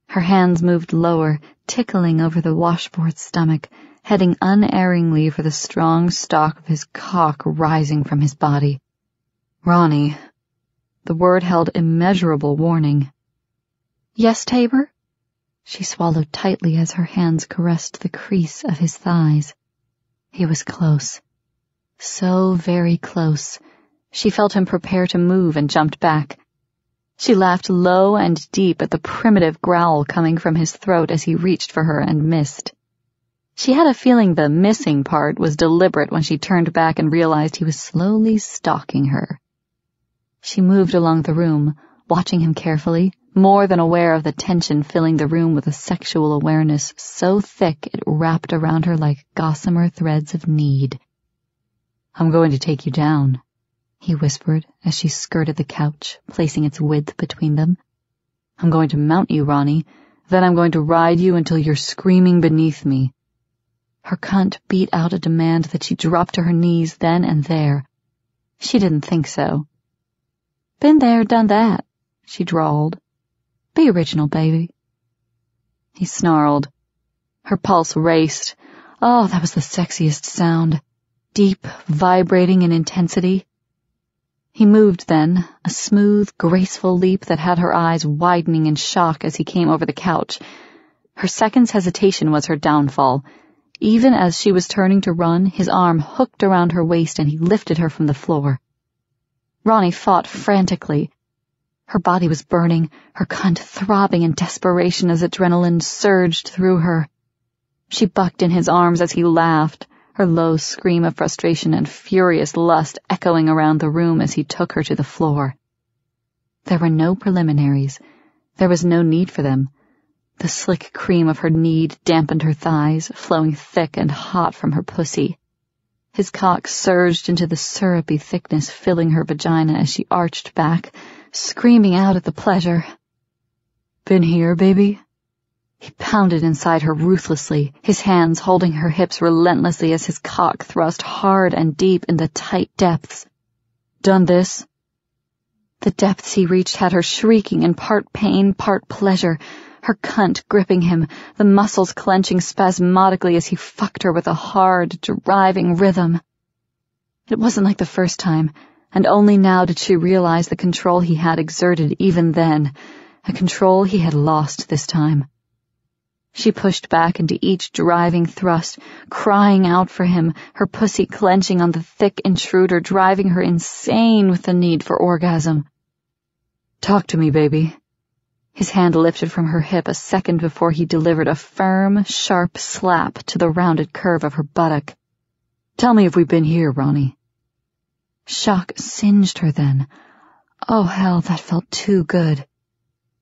Her hands moved lower, tickling over the washboard stomach, heading unerringly for the strong stalk of his cock rising from his body. Ronnie. The word held immeasurable warning. Yes, Taber? She swallowed tightly as her hands caressed the crease of his thighs. He was close. So very close, She felt him prepare to move and jumped back. She laughed low and deep at the primitive growl coming from his throat as he reached for her and missed. She had a feeling the missing part was deliberate when she turned back and realized he was slowly stalking her. She moved along the room, watching him carefully, more than aware of the tension filling the room with a sexual awareness so thick it wrapped around her like gossamer threads of need. I'm going to take you down, he whispered as she skirted the couch, placing its width between them. I'm going to mount you, Ronnie. Then I'm going to ride you until you're screaming beneath me. Her cunt beat out a demand that she drop to her knees then and there. She didn't think so. Been there, done that, she drawled. Be original, baby. He snarled. Her pulse raced. Oh, that was the sexiest sound. Deep, vibrating in intensity. He moved then, a smooth, graceful leap that had her eyes widening in shock as he came over the couch. Her second's hesitation was her downfall. Even as she was turning to run, his arm hooked around her waist and he lifted her from the floor. Ronnie fought frantically. Her body was burning, her cunt throbbing in desperation as adrenaline surged through her. She bucked in his arms as he laughed, her low scream of frustration and furious lust echoing around the room as he took her to the floor. There were no preliminaries. There was no need for them. The slick cream of her need dampened her thighs, flowing thick and hot from her pussy. His cock surged into the syrupy thickness filling her vagina as she arched back, screaming out at the pleasure. Been here, baby? He pounded inside her ruthlessly, his hands holding her hips relentlessly as his cock thrust hard and deep in the tight depths. Done this? The depths he reached had her shrieking in part pain, part pleasure, her cunt gripping him, the muscles clenching spasmodically as he fucked her with a hard, driving rhythm. It wasn't like the first time, and only now did she realize the control he had exerted even then, a control he had lost this time. She pushed back into each driving thrust, crying out for him, her pussy clenching on the thick intruder, driving her insane with the need for orgasm. Talk to me, baby. His hand lifted from her hip a second before he delivered a firm, sharp slap to the rounded curve of her buttock. Tell me if we've been here, Ronnie. Shock singed her then. Oh, hell, that felt too good.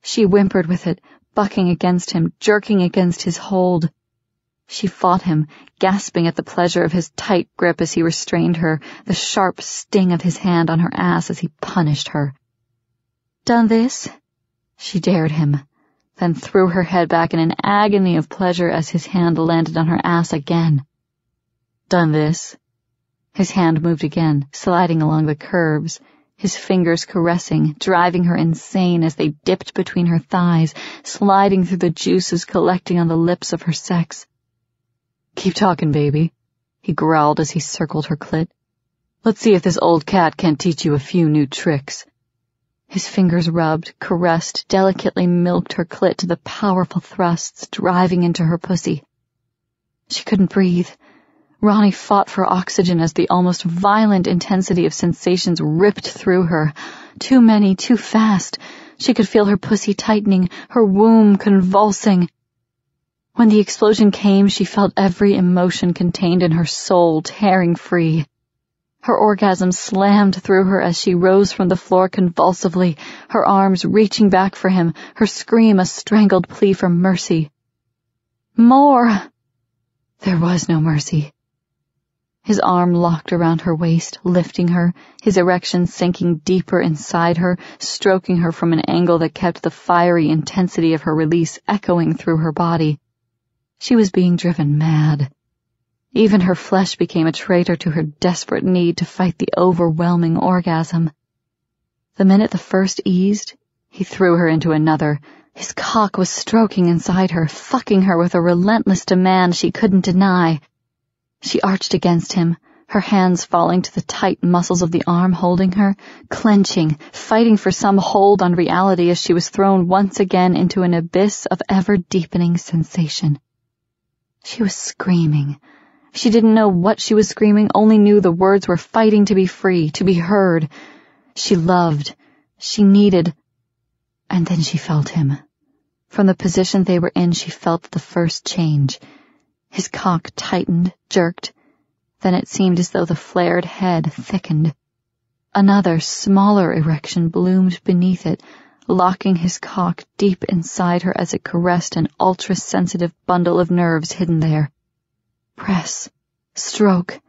She whimpered with it, bucking against him, jerking against his hold. She fought him, gasping at the pleasure of his tight grip as he restrained her, the sharp sting of his hand on her ass as he punished her. Done this? She dared him, then threw her head back in an agony of pleasure as his hand landed on her ass again. Done this? His hand moved again, sliding along the curves, his fingers caressing, driving her insane as they dipped between her thighs, sliding through the juices collecting on the lips of her sex. Keep talking, baby, he growled as he circled her clit. Let's see if this old cat can't teach you a few new tricks. His fingers rubbed, caressed, delicately milked her clit to the powerful thrusts driving into her pussy. She couldn't breathe. Ronnie fought for oxygen as the almost violent intensity of sensations ripped through her. Too many, too fast. She could feel her pussy tightening, her womb convulsing. When the explosion came, she felt every emotion contained in her soul tearing free. Her orgasm slammed through her as she rose from the floor convulsively, her arms reaching back for him, her scream a strangled plea for mercy. More! There was no mercy. His arm locked around her waist, lifting her, his erection sinking deeper inside her, stroking her from an angle that kept the fiery intensity of her release echoing through her body. She was being driven mad. Even her flesh became a traitor to her desperate need to fight the overwhelming orgasm. The minute the first eased, he threw her into another. His cock was stroking inside her, fucking her with a relentless demand she couldn't deny. She arched against him, her hands falling to the tight muscles of the arm holding her, clenching, fighting for some hold on reality as she was thrown once again into an abyss of ever-deepening sensation. She was screaming. She didn't know what she was screaming, only knew the words were fighting to be free, to be heard. She loved. She needed. And then she felt him. From the position they were in, she felt the first change. His cock tightened, jerked. Then it seemed as though the flared head thickened. Another, smaller erection bloomed beneath it, locking his cock deep inside her as it caressed an ultra-sensitive bundle of nerves hidden there. Press. Stroke.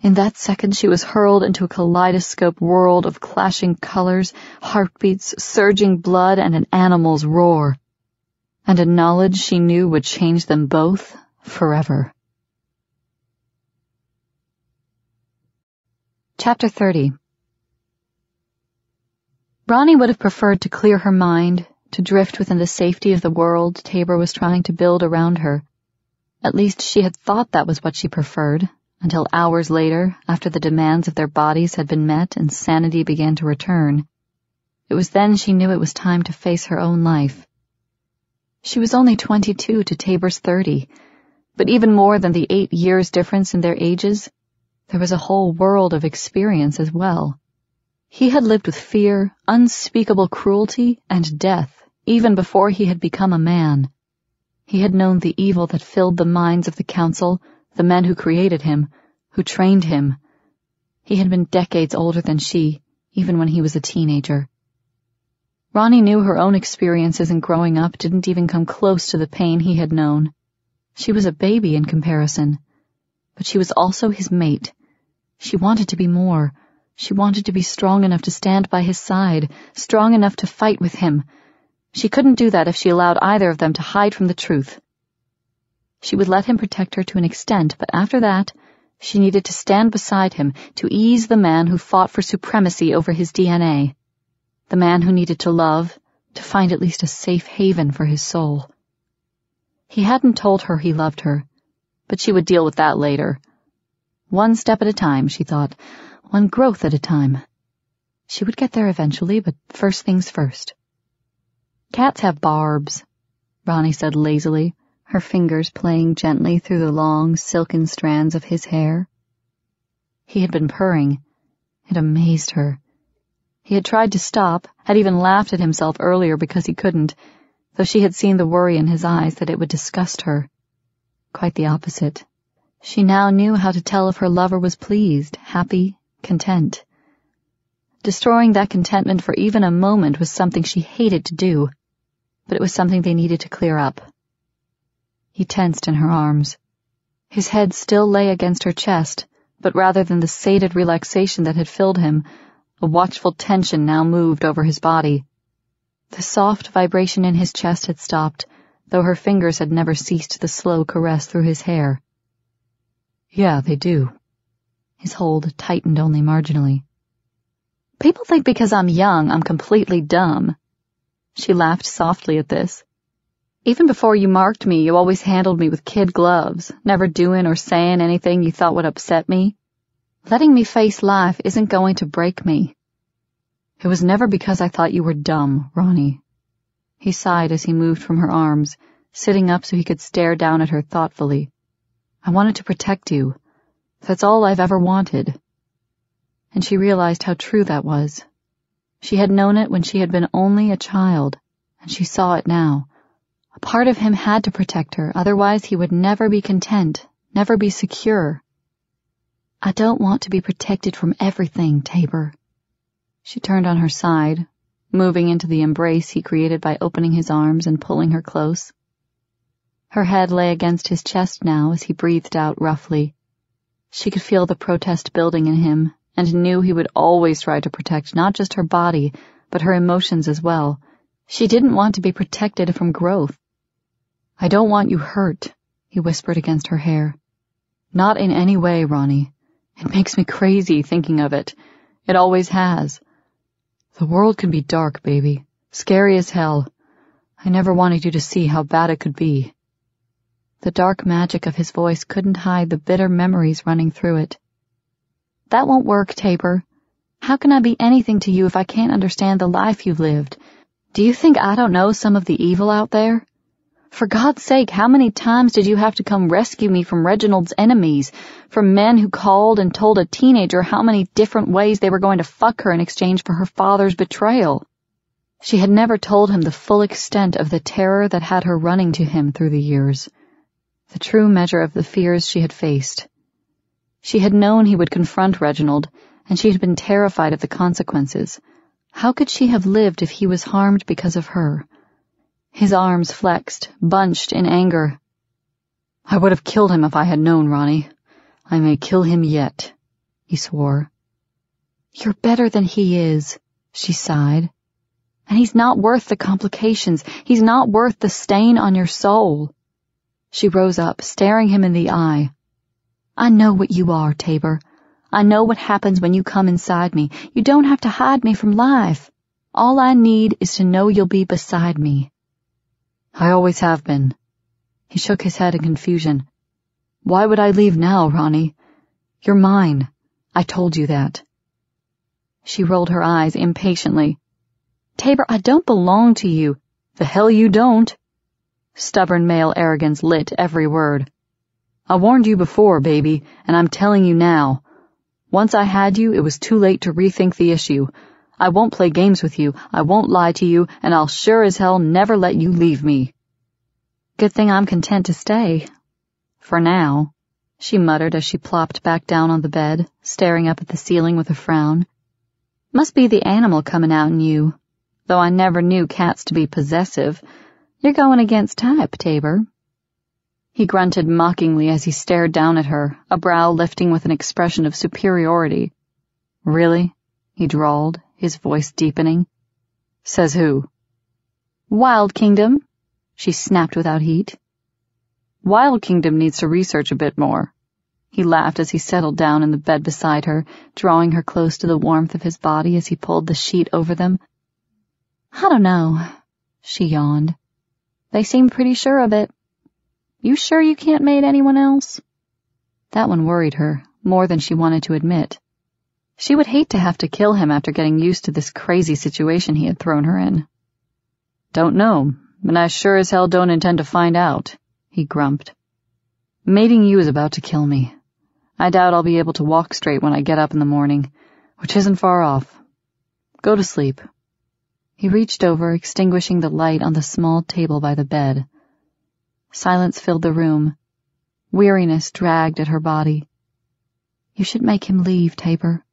In that second she was hurled into a kaleidoscope world of clashing colors, heartbeats, surging blood, and an animal's roar. And a knowledge she knew would change them both forever. Chapter 30 Ronnie would have preferred to clear her mind, to drift within the safety of the world Tabor was trying to build around her. At least she had thought that was what she preferred, until hours later, after the demands of their bodies had been met and sanity began to return. It was then she knew it was time to face her own life. She was only 22 to Tabor's 30, but even more than the eight years difference in their ages, there was a whole world of experience as well. He had lived with fear, unspeakable cruelty, and death, even before he had become a man. He had known the evil that filled the minds of the council, the men who created him, who trained him. He had been decades older than she, even when he was a teenager. Ronnie knew her own experiences in growing up didn't even come close to the pain he had known. She was a baby in comparison. But she was also his mate. She wanted to be more. She wanted to be strong enough to stand by his side, strong enough to fight with him, she couldn't do that if she allowed either of them to hide from the truth. She would let him protect her to an extent, but after that, she needed to stand beside him to ease the man who fought for supremacy over his DNA. The man who needed to love, to find at least a safe haven for his soul. He hadn't told her he loved her, but she would deal with that later. One step at a time, she thought, one growth at a time. She would get there eventually, but first things first. Cats have barbs, Ronnie said lazily, her fingers playing gently through the long, silken strands of his hair. He had been purring. It amazed her. He had tried to stop, had even laughed at himself earlier because he couldn't, though she had seen the worry in his eyes that it would disgust her. Quite the opposite. She now knew how to tell if her lover was pleased, happy, content. Destroying that contentment for even a moment was something she hated to do but it was something they needed to clear up. He tensed in her arms. His head still lay against her chest, but rather than the sated relaxation that had filled him, a watchful tension now moved over his body. The soft vibration in his chest had stopped, though her fingers had never ceased the slow caress through his hair. Yeah, they do. His hold tightened only marginally. People think because I'm young, I'm completely dumb. She laughed softly at this. Even before you marked me, you always handled me with kid gloves, never doing or saying anything you thought would upset me. Letting me face life isn't going to break me. It was never because I thought you were dumb, Ronnie. He sighed as he moved from her arms, sitting up so he could stare down at her thoughtfully. I wanted to protect you. That's all I've ever wanted. And she realized how true that was. She had known it when she had been only a child, and she saw it now. A part of him had to protect her, otherwise he would never be content, never be secure. I don't want to be protected from everything, Tabor. She turned on her side, moving into the embrace he created by opening his arms and pulling her close. Her head lay against his chest now as he breathed out roughly. She could feel the protest building in him, and knew he would always try to protect not just her body, but her emotions as well. She didn't want to be protected from growth. I don't want you hurt, he whispered against her hair. Not in any way, Ronnie. It makes me crazy thinking of it. It always has. The world can be dark, baby. Scary as hell. I never wanted you to see how bad it could be. The dark magic of his voice couldn't hide the bitter memories running through it. That won't work, Tabor. How can I be anything to you if I can't understand the life you've lived? Do you think I don't know some of the evil out there? For God's sake, how many times did you have to come rescue me from Reginald's enemies, from men who called and told a teenager how many different ways they were going to fuck her in exchange for her father's betrayal? She had never told him the full extent of the terror that had her running to him through the years, the true measure of the fears she had faced. She had known he would confront Reginald, and she had been terrified of the consequences. How could she have lived if he was harmed because of her? His arms flexed, bunched in anger. I would have killed him if I had known, Ronnie. I may kill him yet, he swore. You're better than he is, she sighed. And he's not worth the complications. He's not worth the stain on your soul. She rose up, staring him in the eye. I know what you are, Tabor. I know what happens when you come inside me. You don't have to hide me from life. All I need is to know you'll be beside me. I always have been. He shook his head in confusion. Why would I leave now, Ronnie? You're mine. I told you that. She rolled her eyes impatiently. Tabor, I don't belong to you. The hell you don't. Stubborn male arrogance lit every word. I warned you before, baby, and I'm telling you now. Once I had you, it was too late to rethink the issue. I won't play games with you, I won't lie to you, and I'll sure as hell never let you leave me. Good thing I'm content to stay. For now, she muttered as she plopped back down on the bed, staring up at the ceiling with a frown. Must be the animal coming out in you, though I never knew cats to be possessive. You're going against type, Tabor. He grunted mockingly as he stared down at her, a brow lifting with an expression of superiority. Really? he drawled, his voice deepening. Says who? Wild Kingdom, she snapped without heat. Wild Kingdom needs to research a bit more. He laughed as he settled down in the bed beside her, drawing her close to the warmth of his body as he pulled the sheet over them. I don't know, she yawned. They seem pretty sure of it. You sure you can't mate anyone else? That one worried her, more than she wanted to admit. She would hate to have to kill him after getting used to this crazy situation he had thrown her in. Don't know, and I sure as hell don't intend to find out, he grumped. Mating you is about to kill me. I doubt I'll be able to walk straight when I get up in the morning, which isn't far off. Go to sleep. He reached over, extinguishing the light on the small table by the bed. Silence filled the room. Weariness dragged at her body. You should make him leave, Tabor.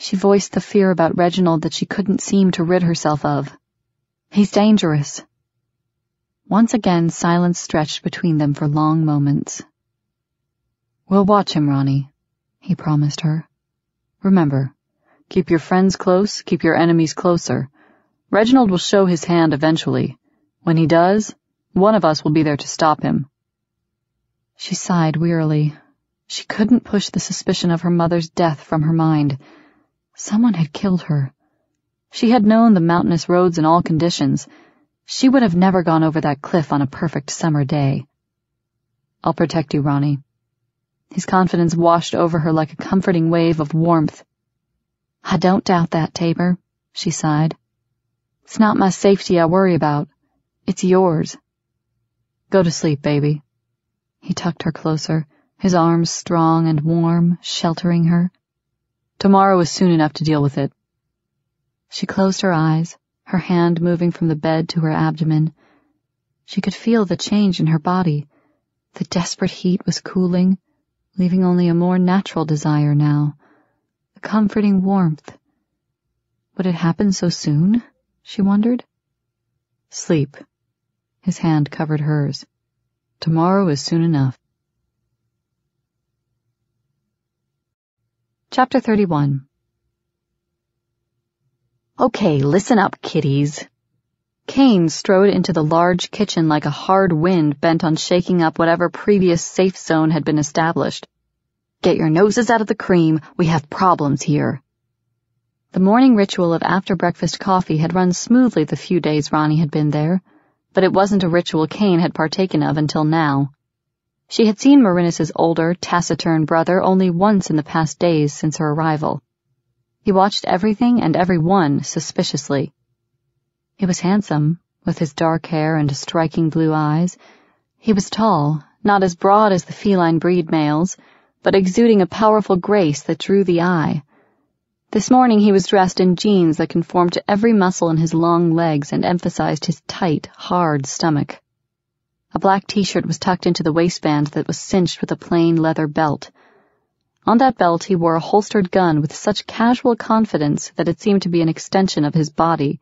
She voiced the fear about Reginald that she couldn't seem to rid herself of. He's dangerous. Once again, silence stretched between them for long moments. We'll watch him, Ronnie, he promised her. Remember, keep your friends close, keep your enemies closer. Reginald will show his hand eventually. When he does, one of us will be there to stop him. She sighed wearily. She couldn't push the suspicion of her mother's death from her mind. Someone had killed her. She had known the mountainous roads in all conditions. She would have never gone over that cliff on a perfect summer day. I'll protect you, Ronnie. His confidence washed over her like a comforting wave of warmth. I don't doubt that, Tabor, she sighed. It's not my safety I worry about. It's yours. Go to sleep, baby. He tucked her closer, his arms strong and warm, sheltering her. Tomorrow is soon enough to deal with it. She closed her eyes, her hand moving from the bed to her abdomen. She could feel the change in her body. The desperate heat was cooling, leaving only a more natural desire now. A comforting warmth. Would it happen so soon? She wondered. Sleep. His hand covered hers. Tomorrow is soon enough. Chapter 31 Okay, listen up, kiddies. Kane strode into the large kitchen like a hard wind bent on shaking up whatever previous safe zone had been established. Get your noses out of the cream, we have problems here. The morning ritual of after-breakfast coffee had run smoothly the few days Ronnie had been there, but it wasn't a ritual Kane had partaken of until now. She had seen Merinus's older, taciturn brother only once in the past days since her arrival. He watched everything and everyone suspiciously. He was handsome, With his dark hair and striking blue eyes, he was tall, not as broad as the feline breed males, but exuding a powerful grace that drew the eye. This morning he was dressed in jeans that conformed to every muscle in his long legs and emphasized his tight, hard stomach. A black t-shirt was tucked into the waistband that was cinched with a plain leather belt. On that belt he wore a holstered gun with such casual confidence that it seemed to be an extension of his body.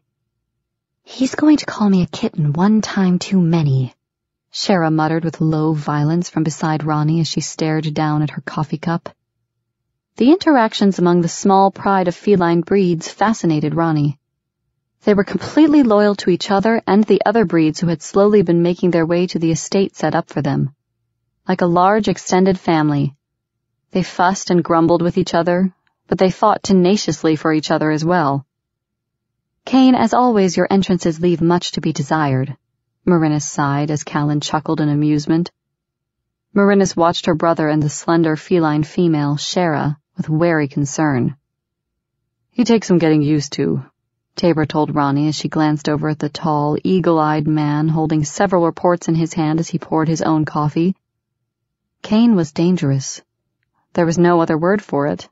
He's going to call me a kitten one time too many, Sherra muttered with low violence from beside Ronnie as she stared down at her coffee cup. The interactions among the small pride of feline breeds fascinated Ronnie. They were completely loyal to each other and the other breeds who had slowly been making their way to the estate set up for them. Like a large extended family. They fussed and grumbled with each other, but they fought tenaciously for each other as well. Kane, as always, your entrances leave much to be desired, Merinus sighed as Callan chuckled in amusement. Merinus watched her brother and the slender feline female, Sherra, with wary concern. He takes some getting used to, Tabor told Ronnie as she glanced over at the tall, eagle-eyed man holding several reports in his hand as he poured his own coffee. Kane was dangerous. There was no other word for it.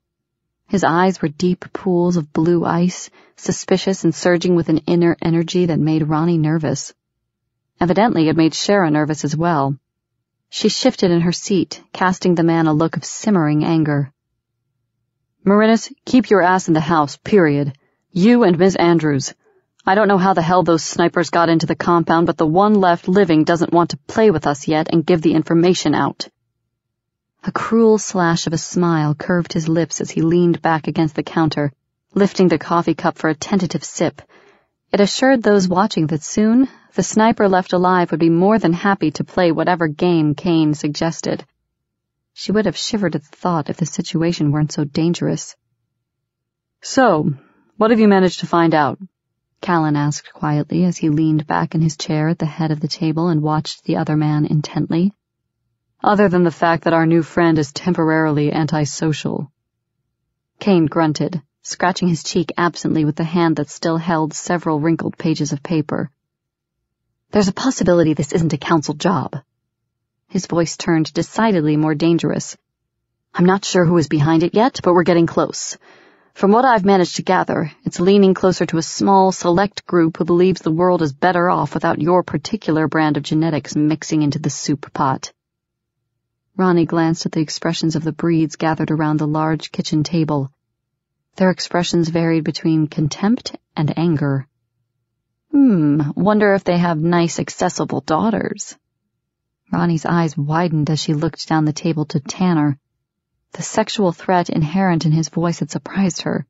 His eyes were deep pools of blue ice, suspicious and surging with an inner energy that made Ronnie nervous. Evidently it made Sherra nervous as well. She shifted in her seat, casting the man a look of simmering anger. Merinus, keep your ass in the house, period. You and Miss Andrews. I don't know how the hell those snipers got into the compound, but the one left living doesn't want to play with us yet and give the information out. A cruel slash of a smile curved his lips as he leaned back against the counter, lifting the coffee cup for a tentative sip. It assured those watching that soon the sniper left alive would be more than happy to play whatever game Kane suggested. She would have shivered at the thought if the situation weren't so dangerous. So, what have you managed to find out? Callan asked quietly as he leaned back in his chair at the head of the table and watched the other man intently. Other than the fact that our new friend is temporarily antisocial. Kane grunted, scratching his cheek absently with the hand that still held several wrinkled pages of paper. There's a possibility this isn't a council job. His voice turned decidedly more dangerous. I'm not sure who is behind it yet, but we're getting close. From what I've managed to gather, it's leaning closer to a small, select group who believes the world is better off without your particular brand of genetics mixing into the soup pot. Ronnie glanced at the expressions of the breeds gathered around the large kitchen table. Their expressions varied between contempt and anger. Hmm, wonder if they have nice, accessible daughters. Ronnie's eyes widened as she looked down the table to Tanner. The sexual threat inherent in his voice had surprised her.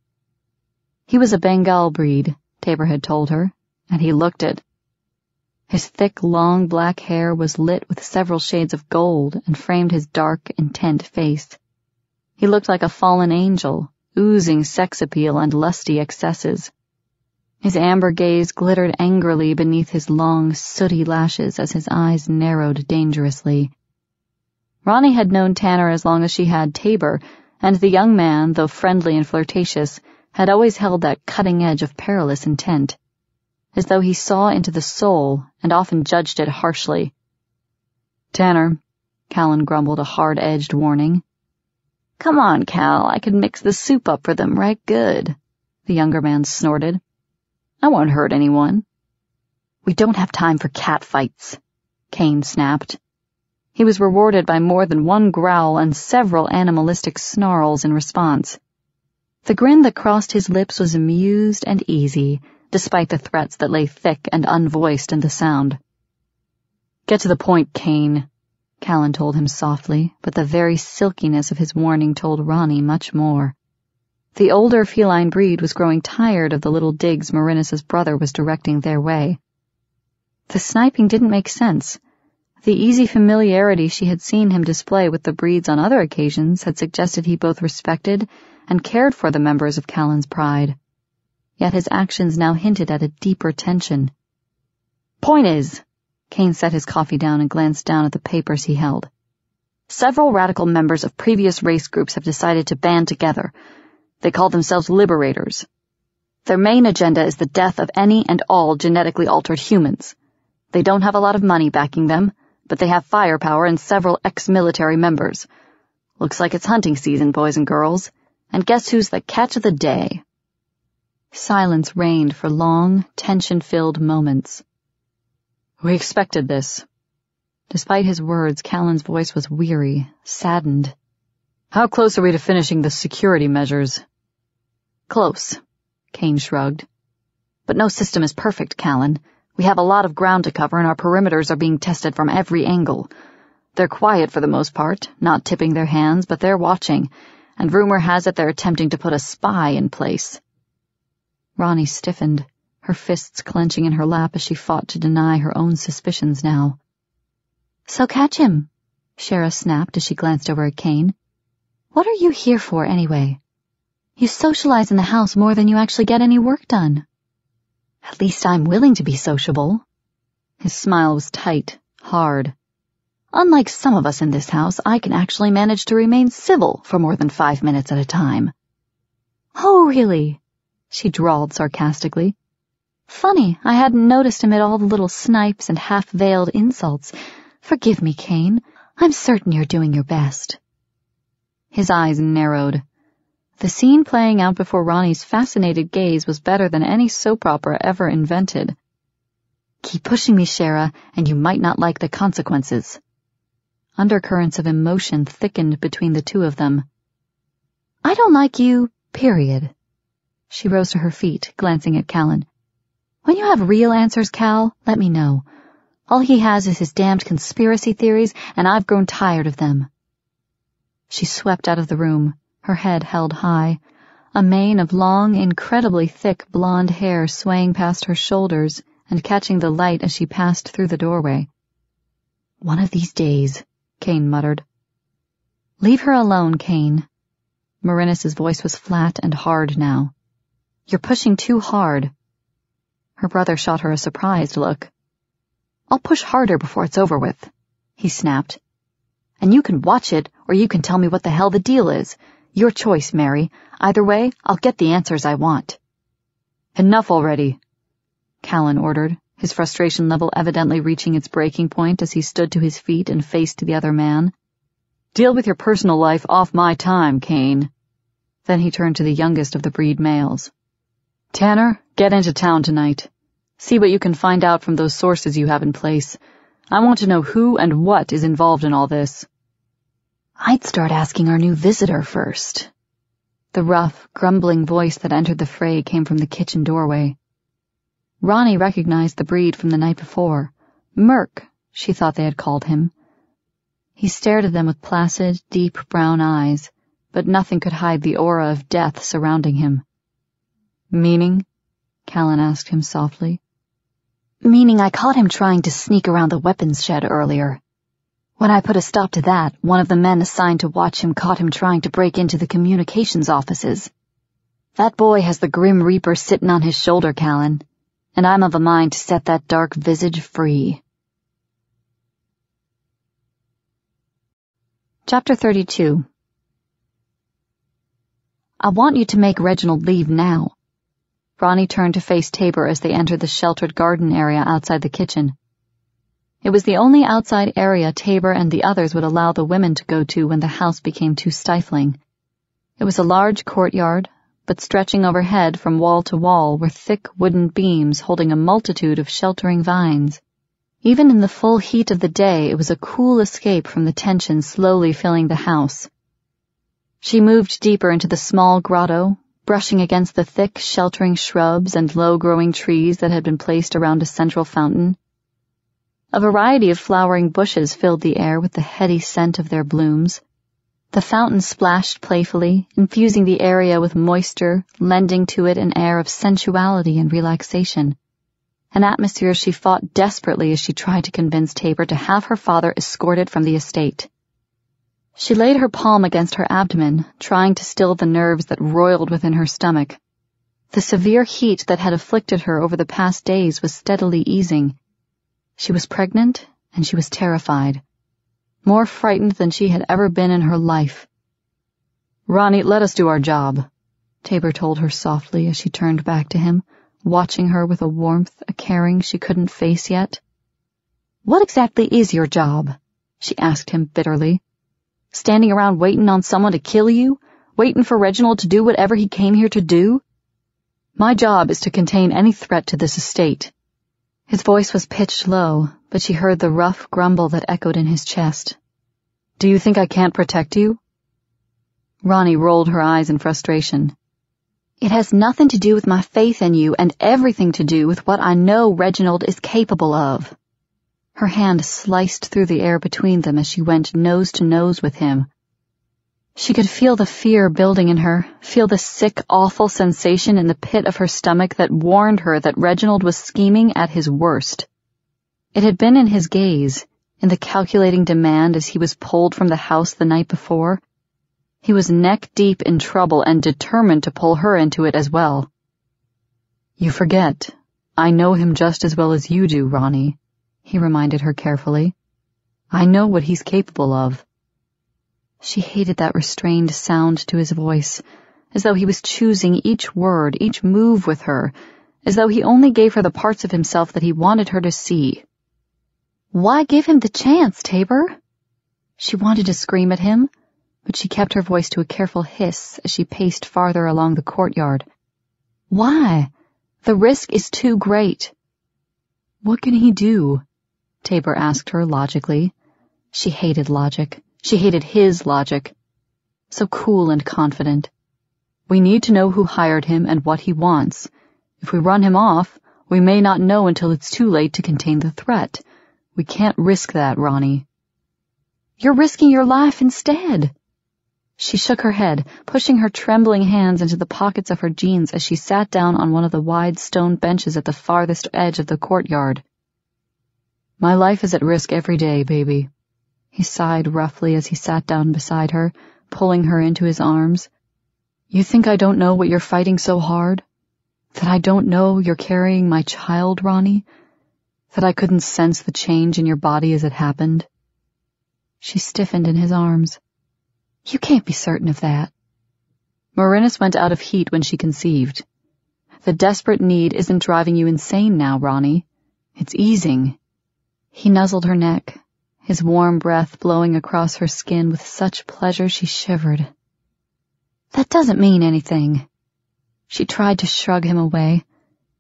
He was a Bengal breed, Tabor had told her, and he looked it. His thick, long black hair was lit with several shades of gold and framed his dark, intent face. He looked like a fallen angel, oozing sex appeal and lusty excesses. His amber gaze glittered angrily beneath his long, sooty lashes as his eyes narrowed dangerously. Ronnie had known Tanner as long as she had Tabor, and the young man, though friendly and flirtatious, had always held that cutting edge of perilous intent, as though he saw into the soul and often judged it harshly. Tanner, Callan grumbled a hard-edged warning. Come on, Cal, I can mix the soup up for them right good, the younger man snorted. I won't hurt anyone. We don't have time for cat fights, Kane snapped. He was rewarded by more than one growl and several animalistic snarls in response. The grin that crossed his lips was amused and easy, despite the threats that lay thick and unvoiced in the sound. Get to the point, Kane, Callan told him softly, but the very silkiness of his warning told Ronnie much more. The older feline breed was growing tired of the little digs Merinus's brother was directing their way. The sniping didn't make sense. The easy familiarity she had seen him display with the breeds on other occasions had suggested he both respected and cared for the members of Callan's pride. Yet his actions now hinted at a deeper tension. Point is, Kane set his coffee down and glanced down at the papers he held. Several radical members of previous race groups have decided to band together they call themselves liberators. Their main agenda is the death of any and all genetically altered humans. They don't have a lot of money backing them, but they have firepower and several ex-military members. Looks like it's hunting season, boys and girls. And guess who's the catch of the day? Silence reigned for long, tension-filled moments. We expected this. Despite his words, Callan's voice was weary, saddened. How close are we to finishing the security measures? Close, Kane shrugged. But no system is perfect, Callan. We have a lot of ground to cover and our perimeters are being tested from every angle. They're quiet for the most part, not tipping their hands, but they're watching, and rumor has it they're attempting to put a spy in place. Ronnie stiffened, her fists clenching in her lap as she fought to deny her own suspicions now. So catch him, Sherra snapped as she glanced over at Kane. What are you here for, anyway? You socialize in the house more than you actually get any work done. At least I'm willing to be sociable. His smile was tight, hard. Unlike some of us in this house, I can actually manage to remain civil for more than five minutes at a time. Oh, really? she drawled sarcastically. Funny, I hadn't noticed amid all the little snipes and half-veiled insults. Forgive me, Kane. I'm certain you're doing your best. His eyes narrowed. The scene playing out before Ronnie's fascinated gaze was better than any soap opera ever invented. Keep pushing me, Sherra, and you might not like the consequences. Undercurrents of emotion thickened between the two of them. I don't like you, period. She rose to her feet, glancing at Callan. When you have real answers, Cal, let me know. All he has is his damned conspiracy theories, and I've grown tired of them. She swept out of the room, her head held high, a mane of long, incredibly thick blonde hair swaying past her shoulders and catching the light as she passed through the doorway. One of these days, Kane muttered. Leave her alone, Kane. Merinus's voice was flat and hard now. You're pushing too hard. Her brother shot her a surprised look. I'll push harder before it's over with, he snapped. And you can watch it, or you can tell me what the hell the deal is. Your choice, Mary. Either way, I'll get the answers I want. Enough already, Callan ordered, his frustration level evidently reaching its breaking point as he stood to his feet and faced the other man. Deal with your personal life off my time, Kane. Then he turned to the youngest of the breed males. Tanner, get into town tonight. See what you can find out from those sources you have in place. I want to know who and what is involved in all this. I'd start asking our new visitor first. The rough, grumbling voice that entered the fray came from the kitchen doorway. Ronnie recognized the breed from the night before. Merc, she thought they had called him. He stared at them with placid, deep brown eyes, but nothing could hide the aura of death surrounding him. Meaning? Callan asked him softly. Meaning I caught him trying to sneak around the weapons shed earlier. When I put a stop to that, one of the men assigned to watch him caught him trying to break into the communications offices. That boy has the Grim Reaper sitting on his shoulder, Callan, and I'm of a mind to set that dark visage free. Chapter 32 I want you to make Reginald leave now. Ronnie turned to face Tabor as they entered the sheltered garden area outside the kitchen. It was the only outside area Tabor and the others would allow the women to go to when the house became too stifling. It was a large courtyard, but stretching overhead from wall to wall were thick wooden beams holding a multitude of sheltering vines. Even in the full heat of the day, it was a cool escape from the tension slowly filling the house. She moved deeper into the small grotto, brushing against the thick, sheltering shrubs and low-growing trees that had been placed around a central fountain. A variety of flowering bushes filled the air with the heady scent of their blooms. The fountain splashed playfully, infusing the area with moisture, lending to it an air of sensuality and relaxation. An atmosphere she fought desperately as she tried to convince Tabor to have her father escorted from the estate. She laid her palm against her abdomen, trying to still the nerves that roiled within her stomach. The severe heat that had afflicted her over the past days was steadily easing. She was pregnant, and she was terrified. More frightened than she had ever been in her life. Ronnie, let us do our job. Tabor told her softly as she turned back to him, watching her with a warmth, a caring she couldn't face yet. What exactly is your job? she asked him bitterly. Standing around waiting on someone to kill you? Waiting for Reginald to do whatever he came here to do? My job is to contain any threat to this estate. His voice was pitched low, but she heard the rough grumble that echoed in his chest. Do you think I can't protect you? Ronnie rolled her eyes in frustration. It has nothing to do with my faith in you and everything to do with what I know Reginald is capable of. Her hand sliced through the air between them as she went nose to nose with him. She could feel the fear building in her, feel the sick, awful sensation in the pit of her stomach that warned her that Reginald was scheming at his worst. It had been in his gaze, in the calculating demand as he was pulled from the house the night before. He was neck deep in trouble and determined to pull her into it as well. You forget. I know him just as well as you do, Ronnie, he reminded her carefully. I know what he's capable of. She hated that restrained sound to his voice, as though he was choosing each word, each move with her, as though he only gave her the parts of himself that he wanted her to see. Why give him the chance, Tabor? She wanted to scream at him, but she kept her voice to a careful hiss as she paced farther along the courtyard. Why? The risk is too great. What can he do? Tabor asked her logically. She hated logic. She hated his logic. So cool and confident. We need to know who hired him and what he wants. If we run him off, we may not know until it's too late to contain the threat. We can't risk that, Ronnie. You're risking your life instead. She shook her head, pushing her trembling hands into the pockets of her jeans as she sat down on one of the wide stone benches at the farthest edge of the courtyard. My life is at risk every day, baby. He sighed roughly as he sat down beside her, pulling her into his arms. You think I don't know what you're fighting so hard? That I don't know you're carrying my child, Ronnie? that I couldn't sense the change in your body as it happened? She stiffened in his arms. You can't be certain of that. Merinus went out of heat when she conceived. The desperate need isn't driving you insane now, Ronnie. It's easing. He nuzzled her neck, his warm breath blowing across her skin with such pleasure she shivered. That doesn't mean anything. She tried to shrug him away,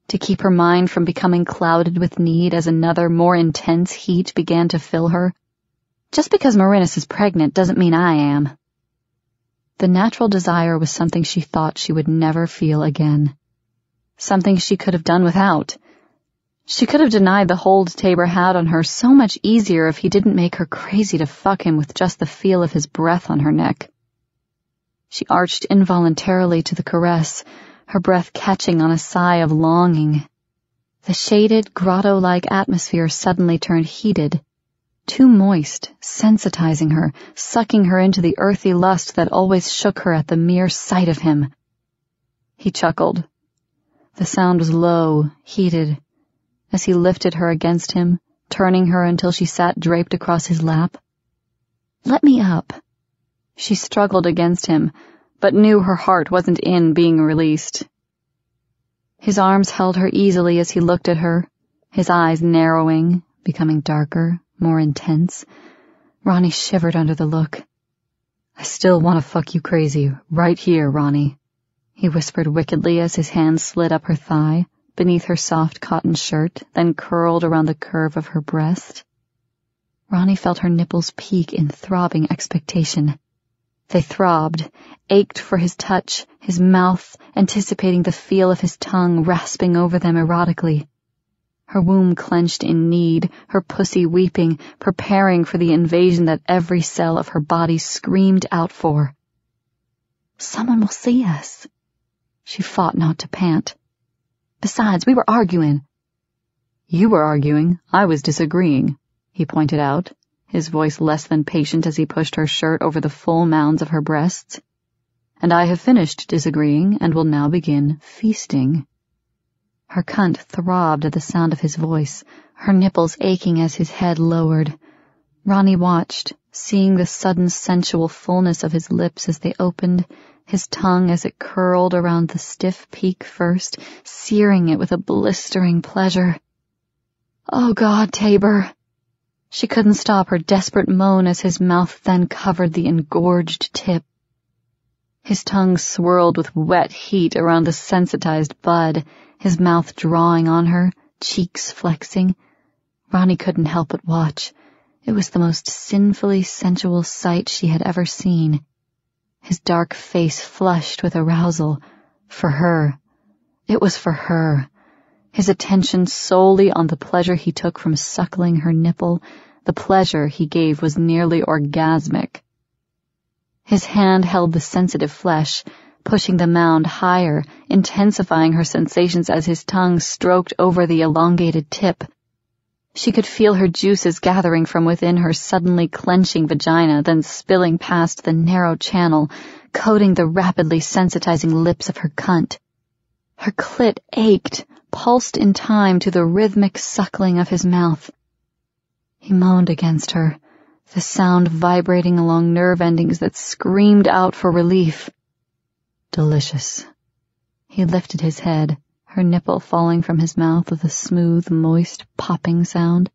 to keep her mind from becoming clouded with need as another, more intense heat began to fill her. Just because Merinus is pregnant doesn't mean I am. The natural desire was something she thought she would never feel again. Something she could have done without. She could have denied the hold Tabor had on her so much easier if he didn't make her crazy to fuck him with just the feel of his breath on her neck. She arched involuntarily to the caress, her breath catching on a sigh of longing. The shaded, grotto-like atmosphere suddenly turned heated, too moist, sensitizing her, sucking her into the earthy lust that always shook her at the mere sight of him. He chuckled. The sound was low, heated, as he lifted her against him, turning her until she sat draped across his lap. Let me up. She struggled against him, but knew her heart wasn't in being released. His arms held her easily as he looked at her, his eyes narrowing, becoming darker, more intense. Ronnie shivered under the look. I still want to fuck you crazy, right here, Ronnie, he whispered wickedly as his hand slid up her thigh, beneath her soft cotton shirt, then curled around the curve of her breast. Ronnie felt her nipples peak in throbbing expectation. They throbbed, ached for his touch, his mouth, anticipating the feel of his tongue rasping over them erotically. Her womb clenched in need, her pussy weeping, preparing for the invasion that every cell of her body screamed out for. Someone will see us. She fought not to pant. Besides, we were arguing. You were arguing. I was disagreeing, he pointed out his voice less than patient as he pushed her shirt over the full mounds of her breasts. And I have finished disagreeing and will now begin feasting. Her cunt throbbed at the sound of his voice, her nipples aching as his head lowered. Ronnie watched, seeing the sudden sensual fullness of his lips as they opened his tongue as it curled around the stiff peak first, searing it with a blistering pleasure. Oh God, Tabor! She couldn't stop her desperate moan as his mouth then covered the engorged tip. His tongue swirled with wet heat around the sensitized bud, his mouth drawing on her, cheeks flexing. Ronnie couldn't help but watch. It was the most sinfully sensual sight she had ever seen his dark face flushed with arousal. For her. It was for her. His attention solely on the pleasure he took from suckling her nipple, the pleasure he gave was nearly orgasmic. His hand held the sensitive flesh, pushing the mound higher, intensifying her sensations as his tongue stroked over the elongated tip. She could feel her juices gathering from within her suddenly clenching vagina, then spilling past the narrow channel, coating the rapidly sensitizing lips of her cunt. Her clit ached, pulsed in time to the rhythmic suckling of his mouth. He moaned against her, the sound vibrating along nerve endings that screamed out for relief. Delicious. He lifted his head her nipple falling from his mouth with a smooth, moist, popping sound.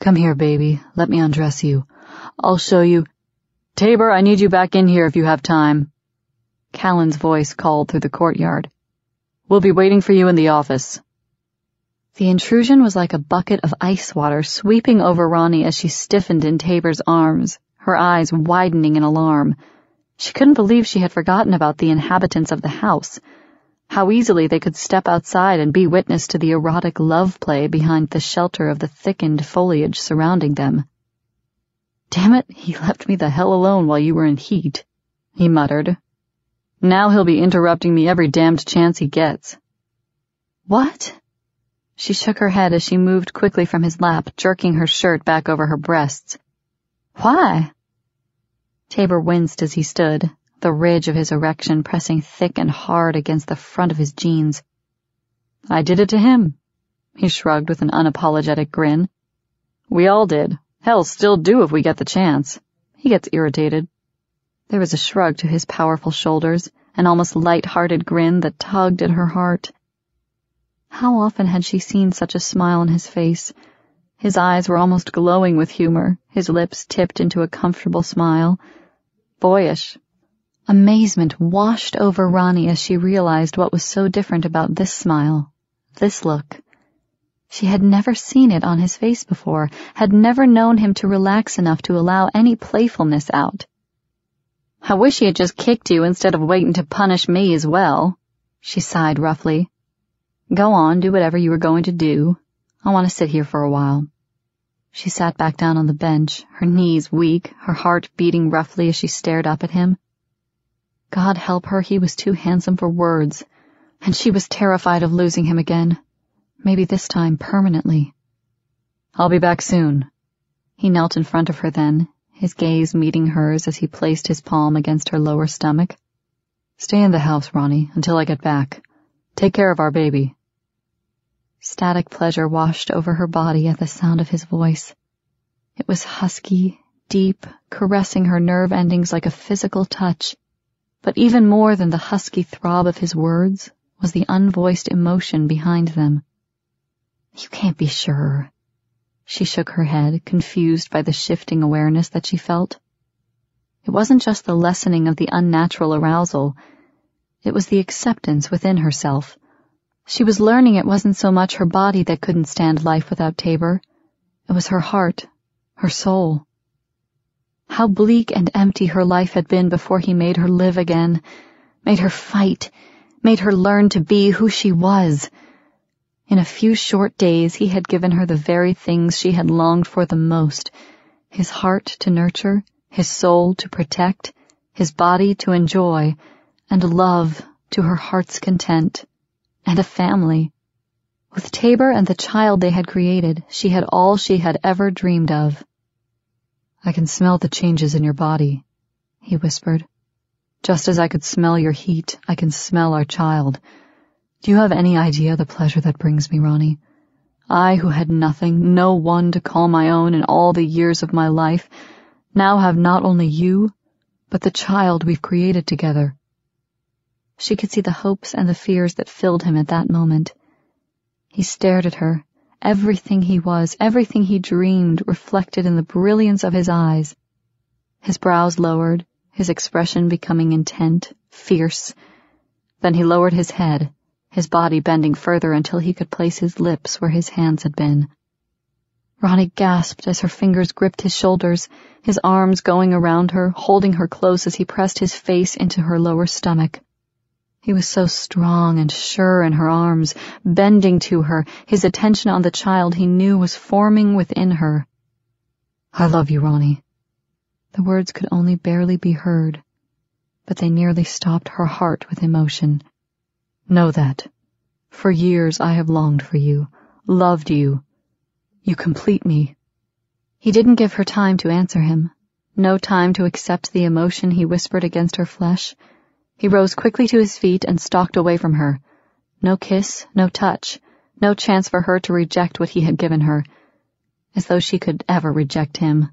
Come here, baby. Let me undress you. I'll show you. Taber, I need you back in here if you have time. Callan's voice called through the courtyard. We'll be waiting for you in the office. The intrusion was like a bucket of ice water sweeping over Ronnie as she stiffened in Taber's arms, her eyes widening in alarm. She couldn't believe she had forgotten about the inhabitants of the house how easily they could step outside and be witness to the erotic love play behind the shelter of the thickened foliage surrounding them. Damn it, he left me the hell alone while you were in heat, he muttered. Now he'll be interrupting me every damned chance he gets. What? She shook her head as she moved quickly from his lap, jerking her shirt back over her breasts. Why? Taber winced as he stood, the ridge of his erection pressing thick and hard against the front of his jeans. I did it to him, he shrugged with an unapologetic grin. We all did. Hell, still do if we get the chance. He gets irritated. There was a shrug to his powerful shoulders, an almost light-hearted grin that tugged at her heart. How often had she seen such a smile on his face? His eyes were almost glowing with humor, his lips tipped into a comfortable smile. Boyish, Amazement washed over Ronnie as she realized what was so different about this smile, this look. She had never seen it on his face before, had never known him to relax enough to allow any playfulness out. I wish he had just kicked you instead of waiting to punish me as well, she sighed roughly. Go on, do whatever you were going to do. I want to sit here for a while. She sat back down on the bench, her knees weak, her heart beating roughly as she stared up at him. God help her, he was too handsome for words, and she was terrified of losing him again. Maybe this time permanently. I'll be back soon. He knelt in front of her then, his gaze meeting hers as he placed his palm against her lower stomach. Stay in the house, Ronnie, until I get back. Take care of our baby. Static pleasure washed over her body at the sound of his voice. It was husky, deep, caressing her nerve endings like a physical touch. But even more than the husky throb of his words was the unvoiced emotion behind them. You can't be sure. She shook her head, confused by the shifting awareness that she felt. It wasn't just the lessening of the unnatural arousal, it was the acceptance within herself. She was learning it wasn't so much her body that couldn't stand life without Taber. It was her heart, her soul. How bleak and empty her life had been before he made her live again, made her fight, made her learn to be who she was. In a few short days he had given her the very things she had longed for the most, his heart to nurture, his soul to protect, his body to enjoy, and love to her heart's content, and a family. With Tabor and the child they had created, she had all she had ever dreamed of. I can smell the changes in your body, he whispered. Just as I could smell your heat, I can smell our child. Do you have any idea the pleasure that brings me, Ronnie? I, who had nothing, no one to call my own in all the years of my life, now have not only you, but the child we've created together. She could see the hopes and the fears that filled him at that moment. He stared at her, everything he was, everything he dreamed reflected in the brilliance of his eyes. His brows lowered, his expression becoming intent, fierce. Then he lowered his head, his body bending further until he could place his lips where his hands had been. Ronnie gasped as her fingers gripped his shoulders, his arms going around her, holding her close as he pressed his face into her lower stomach. He was so strong and sure in her arms, bending to her, his attention on the child he knew was forming within her. I love you, Ronnie. The words could only barely be heard, but they nearly stopped her heart with emotion. Know that. For years I have longed for you, loved you. You complete me. He didn't give her time to answer him, no time to accept the emotion he whispered against her flesh. He rose quickly to his feet and stalked away from her. No kiss, no touch, no chance for her to reject what he had given her, as though she could ever reject him.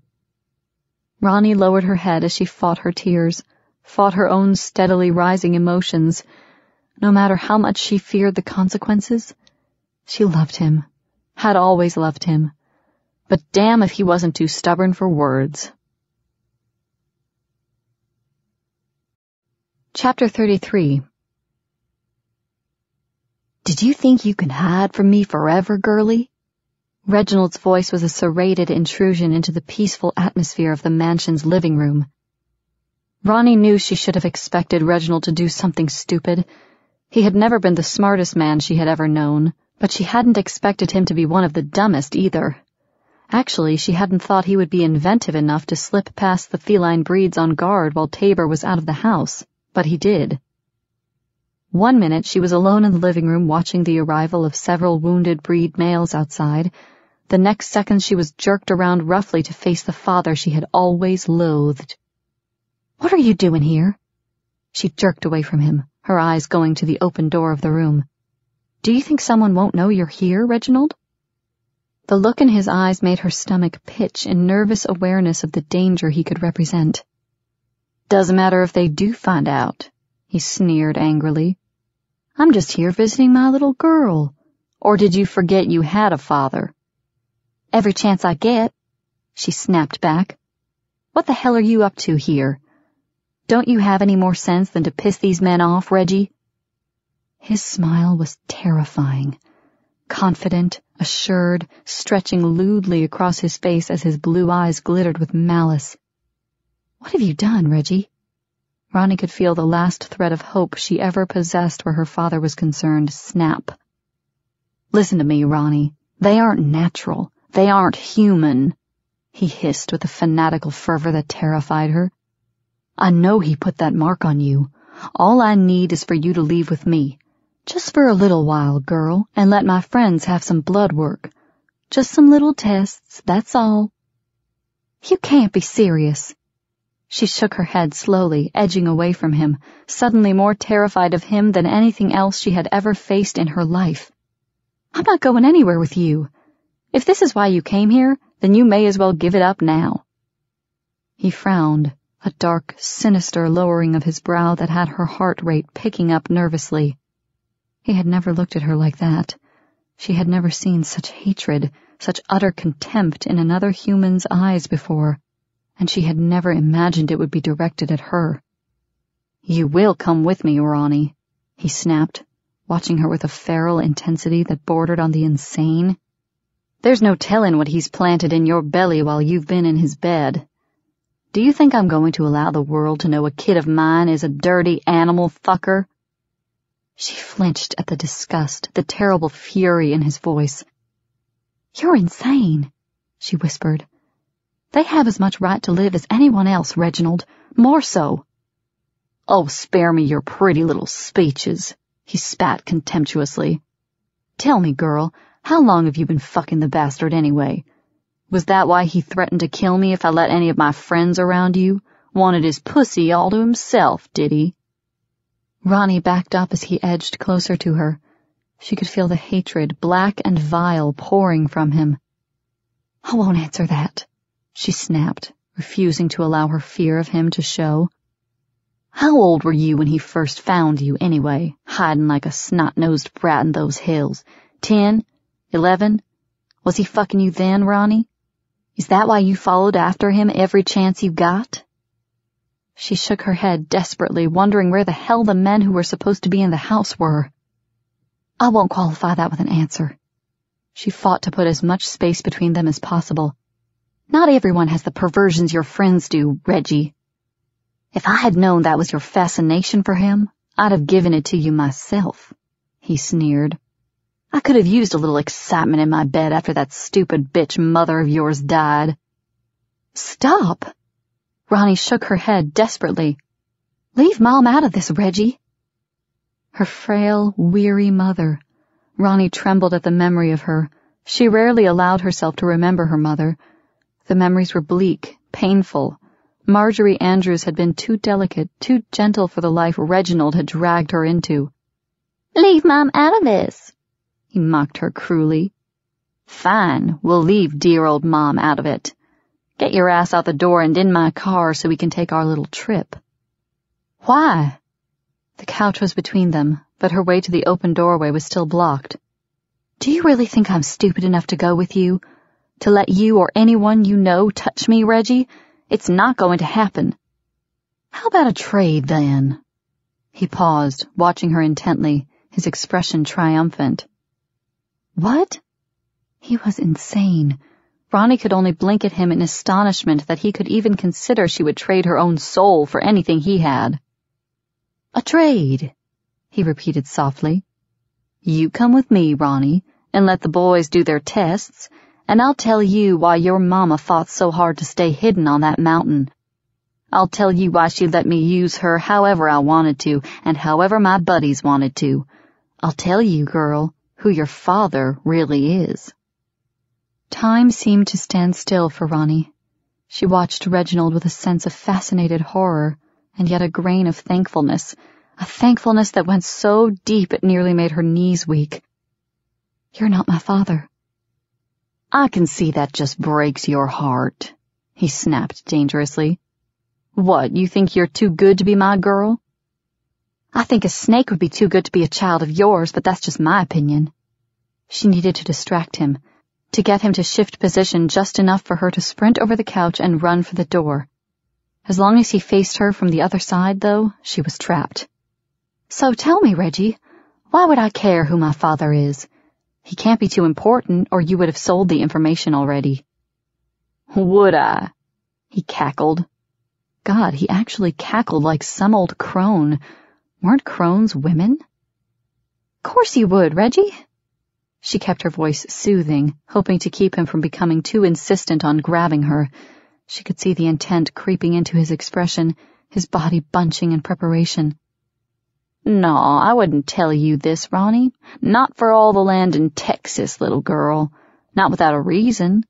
Ronnie lowered her head as she fought her tears, fought her own steadily rising emotions. No matter how much she feared the consequences, she loved him, had always loved him. But damn if he wasn't too stubborn for words. Chapter 33 Did you think you could hide from me forever, girlie? Reginald's voice was a serrated intrusion into the peaceful atmosphere of the mansion's living room. Ronnie knew she should have expected Reginald to do something stupid. He had never been the smartest man she had ever known, but she hadn't expected him to be one of the dumbest either. Actually, she hadn't thought he would be inventive enough to slip past the feline breeds on guard while Tabor was out of the house but he did. One minute she was alone in the living room watching the arrival of several wounded breed males outside. The next second she was jerked around roughly to face the father she had always loathed. What are you doing here? She jerked away from him, her eyes going to the open door of the room. Do you think someone won't know you're here, Reginald? The look in his eyes made her stomach pitch in nervous awareness of the danger he could represent. Doesn't matter if they do find out, he sneered angrily. I'm just here visiting my little girl. Or did you forget you had a father? Every chance I get, she snapped back. What the hell are you up to here? Don't you have any more sense than to piss these men off, Reggie? His smile was terrifying. Confident, assured, stretching lewdly across his face as his blue eyes glittered with malice. What have you done, Reggie? Ronnie could feel the last thread of hope she ever possessed where her father was concerned snap. Listen to me, Ronnie. They aren't natural. They aren't human, he hissed with a fanatical fervor that terrified her. I know he put that mark on you. All I need is for you to leave with me. Just for a little while, girl, and let my friends have some blood work. Just some little tests, that's all. You can't be serious. She shook her head slowly, edging away from him, suddenly more terrified of him than anything else she had ever faced in her life. I'm not going anywhere with you. If this is why you came here, then you may as well give it up now. He frowned, a dark, sinister lowering of his brow that had her heart rate picking up nervously. He had never looked at her like that. She had never seen such hatred, such utter contempt in another human's eyes before and she had never imagined it would be directed at her. You will come with me, Ronnie, he snapped, watching her with a feral intensity that bordered on the insane. There's no telling what he's planted in your belly while you've been in his bed. Do you think I'm going to allow the world to know a kid of mine is a dirty animal fucker? She flinched at the disgust, the terrible fury in his voice. You're insane, she whispered, they have as much right to live as anyone else, Reginald. More so. Oh, spare me your pretty little speeches, he spat contemptuously. Tell me, girl, how long have you been fucking the bastard anyway? Was that why he threatened to kill me if I let any of my friends around you? Wanted his pussy all to himself, did he? Ronnie backed up as he edged closer to her. She could feel the hatred, black and vile, pouring from him. I won't answer that she snapped, refusing to allow her fear of him to show. How old were you when he first found you, anyway, hiding like a snot-nosed brat in those hills? Ten? Eleven? Was he fucking you then, Ronnie? Is that why you followed after him every chance you got? She shook her head desperately, wondering where the hell the men who were supposed to be in the house were. I won't qualify that with an answer. She fought to put as much space between them as possible. Not everyone has the perversions your friends do, Reggie. If I had known that was your fascination for him, I'd have given it to you myself, he sneered. I could have used a little excitement in my bed after that stupid bitch mother of yours died. Stop! Ronnie shook her head desperately. Leave Mom out of this, Reggie. Her frail, weary mother. Ronnie trembled at the memory of her. She rarely allowed herself to remember her mother. The memories were bleak, painful. Marjorie Andrews had been too delicate, too gentle for the life Reginald had dragged her into. Leave Mom out of this, he mocked her cruelly. Fine, we'll leave dear old Mom out of it. Get your ass out the door and in my car so we can take our little trip. Why? The couch was between them, but her way to the open doorway was still blocked. Do you really think I'm stupid enough to go with you? To let you or anyone you know touch me, Reggie? It's not going to happen. How about a trade, then? He paused, watching her intently, his expression triumphant. What? He was insane. Ronnie could only blink at him in astonishment that he could even consider she would trade her own soul for anything he had. A trade, he repeated softly. You come with me, Ronnie, and let the boys do their tests, and I'll tell you why your mama fought so hard to stay hidden on that mountain. I'll tell you why she let me use her however I wanted to, and however my buddies wanted to. I'll tell you, girl, who your father really is. Time seemed to stand still for Ronnie. She watched Reginald with a sense of fascinated horror, and yet a grain of thankfulness, a thankfulness that went so deep it nearly made her knees weak. You're not my father. I can see that just breaks your heart, he snapped dangerously. What, you think you're too good to be my girl? I think a snake would be too good to be a child of yours, but that's just my opinion. She needed to distract him, to get him to shift position just enough for her to sprint over the couch and run for the door. As long as he faced her from the other side, though, she was trapped. So tell me, Reggie, why would I care who my father is? He can't be too important, or you would have sold the information already. Would I? He cackled. God, he actually cackled like some old crone Weren't crones women? Course you would, Reggie. She kept her voice soothing, hoping to keep him from becoming too insistent on grabbing her. She could see the intent creeping into his expression, his body bunching in preparation. No, I wouldn't tell you this, Ronnie. Not for all the land in Texas, little girl. Not without a reason.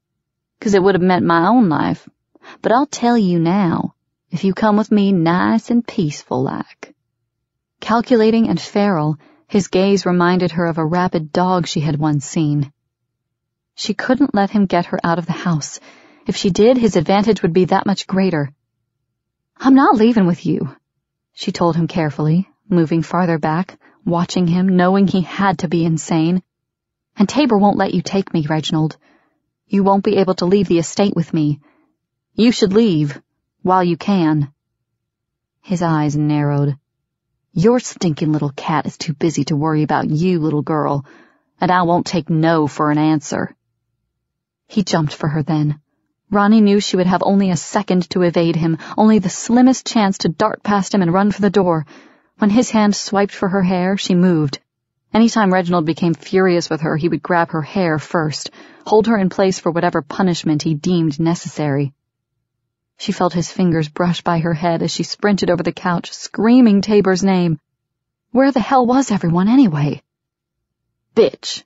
'Cause it would have meant my own life. But I'll tell you now, if you come with me nice and peaceful like. Calculating and feral, his gaze reminded her of a rabid dog she had once seen. She couldn't let him get her out of the house. If she did, his advantage would be that much greater. I'm not leaving with you, she told him carefully, moving farther back, watching him, knowing he had to be insane. And Tabor won't let you take me, Reginald. You won't be able to leave the estate with me. You should leave, while you can. His eyes narrowed. Your stinking little cat is too busy to worry about you, little girl, and I won't take no for an answer. He jumped for her then. Ronnie knew she would have only a second to evade him, only the slimmest chance to dart past him and run for the door. When his hand swiped for her hair, she moved. Anytime Reginald became furious with her, he would grab her hair first, hold her in place for whatever punishment he deemed necessary. She felt his fingers brush by her head as she sprinted over the couch, screaming Tabor's name. Where the hell was everyone anyway? Bitch.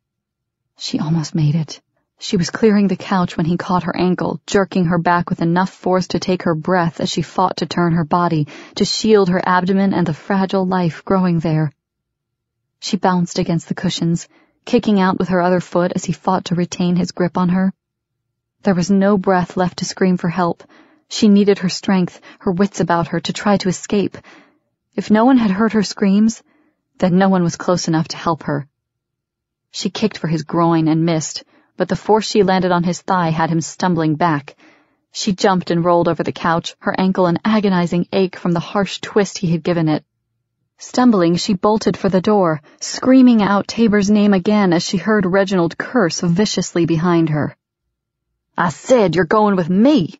She almost made it. She was clearing the couch when he caught her ankle, jerking her back with enough force to take her breath as she fought to turn her body, to shield her abdomen and the fragile life growing there. She bounced against the cushions, kicking out with her other foot as he fought to retain his grip on her. There was no breath left to scream for help, she needed her strength, her wits about her, to try to escape. If no one had heard her screams, then no one was close enough to help her. She kicked for his groin and missed, but the force she landed on his thigh had him stumbling back. She jumped and rolled over the couch, her ankle an agonizing ache from the harsh twist he had given it. Stumbling, she bolted for the door, screaming out Tabor's name again as she heard Reginald curse viciously behind her. I said you're going with me!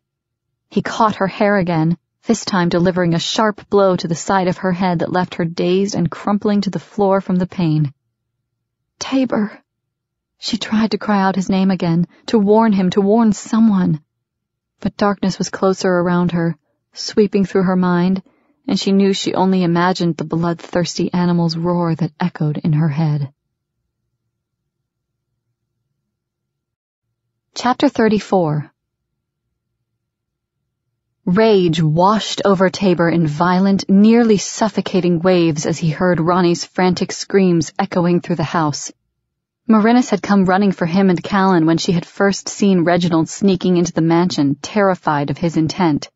He caught her hair again, this time delivering a sharp blow to the side of her head that left her dazed and crumpling to the floor from the pain. Tabor! She tried to cry out his name again, to warn him, to warn someone. But darkness was closer around her, sweeping through her mind, and she knew she only imagined the bloodthirsty animal's roar that echoed in her head. Chapter 34 Rage washed over Tabor in violent, nearly suffocating waves as he heard Ronnie's frantic screams echoing through the house. Merinus had come running for him and Callan when she had first seen Reginald sneaking into the mansion, terrified of his intent.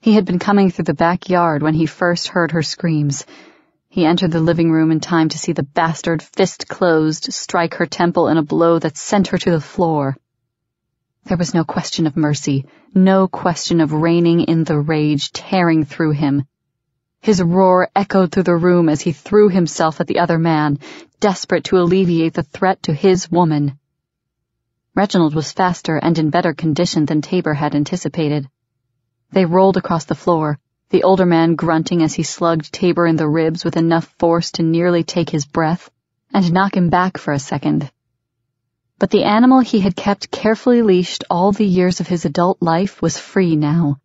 He had been coming through the backyard when he first heard her screams. He entered the living room in time to see the bastard, fist closed, strike her temple in a blow that sent her to the floor. There was no question of mercy, no question of reining in the rage tearing through him. His roar echoed through the room as he threw himself at the other man, desperate to alleviate the threat to his woman. Reginald was faster and in better condition than Tabor had anticipated. They rolled across the floor, the older man grunting as he slugged Tabor in the ribs with enough force to nearly take his breath and knock him back for a second. But the animal he had kept carefully leashed all the years of his adult life was free now.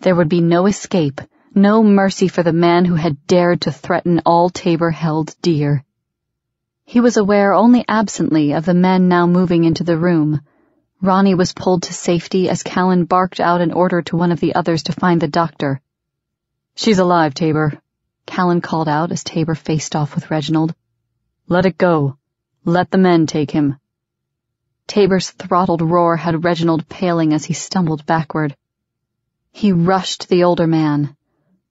There would be no escape, no mercy for the man who had dared to threaten all Tabor held dear. He was aware only absently of the men now moving into the room. Ronnie was pulled to safety as Callan barked out an order to one of the others to find the doctor. She's alive, Tabor, Callan called out as Tabor faced off with Reginald. Let it go. Let the men take him. Tabor's throttled roar had Reginald paling as he stumbled backward. He rushed the older man.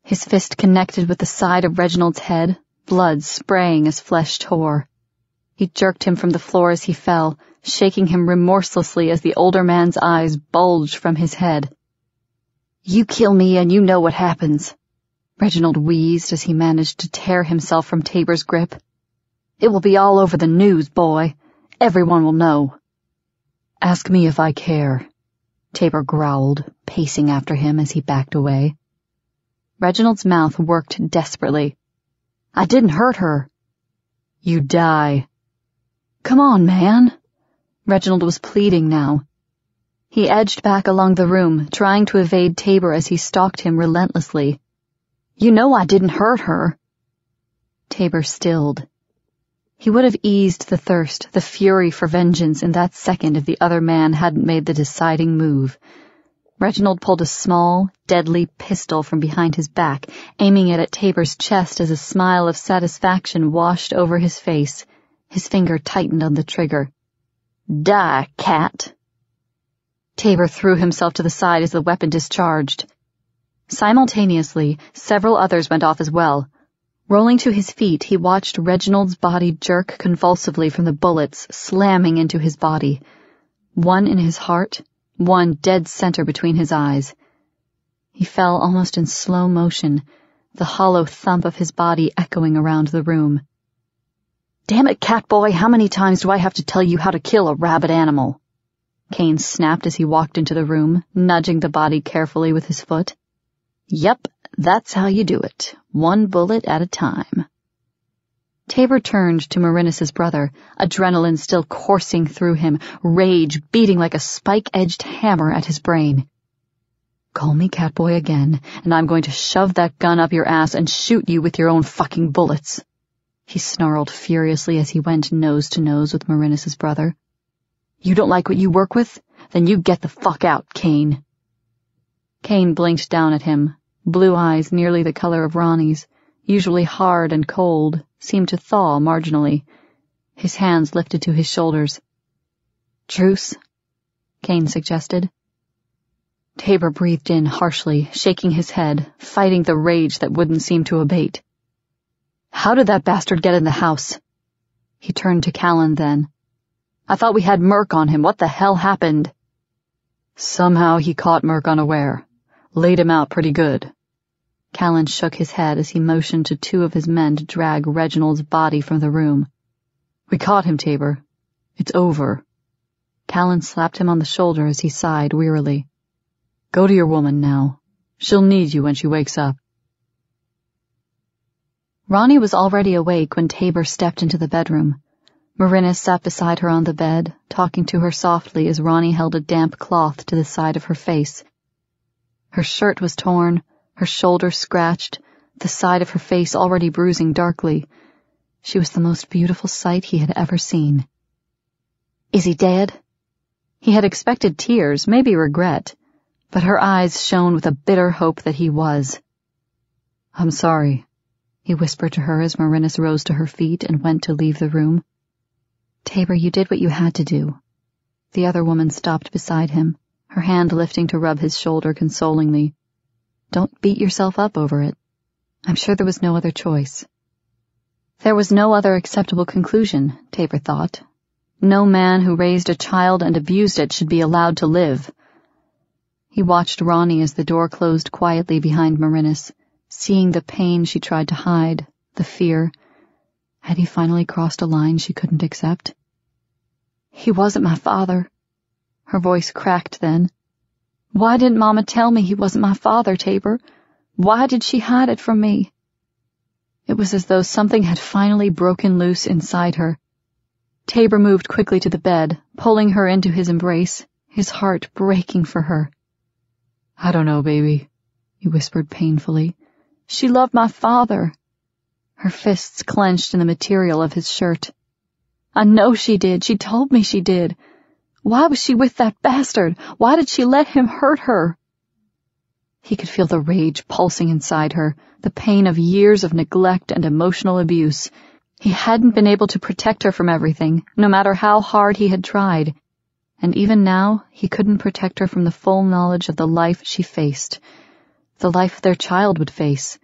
His fist connected with the side of Reginald's head, blood spraying as flesh tore. He jerked him from the floor as he fell, shaking him remorselessly as the older man's eyes bulged from his head. You kill me and you know what happens, Reginald wheezed as he managed to tear himself from Tabor's grip. It will be all over the news, boy. Everyone will know. Ask me if I care, Tabor growled, pacing after him as he backed away. Reginald's mouth worked desperately. I didn't hurt her. You die. Come on, man. Reginald was pleading now. He edged back along the room, trying to evade Tabor as he stalked him relentlessly. You know I didn't hurt her. Tabor stilled. He would have eased the thirst, the fury for vengeance in that second if the other man hadn't made the deciding move. Reginald pulled a small, deadly pistol from behind his back, aiming it at Tabor's chest as a smile of satisfaction washed over his face. His finger tightened on the trigger. Die, cat! Tabor threw himself to the side as the weapon discharged. Simultaneously, several others went off as well, Rolling to his feet, he watched Reginald's body jerk convulsively from the bullets slamming into his body. One in his heart, one dead center between his eyes. He fell almost in slow motion, the hollow thump of his body echoing around the room. Damn it, Catboy, how many times do I have to tell you how to kill a rabid animal? Kane snapped as he walked into the room, nudging the body carefully with his foot. Yep, that's how you do it, one bullet at a time. Tabor turned to Merinus's brother, adrenaline still coursing through him, rage beating like a spike-edged hammer at his brain. Call me Catboy again, and I'm going to shove that gun up your ass and shoot you with your own fucking bullets. He snarled furiously as he went nose to nose with Merinus's brother. You don't like what you work with? Then you get the fuck out, Kane. Kane blinked down at him, Blue eyes nearly the color of Ronnie's, usually hard and cold, seemed to thaw marginally. His hands lifted to his shoulders. Truce, Kane suggested. Tabor breathed in harshly, shaking his head, fighting the rage that wouldn't seem to abate. How did that bastard get in the house? He turned to Callan then. I thought we had Merc on him. What the hell happened? Somehow he caught Merc unaware. Laid him out pretty good. Callan shook his head as he motioned to two of his men to drag Reginald's body from the room. We caught him, Tabor. It's over. Callan slapped him on the shoulder as he sighed wearily. Go to your woman now. She'll need you when she wakes up. Ronnie was already awake when Tabor stepped into the bedroom. Merinus sat beside her on the bed, talking to her softly as Ronnie held a damp cloth to the side of her face. Her shirt was torn, her shoulder scratched, the side of her face already bruising darkly. She was the most beautiful sight he had ever seen. Is he dead? He had expected tears, maybe regret but her eyes shone with a bitter hope that he was. I'm sorry, he whispered to her as Merinus rose to her feet and went to leave the room. Tabor, you did what you had to do. The other woman stopped beside him, her hand lifting to rub his shoulder consolingly. Don't beat yourself up over it. I'm sure there was no other choice. There was no other acceptable conclusion, Tabor thought. No man who raised a child and abused it should be allowed to live. He watched Ronnie as the door closed quietly behind Merinus, seeing the pain she tried to hide, the fear. Had he finally crossed a line she couldn't accept? He wasn't my father. Her voice cracked then. Why didn't Mama tell me he wasn't my father, Tabor? Why did she hide it from me? It was as though something had finally broken loose inside her. Tabor moved quickly to the bed, pulling her into his embrace, his heart breaking for her. I don't know, baby, he whispered painfully. She loved my father. Her fists clenched in the material of his shirt. I know she did. She told me she did. Why was she with that bastard? Why did she let him hurt her? He could feel the rage pulsing inside her, the pain of years of neglect and emotional abuse. He hadn't been able to protect her from everything, no matter how hard he had tried and even now he couldn't protect her from the full knowledge of the life she faced, the life their child would face.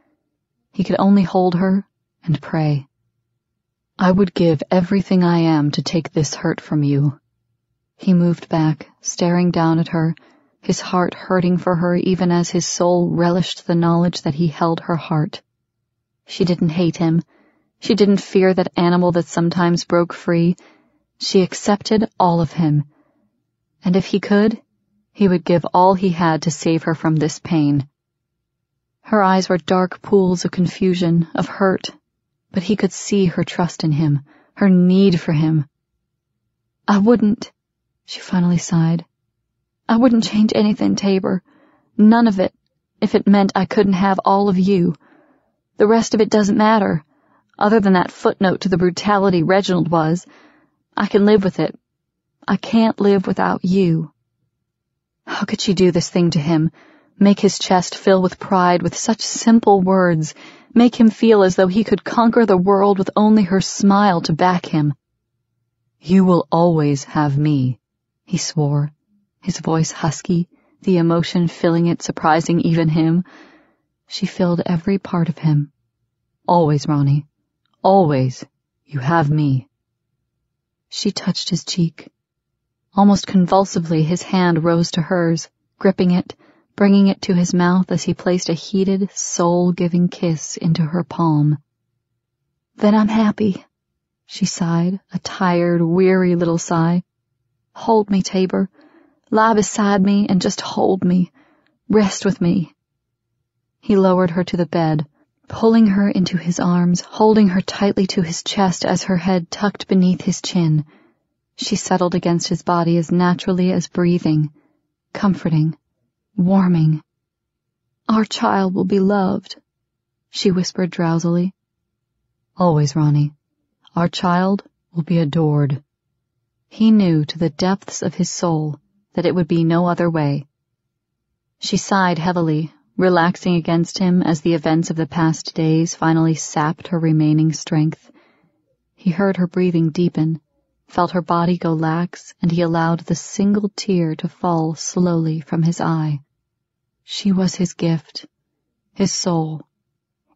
He could only hold her and pray. I would give everything I am to take this hurt from you. He moved back, staring down at her, his heart hurting for her even as his soul relished the knowledge that he held her heart. She didn't hate him. She didn't fear that animal that sometimes broke free. She accepted all of him and if he could, he would give all he had to save her from this pain. Her eyes were dark pools of confusion, of hurt, but he could see her trust in him, her need for him. I wouldn't, she finally sighed. I wouldn't change anything, Tabor. None of it, if it meant I couldn't have all of you. The rest of it doesn't matter, other than that footnote to the brutality Reginald was. I can live with it, I can't live without you. How could she do this thing to him? Make his chest fill with pride with such simple words, make him feel as though he could conquer the world with only her smile to back him. You will always have me, he swore, his voice husky, the emotion filling it surprising even him. She filled every part of him. Always, Ronnie. Always. You have me. She touched his cheek. Almost convulsively, his hand rose to hers, gripping it, bringing it to his mouth as he placed a heated, soul-giving kiss into her palm. Then I'm happy, she sighed, a tired, weary little sigh. Hold me, Tabor. Lie beside me and just hold me. Rest with me. He lowered her to the bed, pulling her into his arms, holding her tightly to his chest as her head tucked beneath his chin. She settled against his body as naturally as breathing, comforting, warming. Our child will be loved, she whispered drowsily. Always, Ronnie. Our child will be adored. He knew to the depths of his soul that it would be no other way. She sighed heavily, relaxing against him as the events of the past days finally sapped her remaining strength. He heard her breathing deepen, felt her body go lax, and he allowed the single tear to fall slowly from his eye. She was his gift, his soul.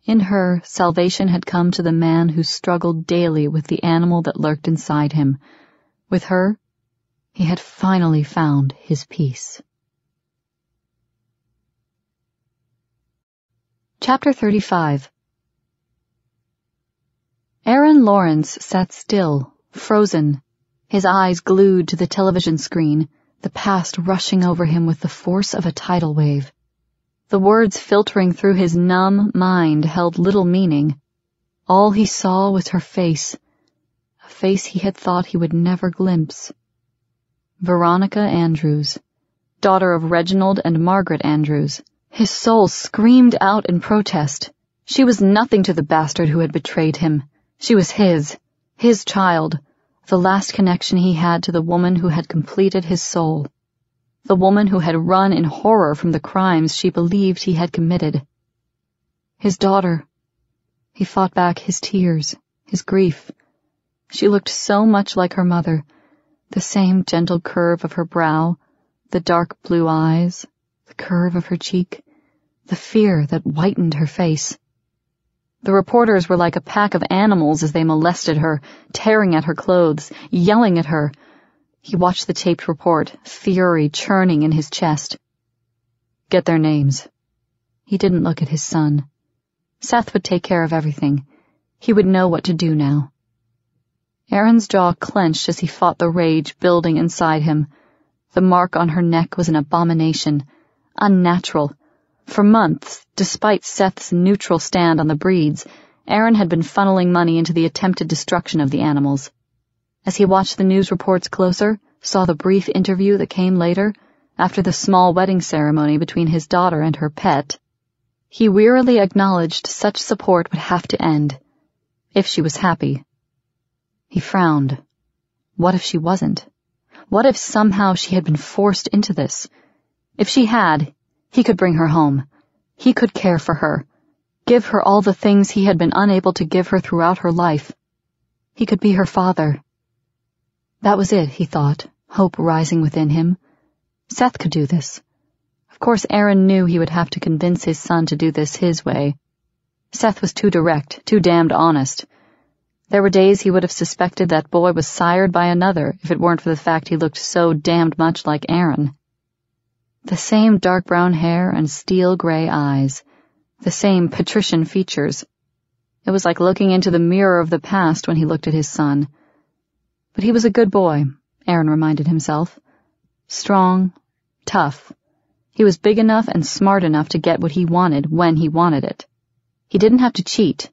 In her, salvation had come to the man who struggled daily with the animal that lurked inside him. With her, he had finally found his peace. Chapter 35 Aaron Lawrence sat still, frozen, his eyes glued to the television screen, the past rushing over him with the force of a tidal wave. The words filtering through his numb mind held little meaning. All he saw was her face, face he had thought he would never glimpse. Veronica Andrews, daughter of Reginald and Margaret Andrews. His soul screamed out in protest. She was nothing to the bastard who had betrayed him. She was his, his child, the last connection he had to the woman who had completed his soul the woman who had run in horror from the crimes she believed he had committed. His daughter. He fought back his tears, his grief. She looked so much like her mother, the same gentle curve of her brow, the dark blue eyes, the curve of her cheek, the fear that whitened her face. The reporters were like a pack of animals as they molested her, tearing at her clothes, yelling at her, he watched the taped report, fury churning in his chest. Get their names. He didn't look at his son. Seth would take care of everything. He would know what to do now. Aaron's jaw clenched as he fought the rage building inside him. The mark on her neck was an abomination, unnatural. For months, despite Seth's neutral stand on the breeds, Aaron had been funneling money into the attempted destruction of the animals. As he watched the news reports closer, saw the brief interview that came later, after the small wedding ceremony between his daughter and her pet, he wearily acknowledged such support would have to end, if she was happy. He frowned. What if she wasn't? What if somehow she had been forced into this? If she had, he could bring her home. He could care for her. Give her all the things he had been unable to give her throughout her life. He could be her father. That was it, he thought, hope rising within him. Seth could do this. Of course, Aaron knew he would have to convince his son to do this his way. Seth was too direct, too damned honest. There were days he would have suspected that boy was sired by another if it weren't for the fact he looked so damned much like Aaron. The same dark brown hair and steel gray eyes. The same patrician features. It was like looking into the mirror of the past when he looked at his son. But he was a good boy, Aaron reminded himself. Strong, tough. He was big enough and smart enough to get what he wanted when he wanted it. He didn't have to cheat.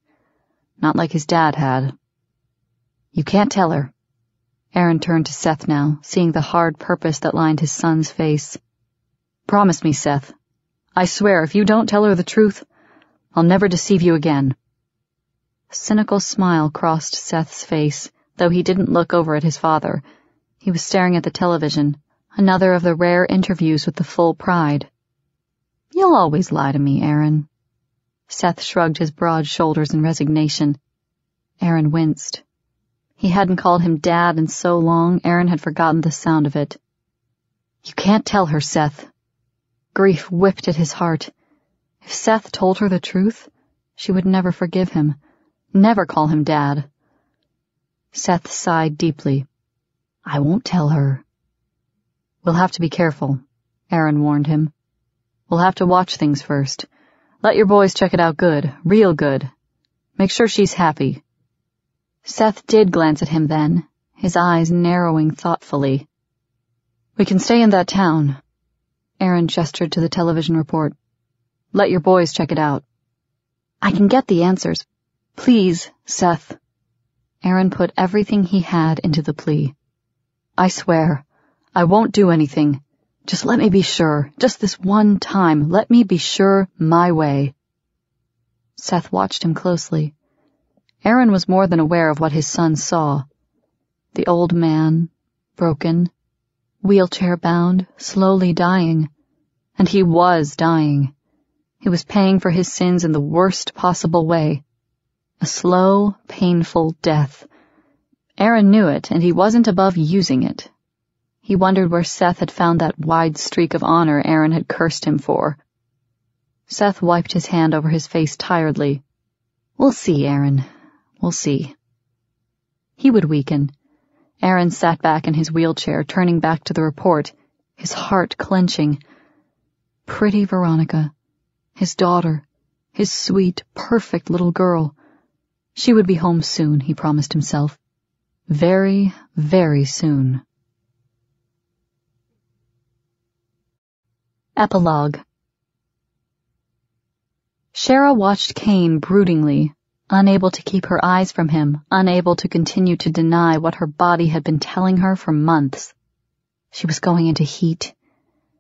Not like his dad had. You can't tell her. Aaron turned to Seth now, seeing the hard purpose that lined his son's face. Promise me, Seth. I swear, if you don't tell her the truth, I'll never deceive you again. A cynical smile crossed Seth's face though he didn't look over at his father. He was staring at the television, another of the rare interviews with the full pride. You'll always lie to me, Aaron. Seth shrugged his broad shoulders in resignation. Aaron winced. He hadn't called him Dad in so long, Aaron had forgotten the sound of it. You can't tell her, Seth. Grief whipped at his heart. If Seth told her the truth, she would never forgive him, never call him Dad. Seth sighed deeply. I won't tell her. We'll have to be careful, Aaron warned him. We'll have to watch things first. Let your boys check it out good, real good. Make sure she's happy. Seth did glance at him then, his eyes narrowing thoughtfully. We can stay in that town. Aaron gestured to the television report. Let your boys check it out. I can get the answers. Please, Seth. Aaron put everything he had into the plea. I swear, I won't do anything. Just let me be sure, just this one time, let me be sure my way. Seth watched him closely. Aaron was more than aware of what his son saw. The old man, broken, wheelchair bound, slowly dying. And he was dying. He was paying for his sins in the worst possible way. A slow, painful death. Aaron knew it, and he wasn't above using it. He wondered where Seth had found that wide streak of honor Aaron had cursed him for. Seth wiped his hand over his face tiredly. We'll see, Aaron. We'll see. He would weaken. Aaron sat back in his wheelchair, turning back to the report, his heart clenching. Pretty Veronica. His daughter. His sweet, perfect little girl. She would be home soon, he promised himself. Very, very soon. Epilogue Sherra watched Kane broodingly, unable to keep her eyes from him, unable to continue to deny what her body had been telling her for months. She was going into heat.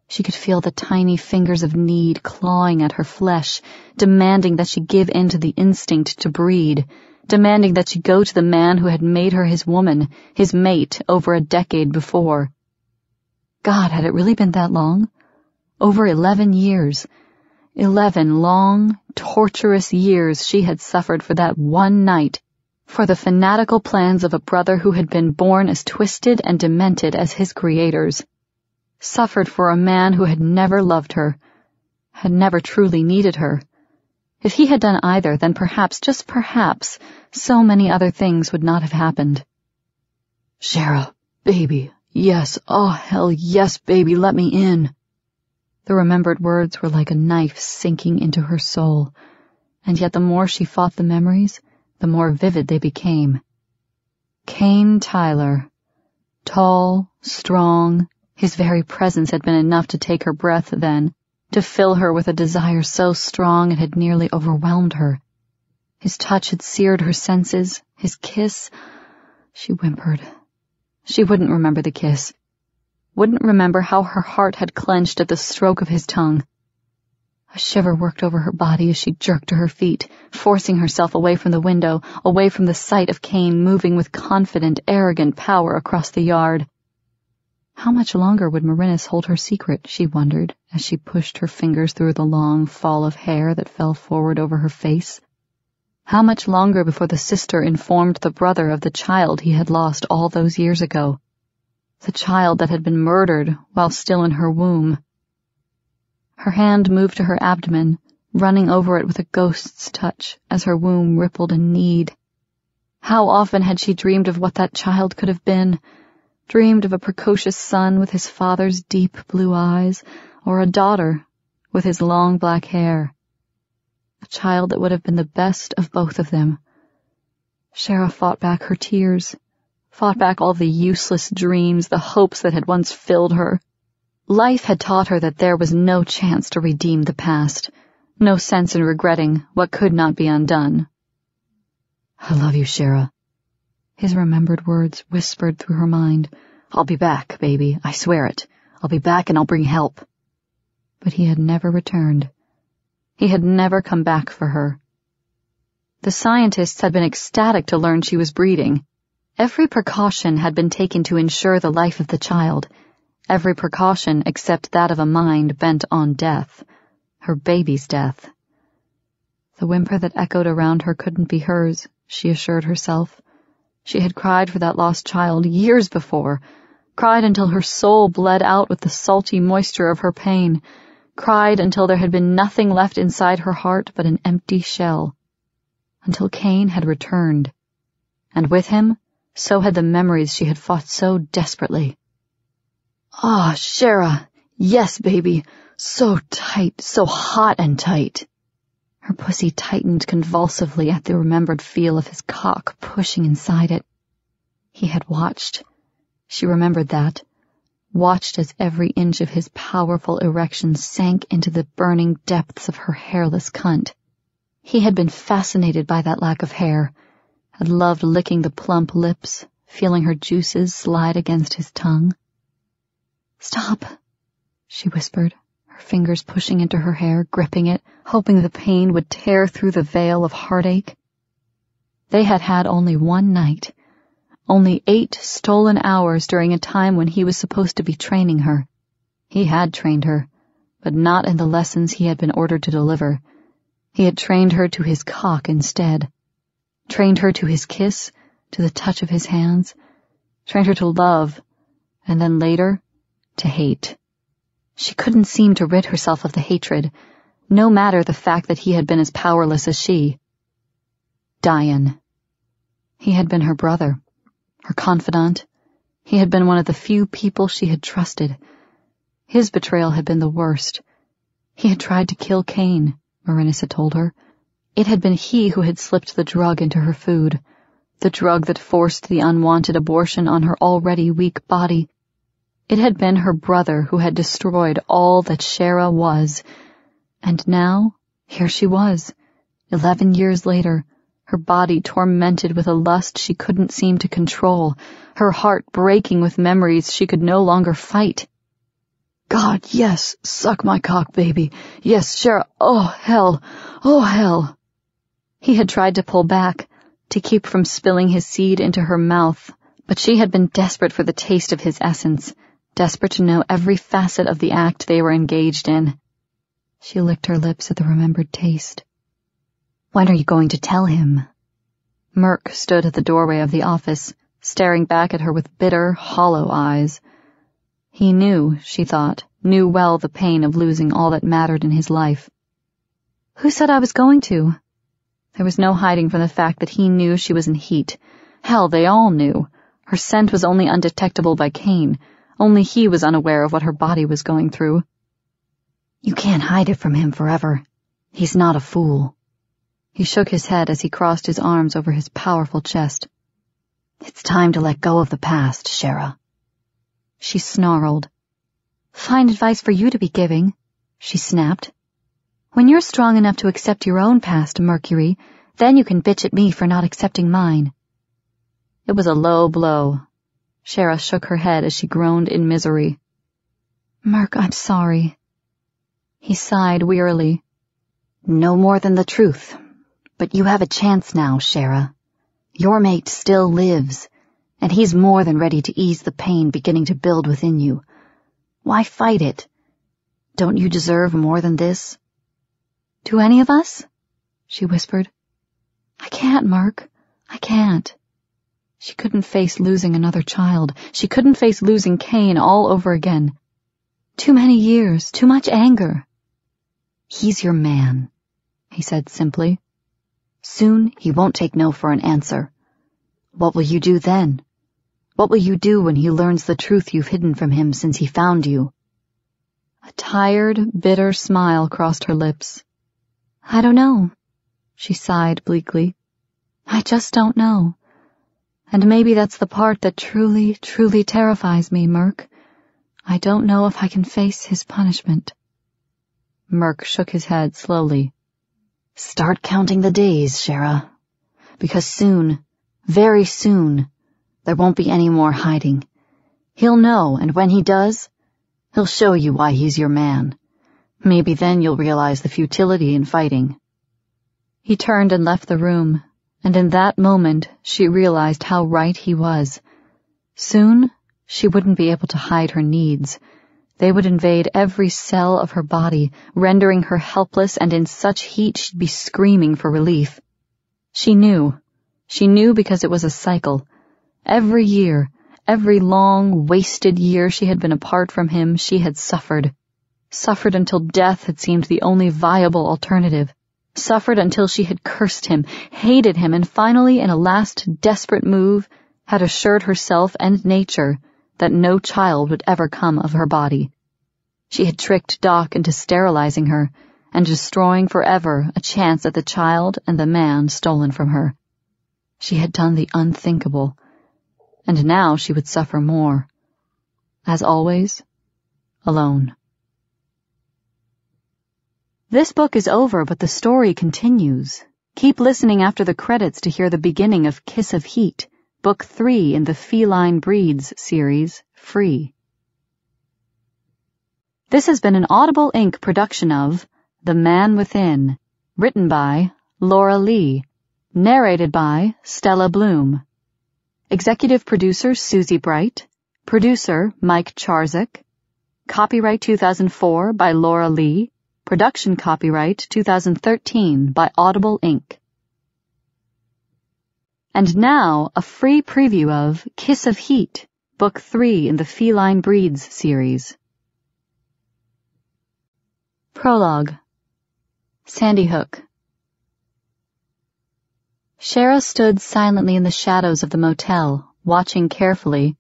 She could feel the tiny fingers of need clawing at her flesh, demanding that she give in to the instinct to breed, demanding that she go to the man who had made her his woman, his mate, over a decade before. God, had it really been that long? Over eleven years. Eleven long, torturous years she had suffered for that one night, for the fanatical plans of a brother who had been born as twisted and demented as his creators. Suffered for a man who had never loved her, had never truly needed her. If he had done either, then perhaps, just perhaps, so many other things would not have happened. Sherra, baby, yes, oh hell yes, baby, let me in. The remembered words were like a knife sinking into her soul, and yet the more she fought the memories, the more vivid they became. Kane Tyler. Tall, strong, his very presence had been enough to take her breath then, to fill her with a desire so strong it had nearly overwhelmed her. His touch had seared her senses, his kiss... She whimpered. She wouldn't remember the kiss wouldn't remember how her heart had clenched at the stroke of his tongue. A shiver worked over her body as she jerked to her feet, forcing herself away from the window, away from the sight of Kane moving with confident, arrogant power across the yard. How much longer would Merinus hold her secret, she wondered, as she pushed her fingers through the long fall of hair that fell forward over her face. How much longer before the sister informed the brother of the child he had lost all those years ago? The child that had been murdered while still in her womb. Her hand moved to her abdomen, running over it with a ghost's touch as her womb rippled in need. How often had she dreamed of what that child could have been, dreamed of a precocious son with his father's deep blue eyes, or a daughter with his long black hair. A child that would have been the best of both of them. Sherra fought back her tears fought back all the useless dreams, the hopes that had once filled her. Life had taught her that there was no chance to redeem the past, no sense in regretting what could not be undone. I love you, Sherra. His remembered words whispered through her mind. I'll be back, baby, I swear it. I'll be back and I'll bring help. But he had never returned. He had never come back for her. The scientists had been ecstatic to learn she was breeding. Every precaution had been taken to ensure the life of the child, every precaution except that of a mind bent on death, her baby's death. The whimper that echoed around her couldn't be hers, she assured herself. She had cried for that lost child years before, cried until her soul bled out with the salty moisture of her pain, cried until there had been nothing left inside her heart but an empty shell, until Kane had returned, and with him, so had the memories she had fought so desperately. Ah, oh, Sherra! Yes, baby! So tight, so hot and tight! Her pussy tightened convulsively at the remembered feel of his cock pushing inside it. He had watched. She remembered that. Watched as every inch of his powerful erection sank into the burning depths of her hairless cunt. He had been fascinated by that lack of hair, had loved licking the plump lips, feeling her juices slide against his tongue. Stop, she whispered, her fingers pushing into her hair, gripping it, hoping the pain would tear through the veil of heartache. They had had only one night, only eight stolen hours during a time when he was supposed to be training her. He had trained her, but not in the lessons he had been ordered to deliver. He had trained her to his cock instead trained her to his kiss, to the touch of his hands, trained her to love, and then later, to hate. She couldn't seem to rid herself of the hatred. no matter the fact that he had been as powerless as she. Dayan. He had been her brother, her confidant. He had been one of the few people she had trusted. His betrayal had been the worst. He had tried to kill Kane, Merinus had told her. It had been he who had slipped the drug into her food, the drug that forced the unwanted abortion on her already weak body. It had been her brother who had destroyed all that Sherra was. And now, here she was, eleven years later, her body tormented with a lust she couldn't seem to control, her heart breaking with memories she could no longer fight. God, yes, suck my cock, baby. Yes, Sherra, oh, hell, oh, hell. He had tried to pull back, to keep from spilling his seed into her mouth, but she had been desperate for the taste of his essence, desperate to know every facet of the act they were engaged in. She licked her lips at the remembered taste. When are you going to tell him? Merc stood at the doorway of the office, staring back at her with bitter, hollow eyes. He knew, she thought, knew well the pain of losing all that mattered in his life. Who said I was going to? There was no hiding from the fact that he knew she was in heat. Hell, they all knew. Her scent was only undetectable by Kane. Only he was unaware of what her body was going through. You can't hide it from him forever. He's not a fool. He shook his head as he crossed his arms over his powerful chest. It's time to let go of the past, Sherra. She snarled. Fine advice for you to be giving, she snapped. When you're strong enough to accept your own past, Mercury, then you can bitch at me for not accepting mine. It was a low blow. Sherra shook her head as she groaned in misery. Merc, I'm sorry. He sighed wearily. No more than the truth. But you have a chance now, Sherra. Your mate still lives, and he's more than ready to ease the pain beginning to build within you. Why fight it? Don't you deserve more than this? Do any of us? She whispered. I can't, Merc. I can't. She couldn't face losing another child. She couldn't face losing Kane all over again. Too many years, too much anger. He's your man, he said simply. Soon he won't take no for an answer. What will you do then? What will you do when he learns the truth you've hidden from him since he found you? A tired, bitter smile crossed her lips. I don't know, she sighed bleakly. I just don't know. And maybe that's the part that truly, truly terrifies me, Merc. I don't know if I can face his punishment. Merc shook his head slowly. Start counting the days, Sherra. Because soon, very soon, there won't be any more hiding. He'll know, and when he does, he'll show you why he's your man. Maybe then you'll realize the futility in fighting. He turned and left the room, and in that moment she realized how right he was. Soon, she wouldn't be able to hide her needs. They would invade every cell of her body, rendering her helpless and in such heat she'd be screaming for relief. She knew. She knew because it was a cycle. Every year, every long, wasted year she had been apart from him, she had suffered. Suffered until death had seemed the only viable alternative. Suffered until she had cursed him, hated him, and finally, in a last desperate move, had assured herself and nature that no child would ever come of her body. She had tricked Doc into sterilizing her and destroying forever a chance at the child and the man stolen from her. She had done the unthinkable, and now she would suffer more. As always, alone. This book is over, but the story continues. Keep listening after the credits to hear the beginning of Kiss of Heat, Book 3 in the Feline Breeds series, Free. This has been an Audible Inc. production of The Man Within, written by Lora Leigh, narrated by Stella Bloom. Executive producer Susie Bright, producer Mike Charzuk, copyright 2004 by Lora Leigh, production copyright 2013 by Audible Inc. And now, a free preview of Kiss of Heat, Book 3 in the Feline Breeds series. Prologue Sandy Hook. Sherra stood silently in the shadows of the motel, watching carefully.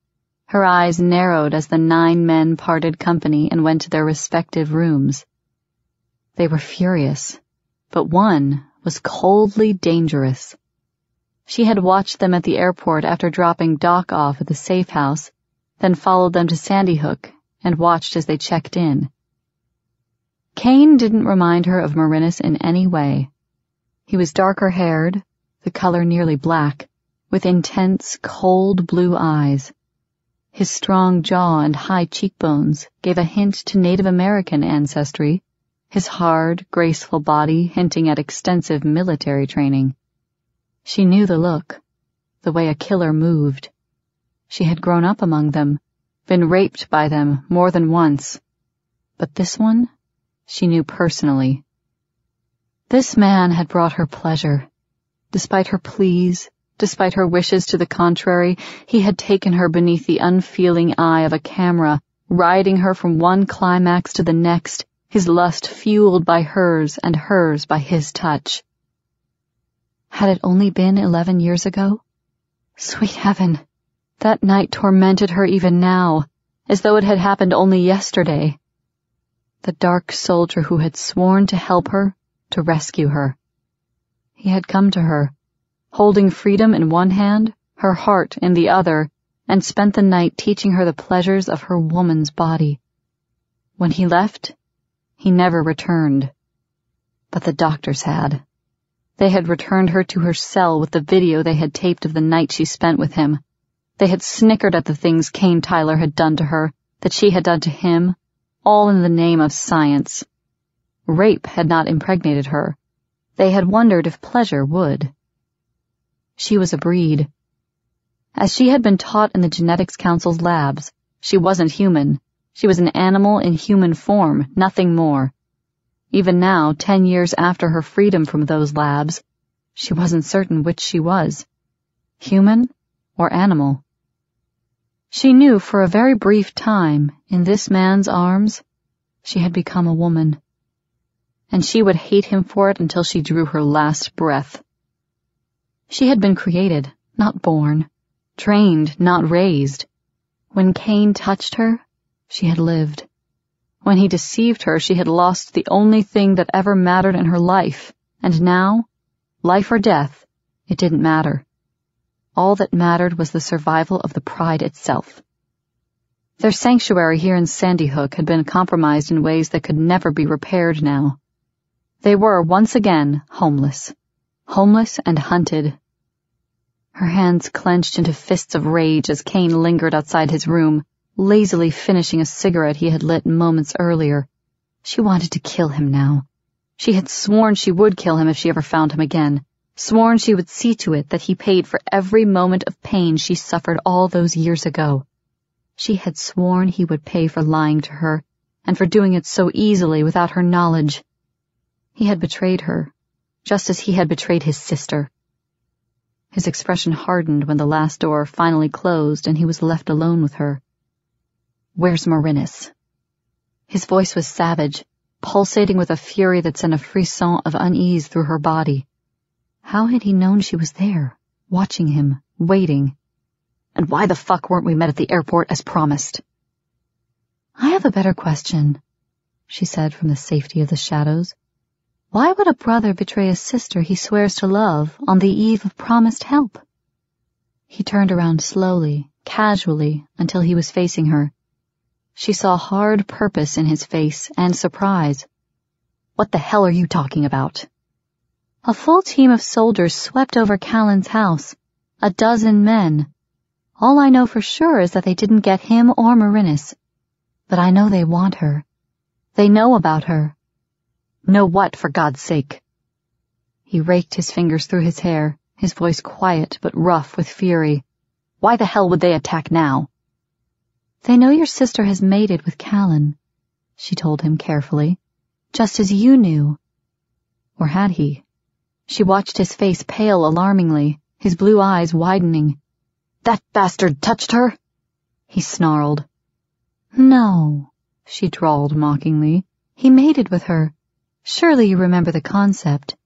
Her eyes narrowed as the nine men parted company and went to their respective rooms. They were furious, but one was coldly dangerous. She had watched them at the airport after dropping Doc off at the safe house, then followed them to Sandy Hook and watched as they checked in. Kane didn't remind her of Merinus in any way. He was darker haired, the color nearly black, with intense, cold blue eyes. His strong jaw and high cheekbones gave a hint to Native American ancestry, his hard, graceful body hinting at extensive military training. She knew the look, the way a killer moved. She had grown up among them, been raped by them more than once. But this one? she knew personally. This man had brought her pleasure. Despite her pleas, despite her wishes to the contrary, he had taken her beneath the unfeeling eye of a camera, riding her from one climax to the next, his lust fueled by hers and hers by his touch. Had it only been eleven years ago? Sweet heaven! That night tormented her even now, as though it had happened only yesterday the dark soldier who had sworn to help her, to rescue her. He had come to her, holding freedom in one hand, her heart in the other, and spent the night teaching her the pleasures of her woman's body. When he left, he never returned. But the doctors had. They had returned her to her cell with the video they had taped of the night she spent with him. They had snickered at the things Kane Tyler had done to her, that she had done to him, all in the name of science. Rape had not impregnated her. They had wondered if pleasure would. She was a breed. As she had been taught in the Genetics Council's labs, she wasn't human. She was an animal in human form, nothing more. Even now, ten years after her freedom from those labs, she wasn't certain which she was. Human or animal. She knew for a very brief time, in this man's arms, she had become a woman. And she would hate him for it until she drew her last breath. She had been created, not born, trained, not raised. When Kane touched her, she had lived. When he deceived her, she had lost the only thing that ever mattered in her life, and now, life or death, it didn't matter. All that mattered was the survival of the pride itself. Their sanctuary here in Sandy Hook had been compromised in ways that could never be repaired now. They were, once again, homeless. Homeless and hunted. Her hands clenched into fists of rage as Kane lingered outside his room, lazily finishing a cigarette he had lit moments earlier. She wanted to kill him now. She had sworn she would kill him if she ever found him again sworn she would see to it that he paid for every moment of pain she suffered all those years ago. She had sworn he would pay for lying to her, and for doing it so easily without her knowledge. He had betrayed her, just as he had betrayed his sister. His expression hardened when the last door finally closed and he was left alone with her. Where's Merinus? His voice was savage, pulsating with a fury that sent a frisson of unease through her body. How had he known she was there, watching him, waiting? And why the fuck weren't we met at the airport as promised? I have a better question, she said from the safety of the shadows. Why would a brother betray a sister he swears to love on the eve of promised help? He turned around slowly, casually, until he was facing her. She saw hard purpose in his face and surprise. What the hell are you talking about? A full team of soldiers swept over Callan's house. A dozen men. All I know for sure is that they didn't get him or Merinus, But I know they want her. They know about her. Know what, for God's sake? He raked his fingers through his hair, his voice quiet but rough with fury. Why the hell would they attack now? They know your sister has mated with Callan, she told him carefully, just as you knew. Or had he? She watched his face pale alarmingly, his blue eyes widening. That bastard touched her? He snarled. No, she drawled mockingly. He mated with her. Surely you remember the concept.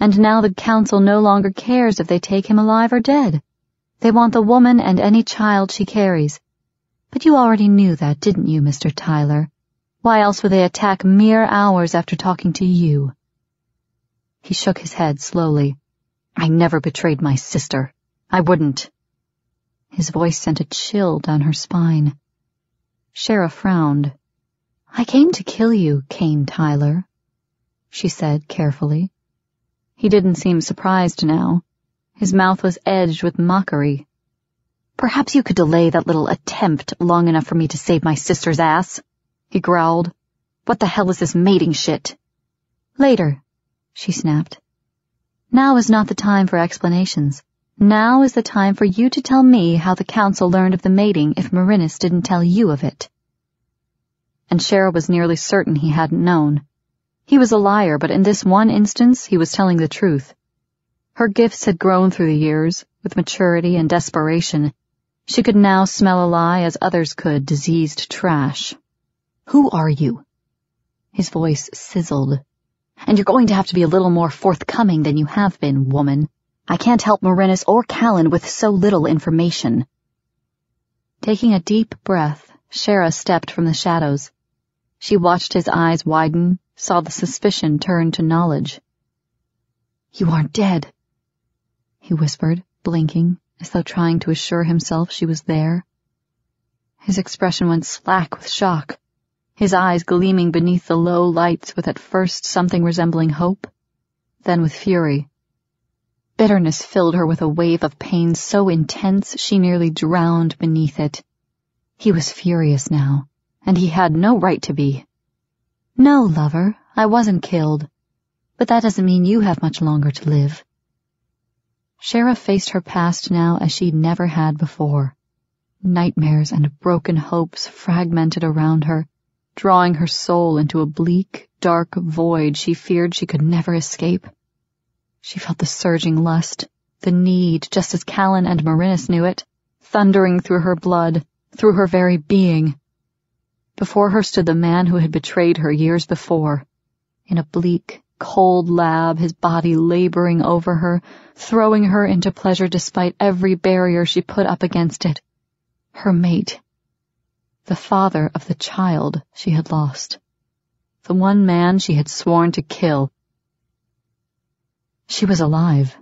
And now the council no longer cares if they take him alive or dead. They want the woman and any child she carries. But you already knew that, didn't you, Mr. Tyler? Why else would they attack mere hours after talking to you? He shook his head slowly. I never betrayed my sister. I wouldn't. His voice sent a chill down her spine. Sherra frowned. I came to kill you, Kane Tyler, she said carefully. He didn't seem surprised now. His mouth was edged with mockery. Perhaps you could delay that little attempt long enough for me to save my sister's ass, he growled. What the hell is this mating shit? Later, she snapped. Now is not the time for explanations. Now is the time for you to tell me how the council learned of the mating if Merinus didn't tell you of it. And Sherra was nearly certain he hadn't known. He was a liar, but in this one instance he was telling the truth. Her gifts had grown through the years, with maturity and desperation. She could now smell a lie as others could diseased trash. Who are you? His voice sizzled. And you're going to have to be a little more forthcoming than you have been, woman. I can't help Merinus or Callan with so little information. Taking a deep breath, Sherra stepped from the shadows. She watched his eyes widen, saw the suspicion turn to knowledge. You aren't dead, he whispered, blinking, as though trying to assure himself she was there. His expression went slack with shock, his eyes gleaming beneath the low lights with at first something resembling hope, then with fury. Bitterness filled her with a wave of pain so intense she nearly drowned beneath it. He was furious now, and he had no right to be. No, lover, I wasn't killed. But that doesn't mean you have much longer to live. Sherra faced her past now as she'd never had before. Nightmares and broken hopes fragmented around her, drawing her soul into a bleak, dark void she feared she could never escape. She felt the surging lust, the need, just as Callan and Merinus knew it, thundering through her blood, through her very being. Before her stood the man who had betrayed her years before. In a bleak, cold lab, his body laboring over her, throwing her into pleasure despite every barrier she put up against it. Her mate. The father of the child she had lost. The one man she had sworn to kill she was alive.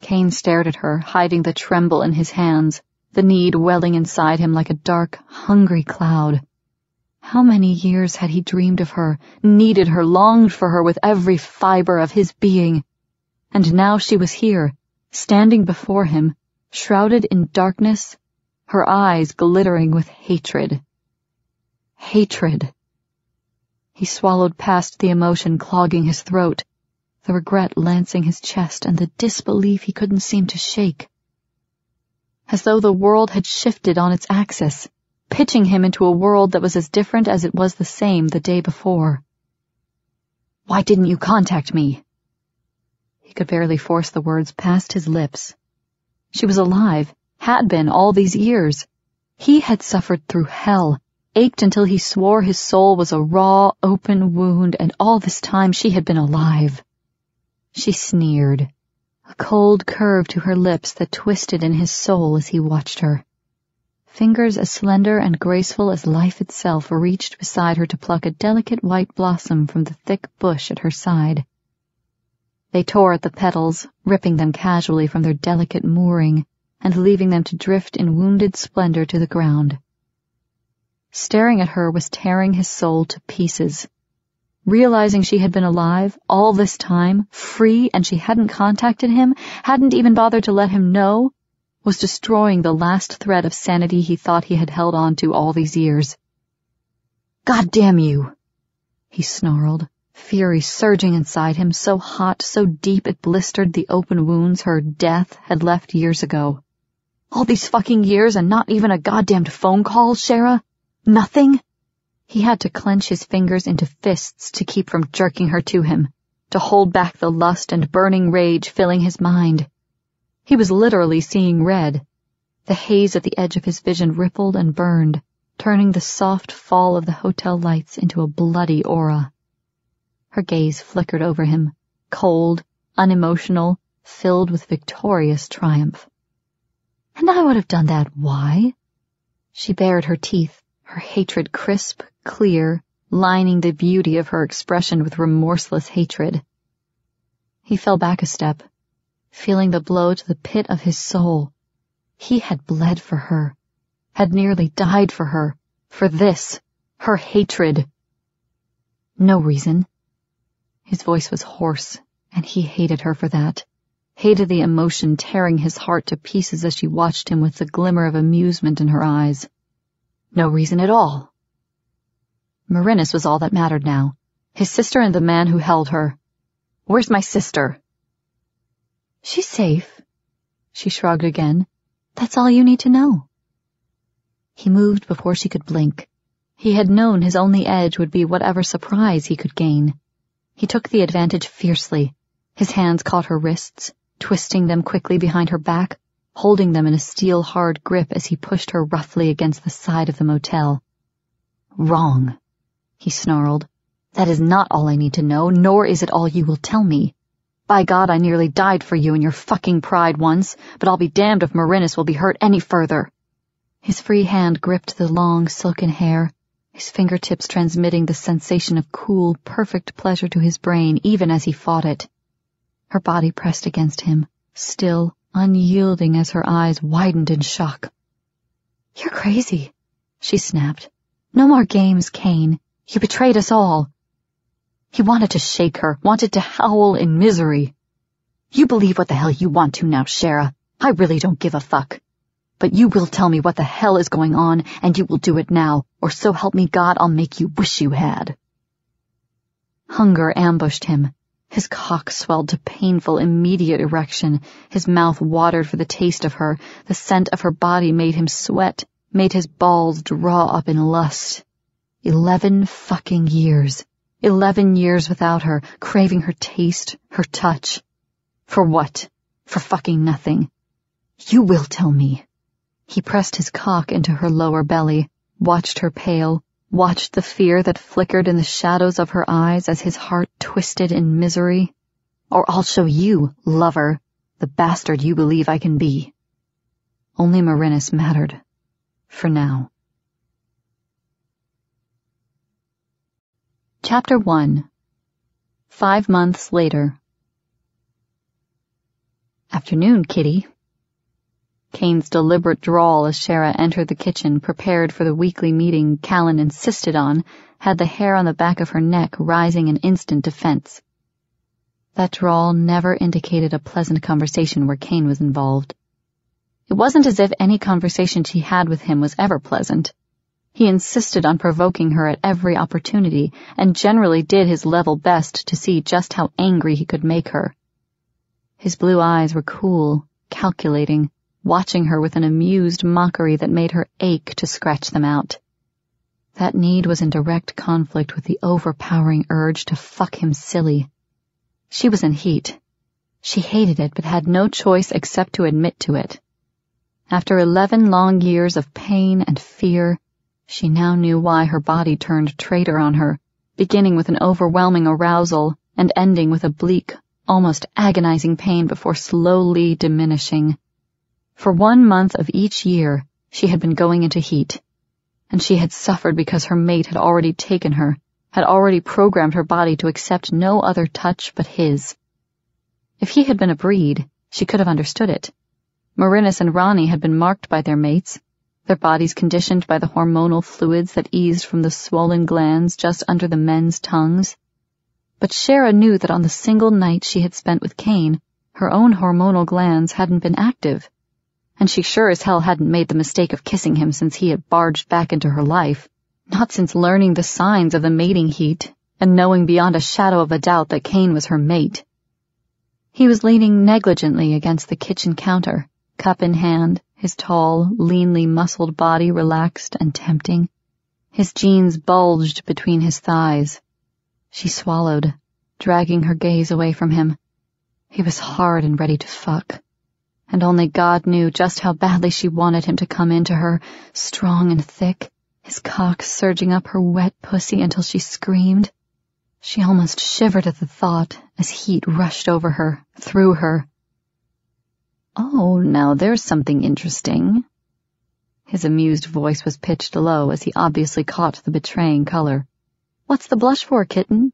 Kane stared at her, hiding the tremble in his hands, the need welling inside him like a dark, hungry cloud. How many years had he dreamed of her, needed her, longed for her with every fiber of his being? And now she was here, standing before him, shrouded in darkness, her eyes glittering with hatred. Hatred. He swallowed past the emotion clogging his throat, the regret lancing his chest and the disbelief he couldn't seem to shake. As though the world had shifted on its axis, pitching him into a world that was as different as it was the same the day before. Why didn't you contact me? He could barely force the words past his lips. She was alive, had been all these years. He had suffered through hell, ached until he swore his soul was a raw, open wound, and all this time she had been alive. She sneered, a cold curve to her lips that twisted in his soul as he watched her. Fingers as slender and graceful as life itself reached beside her to pluck a delicate white blossom from the thick bush at her side. They tore at the petals, ripping them casually from their delicate mooring and leaving them to drift in wounded splendor to the ground. Staring at her was tearing his soul to pieces. Realizing she had been alive all this time, free, and she hadn't contacted him, hadn't even bothered to let him know, was destroying the last thread of sanity he thought he had held on to all these years. God damn you! He snarled, fury surging inside him, so hot, so deep it blistered the open wounds her death had left years ago. All these fucking years and not even a goddamned phone call, Sherra? Nothing? He had to clench his fingers into fists to keep from jerking her to him, to hold back the lust and burning rage filling his mind. He was literally seeing red. The haze at the edge of his vision rippled and burned, turning the soft fall of the hotel lights into a bloody aura. Her gaze flickered over him, cold, unemotional, filled with victorious triumph. And I would have done that, why? She bared her teeth, her hatred crisp, clear, lining the beauty of her expression with remorseless hatred. He fell back a step, feeling the blow to the pit of his soul. He had bled for her, had nearly died for her, for this, her hatred. No reason. His voice was hoarse, and he hated her for that, hated the emotion tearing his heart to pieces as she watched him with the glimmer of amusement in her eyes. No reason at all. Merinus was all that mattered now. His sister and the man who held her. Where's my sister? She's safe. She shrugged again. That's all you need to know. He moved before she could blink. He had known his only edge would be whatever surprise he could gain. He took the advantage fiercely. His hands caught her wrists, twisting them quickly behind her back, holding them in a steel-hard grip as he pushed her roughly against the side of the motel. Wrong he snarled. That is not all I need to know, nor is it all you will tell me. By God, I nearly died for you and your fucking pride once, but I'll be damned if Merinus will be hurt any further. His free hand gripped the long, silken hair, his fingertips transmitting the sensation of cool, perfect pleasure to his brain even as he fought it. Her body pressed against him, still, unyielding as her eyes widened in shock. You're crazy, she snapped. No more games, Kane. You betrayed us all. He wanted to shake her, wanted to howl in misery. You believe what the hell you want to now, Sherra. I really don't give a fuck. But you will tell me what the hell is going on, and you will do it now, or so help me God, I'll make you wish you had. Hunger ambushed him. His cock swelled to painful, immediate erection. His mouth watered for the taste of her. The scent of her body made him sweat, made his balls draw up in lust. Eleven fucking years. Eleven years without her, craving her taste, her touch. For what? For fucking nothing. You will tell me. He pressed his cock into her lower belly, watched her pale, watched the fear that flickered in the shadows of her eyes as his heart twisted in misery. Or I'll show you, lover, the bastard you believe I can be. Only Merinus mattered. For now. Chapter 1 Five months later. Afternoon, Kitty. Kane's deliberate drawl as Sherra entered the kitchen, prepared for the weekly meeting Callan insisted on, had the hair on the back of her neck rising in instant defense. That drawl never indicated a pleasant conversation where Kane was involved. It wasn't as if any conversation she had with him was ever pleasant. He insisted on provoking her at every opportunity, and generally did his level best to see just how angry he could make her. His blue eyes were cool, calculating, watching her with an amused mockery that made her ache to scratch them out. That need was in direct conflict with the overpowering urge to fuck him silly. She was in heat. She hated it, but had no choice except to admit to it. After eleven long years of pain and fear, she now knew why her body turned traitor on her, beginning with an overwhelming arousal and ending with a bleak, almost agonizing pain before slowly diminishing. For one month of each year, she had been going into heat, and she had suffered because her mate had already taken her, had already programmed her body to accept no other touch but his. If he had been a breed, she could have understood it. Merinus and Ronnie had been marked by their mates, their bodies conditioned by the hormonal fluids that eased from the swollen glands just under the men's tongues. But Sherra knew that on the single night she had spent with Kane, her own hormonal glands hadn't been active, and she sure as hell hadn't made the mistake of kissing him since he had barged back into her life, not since learning the signs of the mating heat and knowing beyond a shadow of a doubt that Kane was her mate. He was leaning negligently against the kitchen counter, cup in hand, his tall, leanly muscled body relaxed and tempting. His jeans bulged between his thighs. She swallowed, dragging her gaze away from him. He was hard and ready to fuck. And only God knew just how badly she wanted him to come into her, strong and thick, his cock surging up her wet pussy until she screamed. She almost shivered at the thought as heat rushed over her, through her. Oh, now there's something interesting. His amused voice was pitched low as he obviously caught the betraying color. What's the blush for, kitten?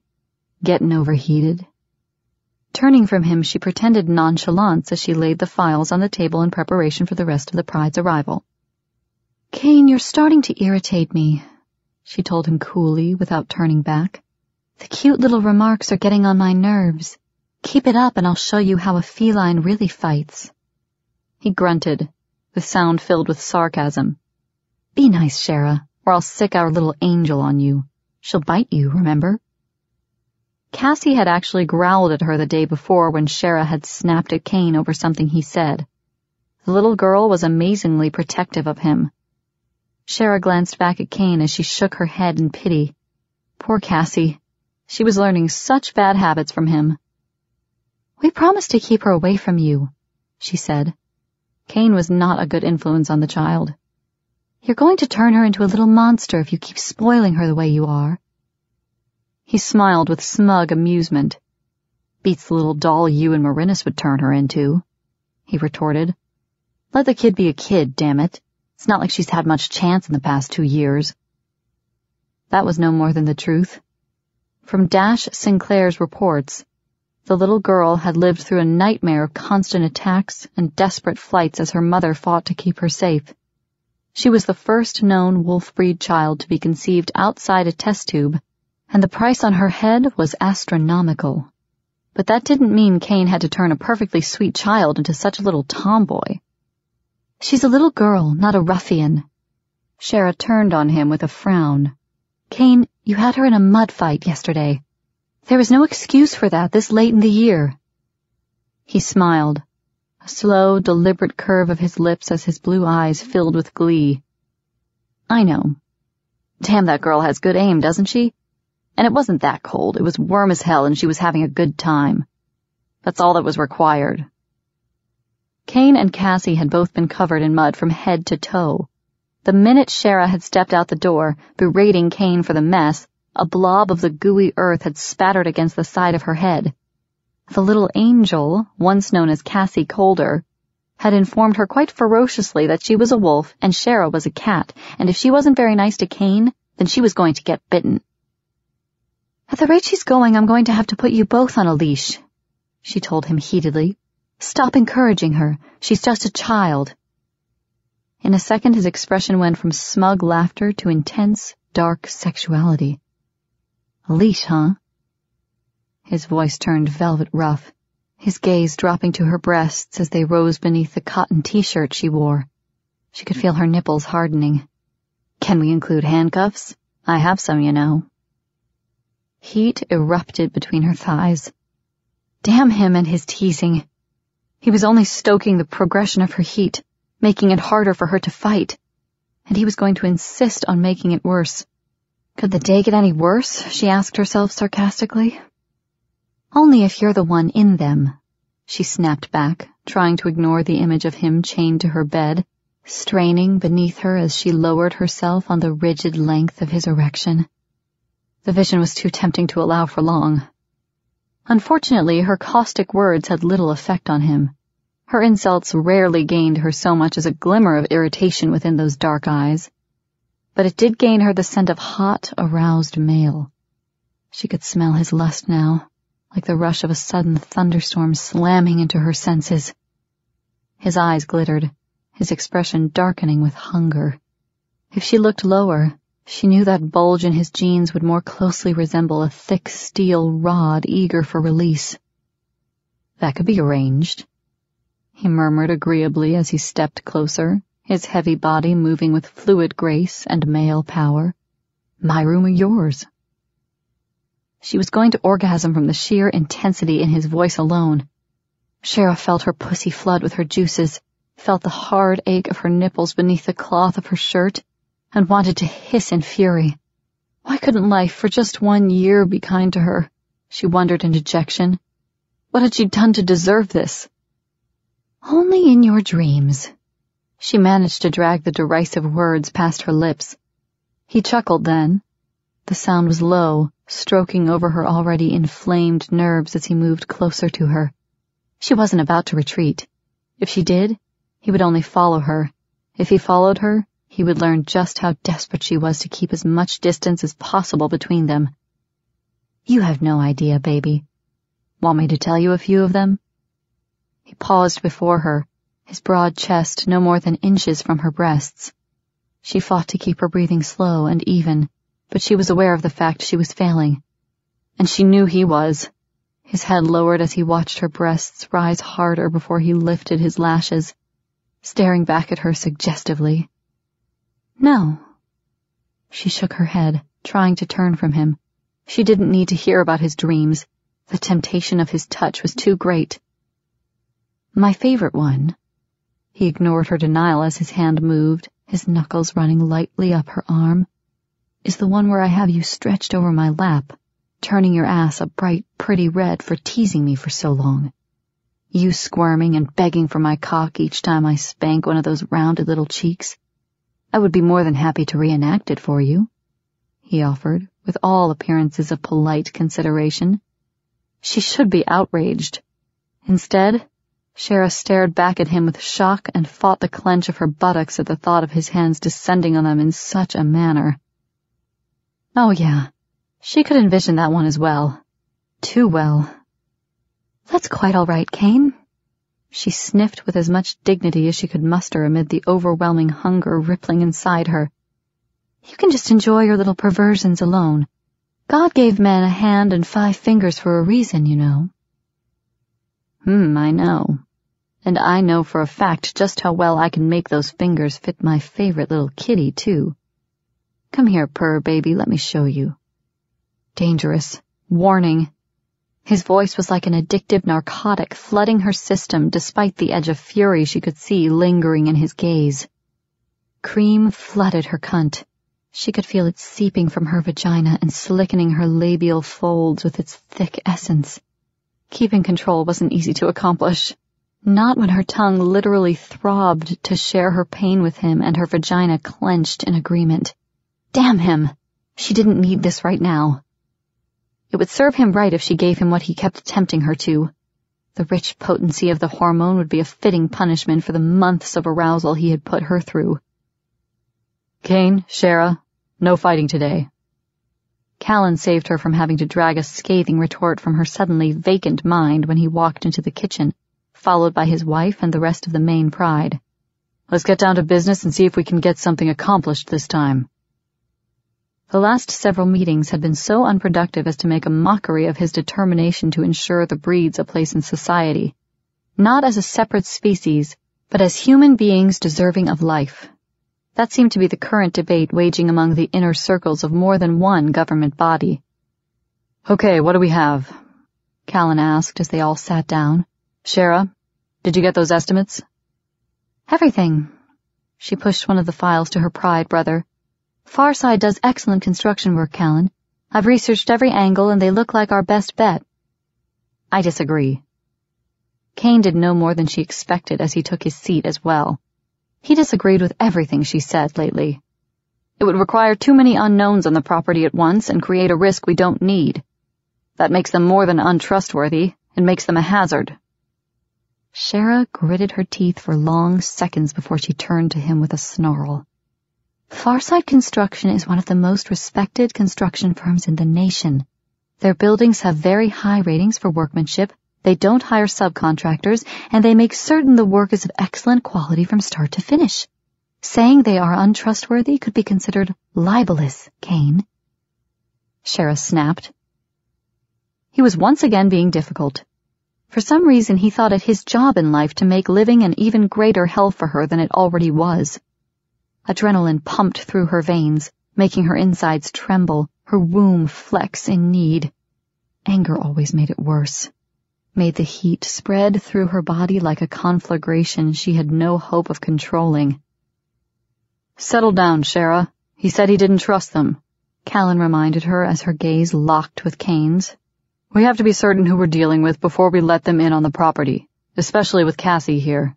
Getting overheated? Turning from him, she pretended nonchalance as she laid the files on the table in preparation for the rest of the pride's arrival. Kane, you're starting to irritate me, she told him coolly without turning back. The cute little remarks are getting on my nerves. Keep it up and I'll show you how a feline really fights. He grunted, the sound filled with sarcasm. Be nice, Sherra, or I'll sick our little angel on you. She'll bite you, remember? Cassie had actually growled at her the day before when Sherra had snapped at Kane over something he said. The little girl was amazingly protective of him. Sherra glanced back at Kane as she shook her head in pity. Poor Cassie. She was learning such bad habits from him. We promised to keep her away from you, she said. Kane was not a good influence on the child. You're going to turn her into a little monster if you keep spoiling her the way you are. He smiled with smug amusement. Beats the little doll you and Merinus would turn her into, he retorted. Let the kid be a kid, damn it. It's not like she's had much chance in the past two years. That was no more than the truth. From Dash Sinclair's reports, the little girl had lived through a nightmare of constant attacks and desperate flights as her mother fought to keep her safe. She was the first known wolf breed child to be conceived outside a test tube and the price on her head was astronomical. But that didn't mean Kane had to turn a perfectly sweet child into such a little tomboy. She's a little girl, not a ruffian. Sherra turned on him with a frown. Kane, you had her in a mud fight yesterday. There is no excuse for that this late in the year. He smiled, a slow, deliberate curve of his lips as his blue eyes filled with glee. I know. Damn, that girl has good aim, doesn't she? And it wasn't that cold. It was warm as hell and she was having a good time. That's all that was required. Kane and Cassie had both been covered in mud from head to toe. The minute Sherra had stepped out the door, berating Kane for the mess, a blob of the gooey earth had spattered against the side of her head. The little angel, once known as Cassie Colder, had informed her quite ferociously that she was a wolf and Sherra was a cat, and if she wasn't very nice to Kane, then she was going to get bitten. At the rate she's going, I'm going to have to put you both on a leash, she told him heatedly. Stop encouraging her. She's just a child. In a second, his expression went from smug laughter to intense, dark sexuality. Leash, huh? His voice turned velvet rough, his gaze dropping to her breasts as they rose beneath the cotton t-shirt she wore. She could feel her nipples hardening. Can we include handcuffs? I have some, you know. Heat erupted between her thighs. Damn him and his teasing. He was only stoking the progression of her heat, making it harder for her to fight. And he was going to insist on making it worse. Could the day get any worse? she asked herself sarcastically. Only if you're the one in them, she snapped back, trying to ignore the image of him chained to her bed, straining beneath her as she lowered herself on the rigid length of his erection. The vision was too tempting to allow for long. Unfortunately, her caustic words had little effect on him. Her insults rarely gained her so much as a glimmer of irritation within those dark eyes. But it did gain her the scent of hot, aroused male. She could smell his lust now, like the rush of a sudden thunderstorm slamming into her senses. His eyes glittered, his expression darkening with hunger. If she looked lower, she knew that bulge in his jeans would more closely resemble a thick steel rod eager for release. That could be arranged, he murmured agreeably as he stepped closer, his heavy body moving with fluid grace and male power. My room or yours? She was going to orgasm from the sheer intensity in his voice alone. Sherra felt her pussy flood with her juices, felt the hard ache of her nipples beneath the cloth of her shirt, and wanted to hiss in fury. Why couldn't life for just one year be kind to her? She wondered in dejection. What had she done to deserve this? Only in your dreams. She managed to drag the derisive words past her lips. He chuckled then. The sound was low, stroking over her already inflamed nerves as he moved closer to her. She wasn't about to retreat. If she did, he would only follow her. If he followed her, he would learn just how desperate she was to keep as much distance as possible between them. You have no idea, baby. Want me to tell you a few of them? He paused before her, his broad chest no more than inches from her breasts. She fought to keep her breathing slow and even, but she was aware of the fact she was failing. And she knew he was. His head lowered as he watched her breasts rise harder before he lifted his lashes, staring back at her suggestively. No. She shook her head, trying to turn from him. She didn't need to hear about his dreams. The temptation of his touch was too great. My favorite one. He ignored her denial as his hand moved, his knuckles running lightly up her arm is the one where I have you stretched over my lap, turning your ass a bright, pretty red for teasing me for so long. You squirming and begging for my cock each time I spank one of those rounded little cheeks. I would be more than happy to reenact it for you, he offered, with all appearances of polite consideration. She should be outraged. Instead, Sherra stared back at him with shock and fought the clench of her buttocks at the thought of his hands descending on them in such a manner. Oh, yeah. She could envision that one as well. Too well. That's quite all right, Kane. She sniffed with as much dignity as she could muster amid the overwhelming hunger rippling inside her. You can just enjoy your little perversions alone. God gave men a hand and five fingers for a reason, you know. Hmm, I know. And I know for a fact just how well I can make those fingers fit my favorite little kitty, too. Come here, purr, baby, let me show you. Dangerous. Warning. His voice was like an addictive narcotic flooding her system despite the edge of fury she could see lingering in his gaze. Cream flooded her cunt. She could feel it seeping from her vagina and slickening her labial folds with its thick essence. Keeping control wasn't easy to accomplish. Not when her tongue literally throbbed to share her pain with him and her vagina clenched in agreement. Damn him! She didn't need this right now. It would serve him right if she gave him what he kept tempting her to. The rich potency of the hormone would be a fitting punishment for the months of arousal he had put her through. Kane, Sherra, no fighting today. Callan saved her from having to drag a scathing retort from her suddenly vacant mind when he walked into the kitchen, followed by his wife and the rest of the main pride. Let's get down to business and see if we can get something accomplished this time. The last several meetings had been so unproductive as to make a mockery of his determination to ensure the breeds a place in society, not as a separate species, but as human beings deserving of life. That seemed to be the current debate waging among the inner circles of more than one government body. Okay, what do we have? Callan asked as they all sat down. Sherra, did you get those estimates? Everything. She pushed one of the files to her pride brother, Farside does excellent construction work, Callan. I've researched every angle and they look like our best bet. I disagree. Kane did no more than she expected as he took his seat as well. He disagreed with everything she said lately. It would require too many unknowns on the property at once and create a risk we don't need. That makes them more than untrustworthy and makes them a hazard. Sherra gritted her teeth for long seconds before she turned to him with a snarl. Farside Construction is one of the most respected construction firms in the nation. Their buildings have very high ratings for workmanship, they don't hire subcontractors, and they make certain the work is of excellent quality from start to finish. Saying they are untrustworthy could be considered libelous, Kane. Sherra snapped. He was once again being difficult. For some reason he thought it his job in life to make living an even greater hell for her than it already was. Adrenaline pumped through her veins, making her insides tremble, her womb flex in need. Anger always made it worse. Made the heat spread through her body like a conflagration she had no hope of controlling. Settle down, Sherra. He said he didn't trust them. Callan reminded her as her gaze locked with Kane's. We have to be certain who we're dealing with before we let them in on the property, especially with Cassie here.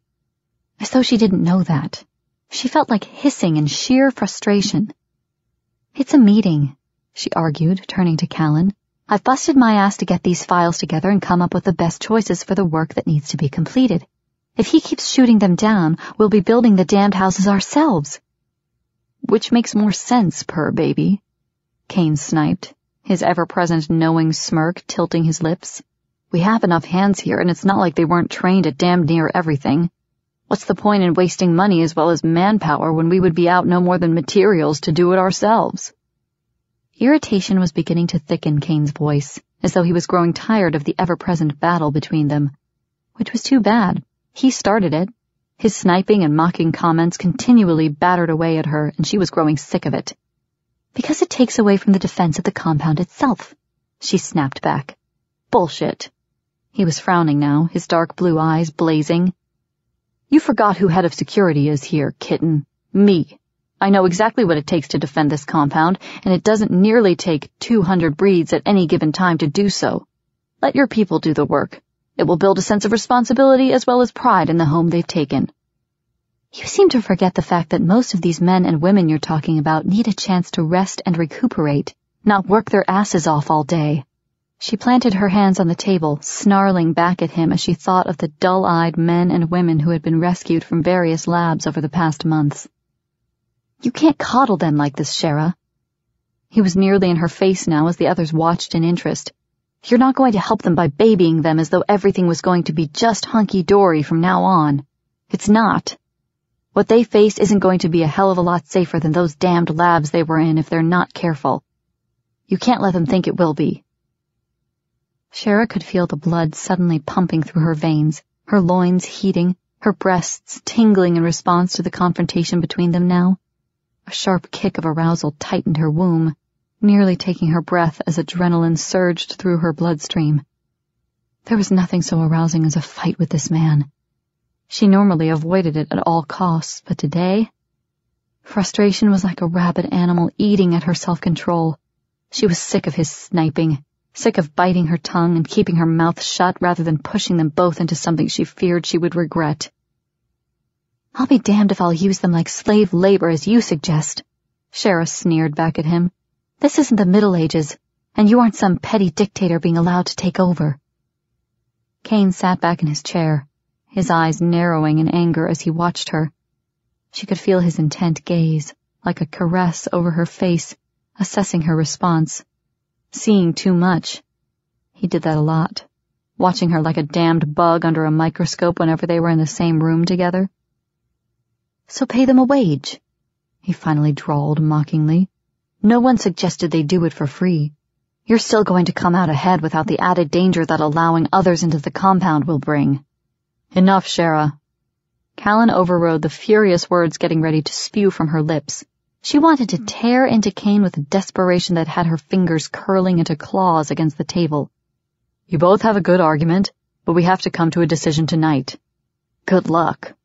As though she didn't know that. She felt like hissing in sheer frustration. It's a meeting. she argued, turning to Callan. I've busted my ass to get these files together and come up with the best choices for the work that needs to be completed. If he keeps shooting them down, we'll be building the damned houses ourselves. Which makes more sense, purr baby, Kane sniped, his ever-present knowing smirk tilting his lips. We have enough hands here, and it's not like they weren't trained at damn near everything. What's the point in wasting money as well as manpower when we would be out no more than materials to do it ourselves? Irritation was beginning to thicken Kane's voice, as though he was growing tired of the ever-present battle between them. Which was too bad. He started it. His sniping and mocking comments continually battered away at her, and she was growing sick of it. Because it takes away from the defense of the compound itself, she snapped back. Bullshit. He was frowning now, his dark blue eyes blazing. You forgot who head of security is here, kitten. Me. I know exactly what it takes to defend this compound, and it doesn't nearly take 200 breeds at any given time to do so. Let your people do the work. It will build a sense of responsibility as well as pride in the home they've taken. You seem to forget the fact that most of these men and women you're talking about need a chance to rest and recuperate, not work their asses off all day. She planted her hands on the table, snarling back at him as she thought of the dull-eyed men and women who had been rescued from various labs over the past months. You can't coddle them like this, Sherra. He was nearly in her face now as the others watched in interest. You're not going to help them by babying them as though everything was going to be just hunky-dory from now on. It's not. What they face isn't going to be a hell of a lot safer than those damned labs they were in if they're not careful. You can't let them think it will be. Sherra could feel the blood suddenly pumping through her veins, her loins heating, her breasts tingling in response to the confrontation between them now. A sharp kick of arousal tightened her womb, nearly taking her breath as adrenaline surged through her bloodstream. There was nothing so arousing as a fight with this man. She normally avoided it at all costs, but today... Frustration was like a rabid animal eating at her self-control. She was sick of his sniping, sick of biting her tongue and keeping her mouth shut rather than pushing them both into something she feared she would regret. I'll be damned if I'll use them like slave labor as you suggest, Sherra sneered back at him. This isn't the Middle Ages, and you aren't some petty dictator being allowed to take over. Kane sat back in his chair, his eyes narrowing in anger as he watched her. She could feel his intent gaze, like a caress over her face, assessing her response seeing too much. He did that a lot, watching her like a damned bug under a microscope whenever they were in the same room together. So pay them a wage, he finally drawled mockingly. No one suggested they do it for free. You're still going to come out ahead without the added danger that allowing others into the compound will bring. Enough, Sherra. Callan overrode the furious words getting ready to spew from her lips. She wanted to tear into Kane with a desperation that had her fingers curling into claws against the table. You both have a good argument, but we have to come to a decision tonight. Good luck.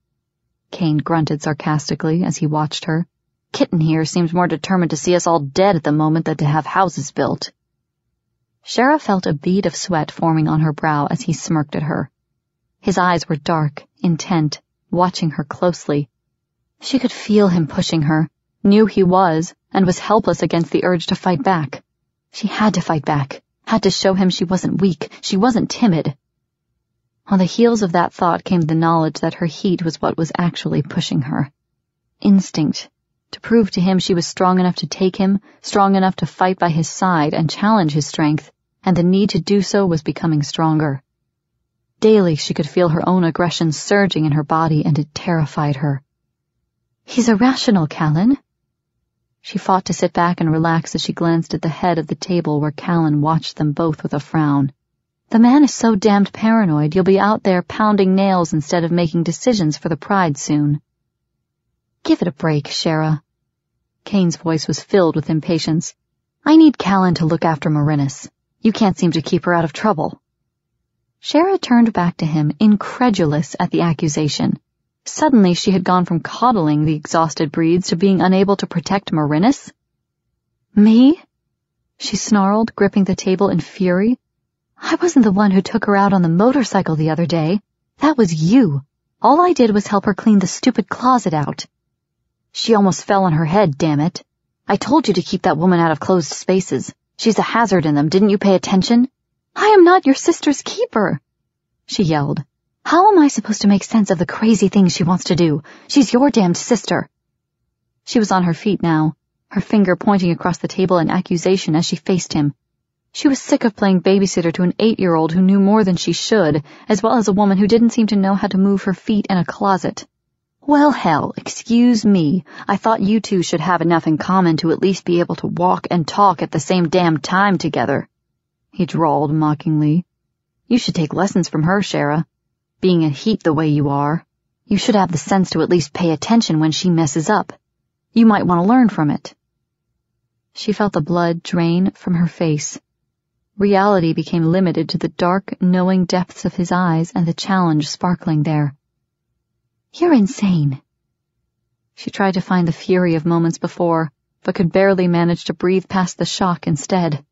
Kane grunted sarcastically as he watched her. Kitten here seems more determined to see us all dead at the moment than to have houses built. Sherra felt a bead of sweat forming on her brow as he smirked at her. His eyes were dark, intent, watching her closely. She could feel him pushing her, knew he was, and was helpless against the urge to fight back. She had to fight back, had to show him she wasn't weak, she wasn't timid. On the heels of that thought came the knowledge that her heat was what was actually pushing her. Instinct, to prove to him she was strong enough to take him, strong enough to fight by his side and challenge his strength, and the need to do so was becoming stronger. Daily she could feel her own aggression surging in her body and it terrified her. He's irrational, Callan, she fought to sit back and relax as she glanced at the head of the table where Callan watched them both with a frown. The man is so damned paranoid you'll be out there pounding nails instead of making decisions for the pride soon. Give it a break, Sherra. Kane's voice was filled with impatience. I need Callan to look after Merinus. You can't seem to keep her out of trouble. Sherra turned back to him, incredulous at the accusation. Suddenly she had gone from coddling the exhausted breeds to being unable to protect Merinus. Me? She snarled, gripping the table in fury. I wasn't the one who took her out on the motorcycle the other day. That was you. All I did was help her clean the stupid closet out. She almost fell on her head, damn it. I told you to keep that woman out of closed spaces. She's a hazard in them. Didn't you pay attention? I am not your sister's keeper, she yelled. How am I supposed to make sense of the crazy things she wants to do? She's your damned sister. She was on her feet now, her finger pointing across the table in accusation as she faced him. She was sick of playing babysitter to an eight-year-old who knew more than she should, as well as a woman who didn't seem to know how to move her feet in a closet. Well, hell, excuse me. I thought you two should have enough in common to at least be able to walk and talk at the same damn time together. He drawled mockingly. You should take lessons from her, Sherra. Being a heat the way you are, you should have the sense to at least pay attention when she messes up. You might want to learn from it. She felt the blood drain from her face. Reality became limited to the dark, knowing depths of his eyes and the challenge sparkling there. You're insane. She tried to find the fury of moments before, but could barely manage to breathe past the shock instead.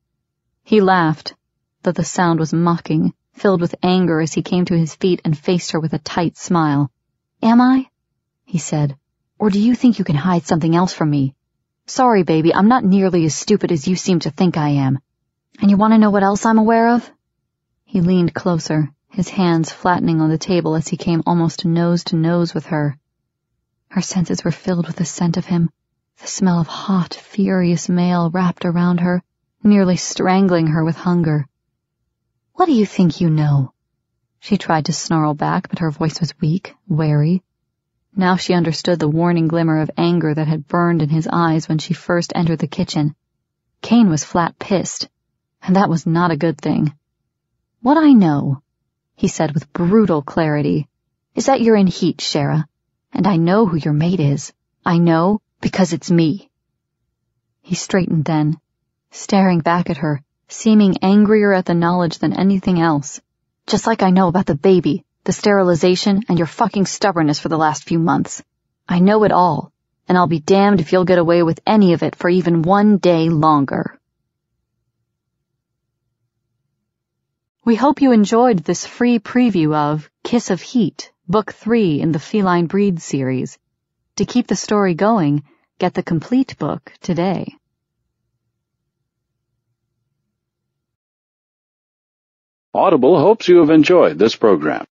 He laughed, though the sound was mocking, filled with anger as he came to his feet and faced her with a tight smile. Am I? he said. Or do you think you can hide something else from me? Sorry, baby, I'm not nearly as stupid as you seem to think I am. And you want to know what else I'm aware of? He leaned closer, his hands flattening on the table as he came almost nose to nose with her. Her senses were filled with the scent of him, the smell of hot, furious male wrapped around her, nearly strangling her with hunger. What do you think you know? She tried to snarl back, but her voice was weak, wary. Now she understood the warning glimmer of anger that had burned in his eyes when she first entered the kitchen. Kane was flat pissed and that was not a good thing. What I know, he said with brutal clarity, is that you're in heat, Sherra, and I know who your mate is. I know because it's me. He straightened then, staring back at her, seeming angrier at the knowledge than anything else. Just like I know about the baby, the sterilization, and your fucking stubbornness for the last few months. I know it all, and I'll be damned if you'll get away with any of it for even one day longer. We hope you enjoyed this free preview of Kiss of Heat, Book 3 in the Feline Breed series. To keep the story going, get the complete book today. Audible hopes you have enjoyed this program.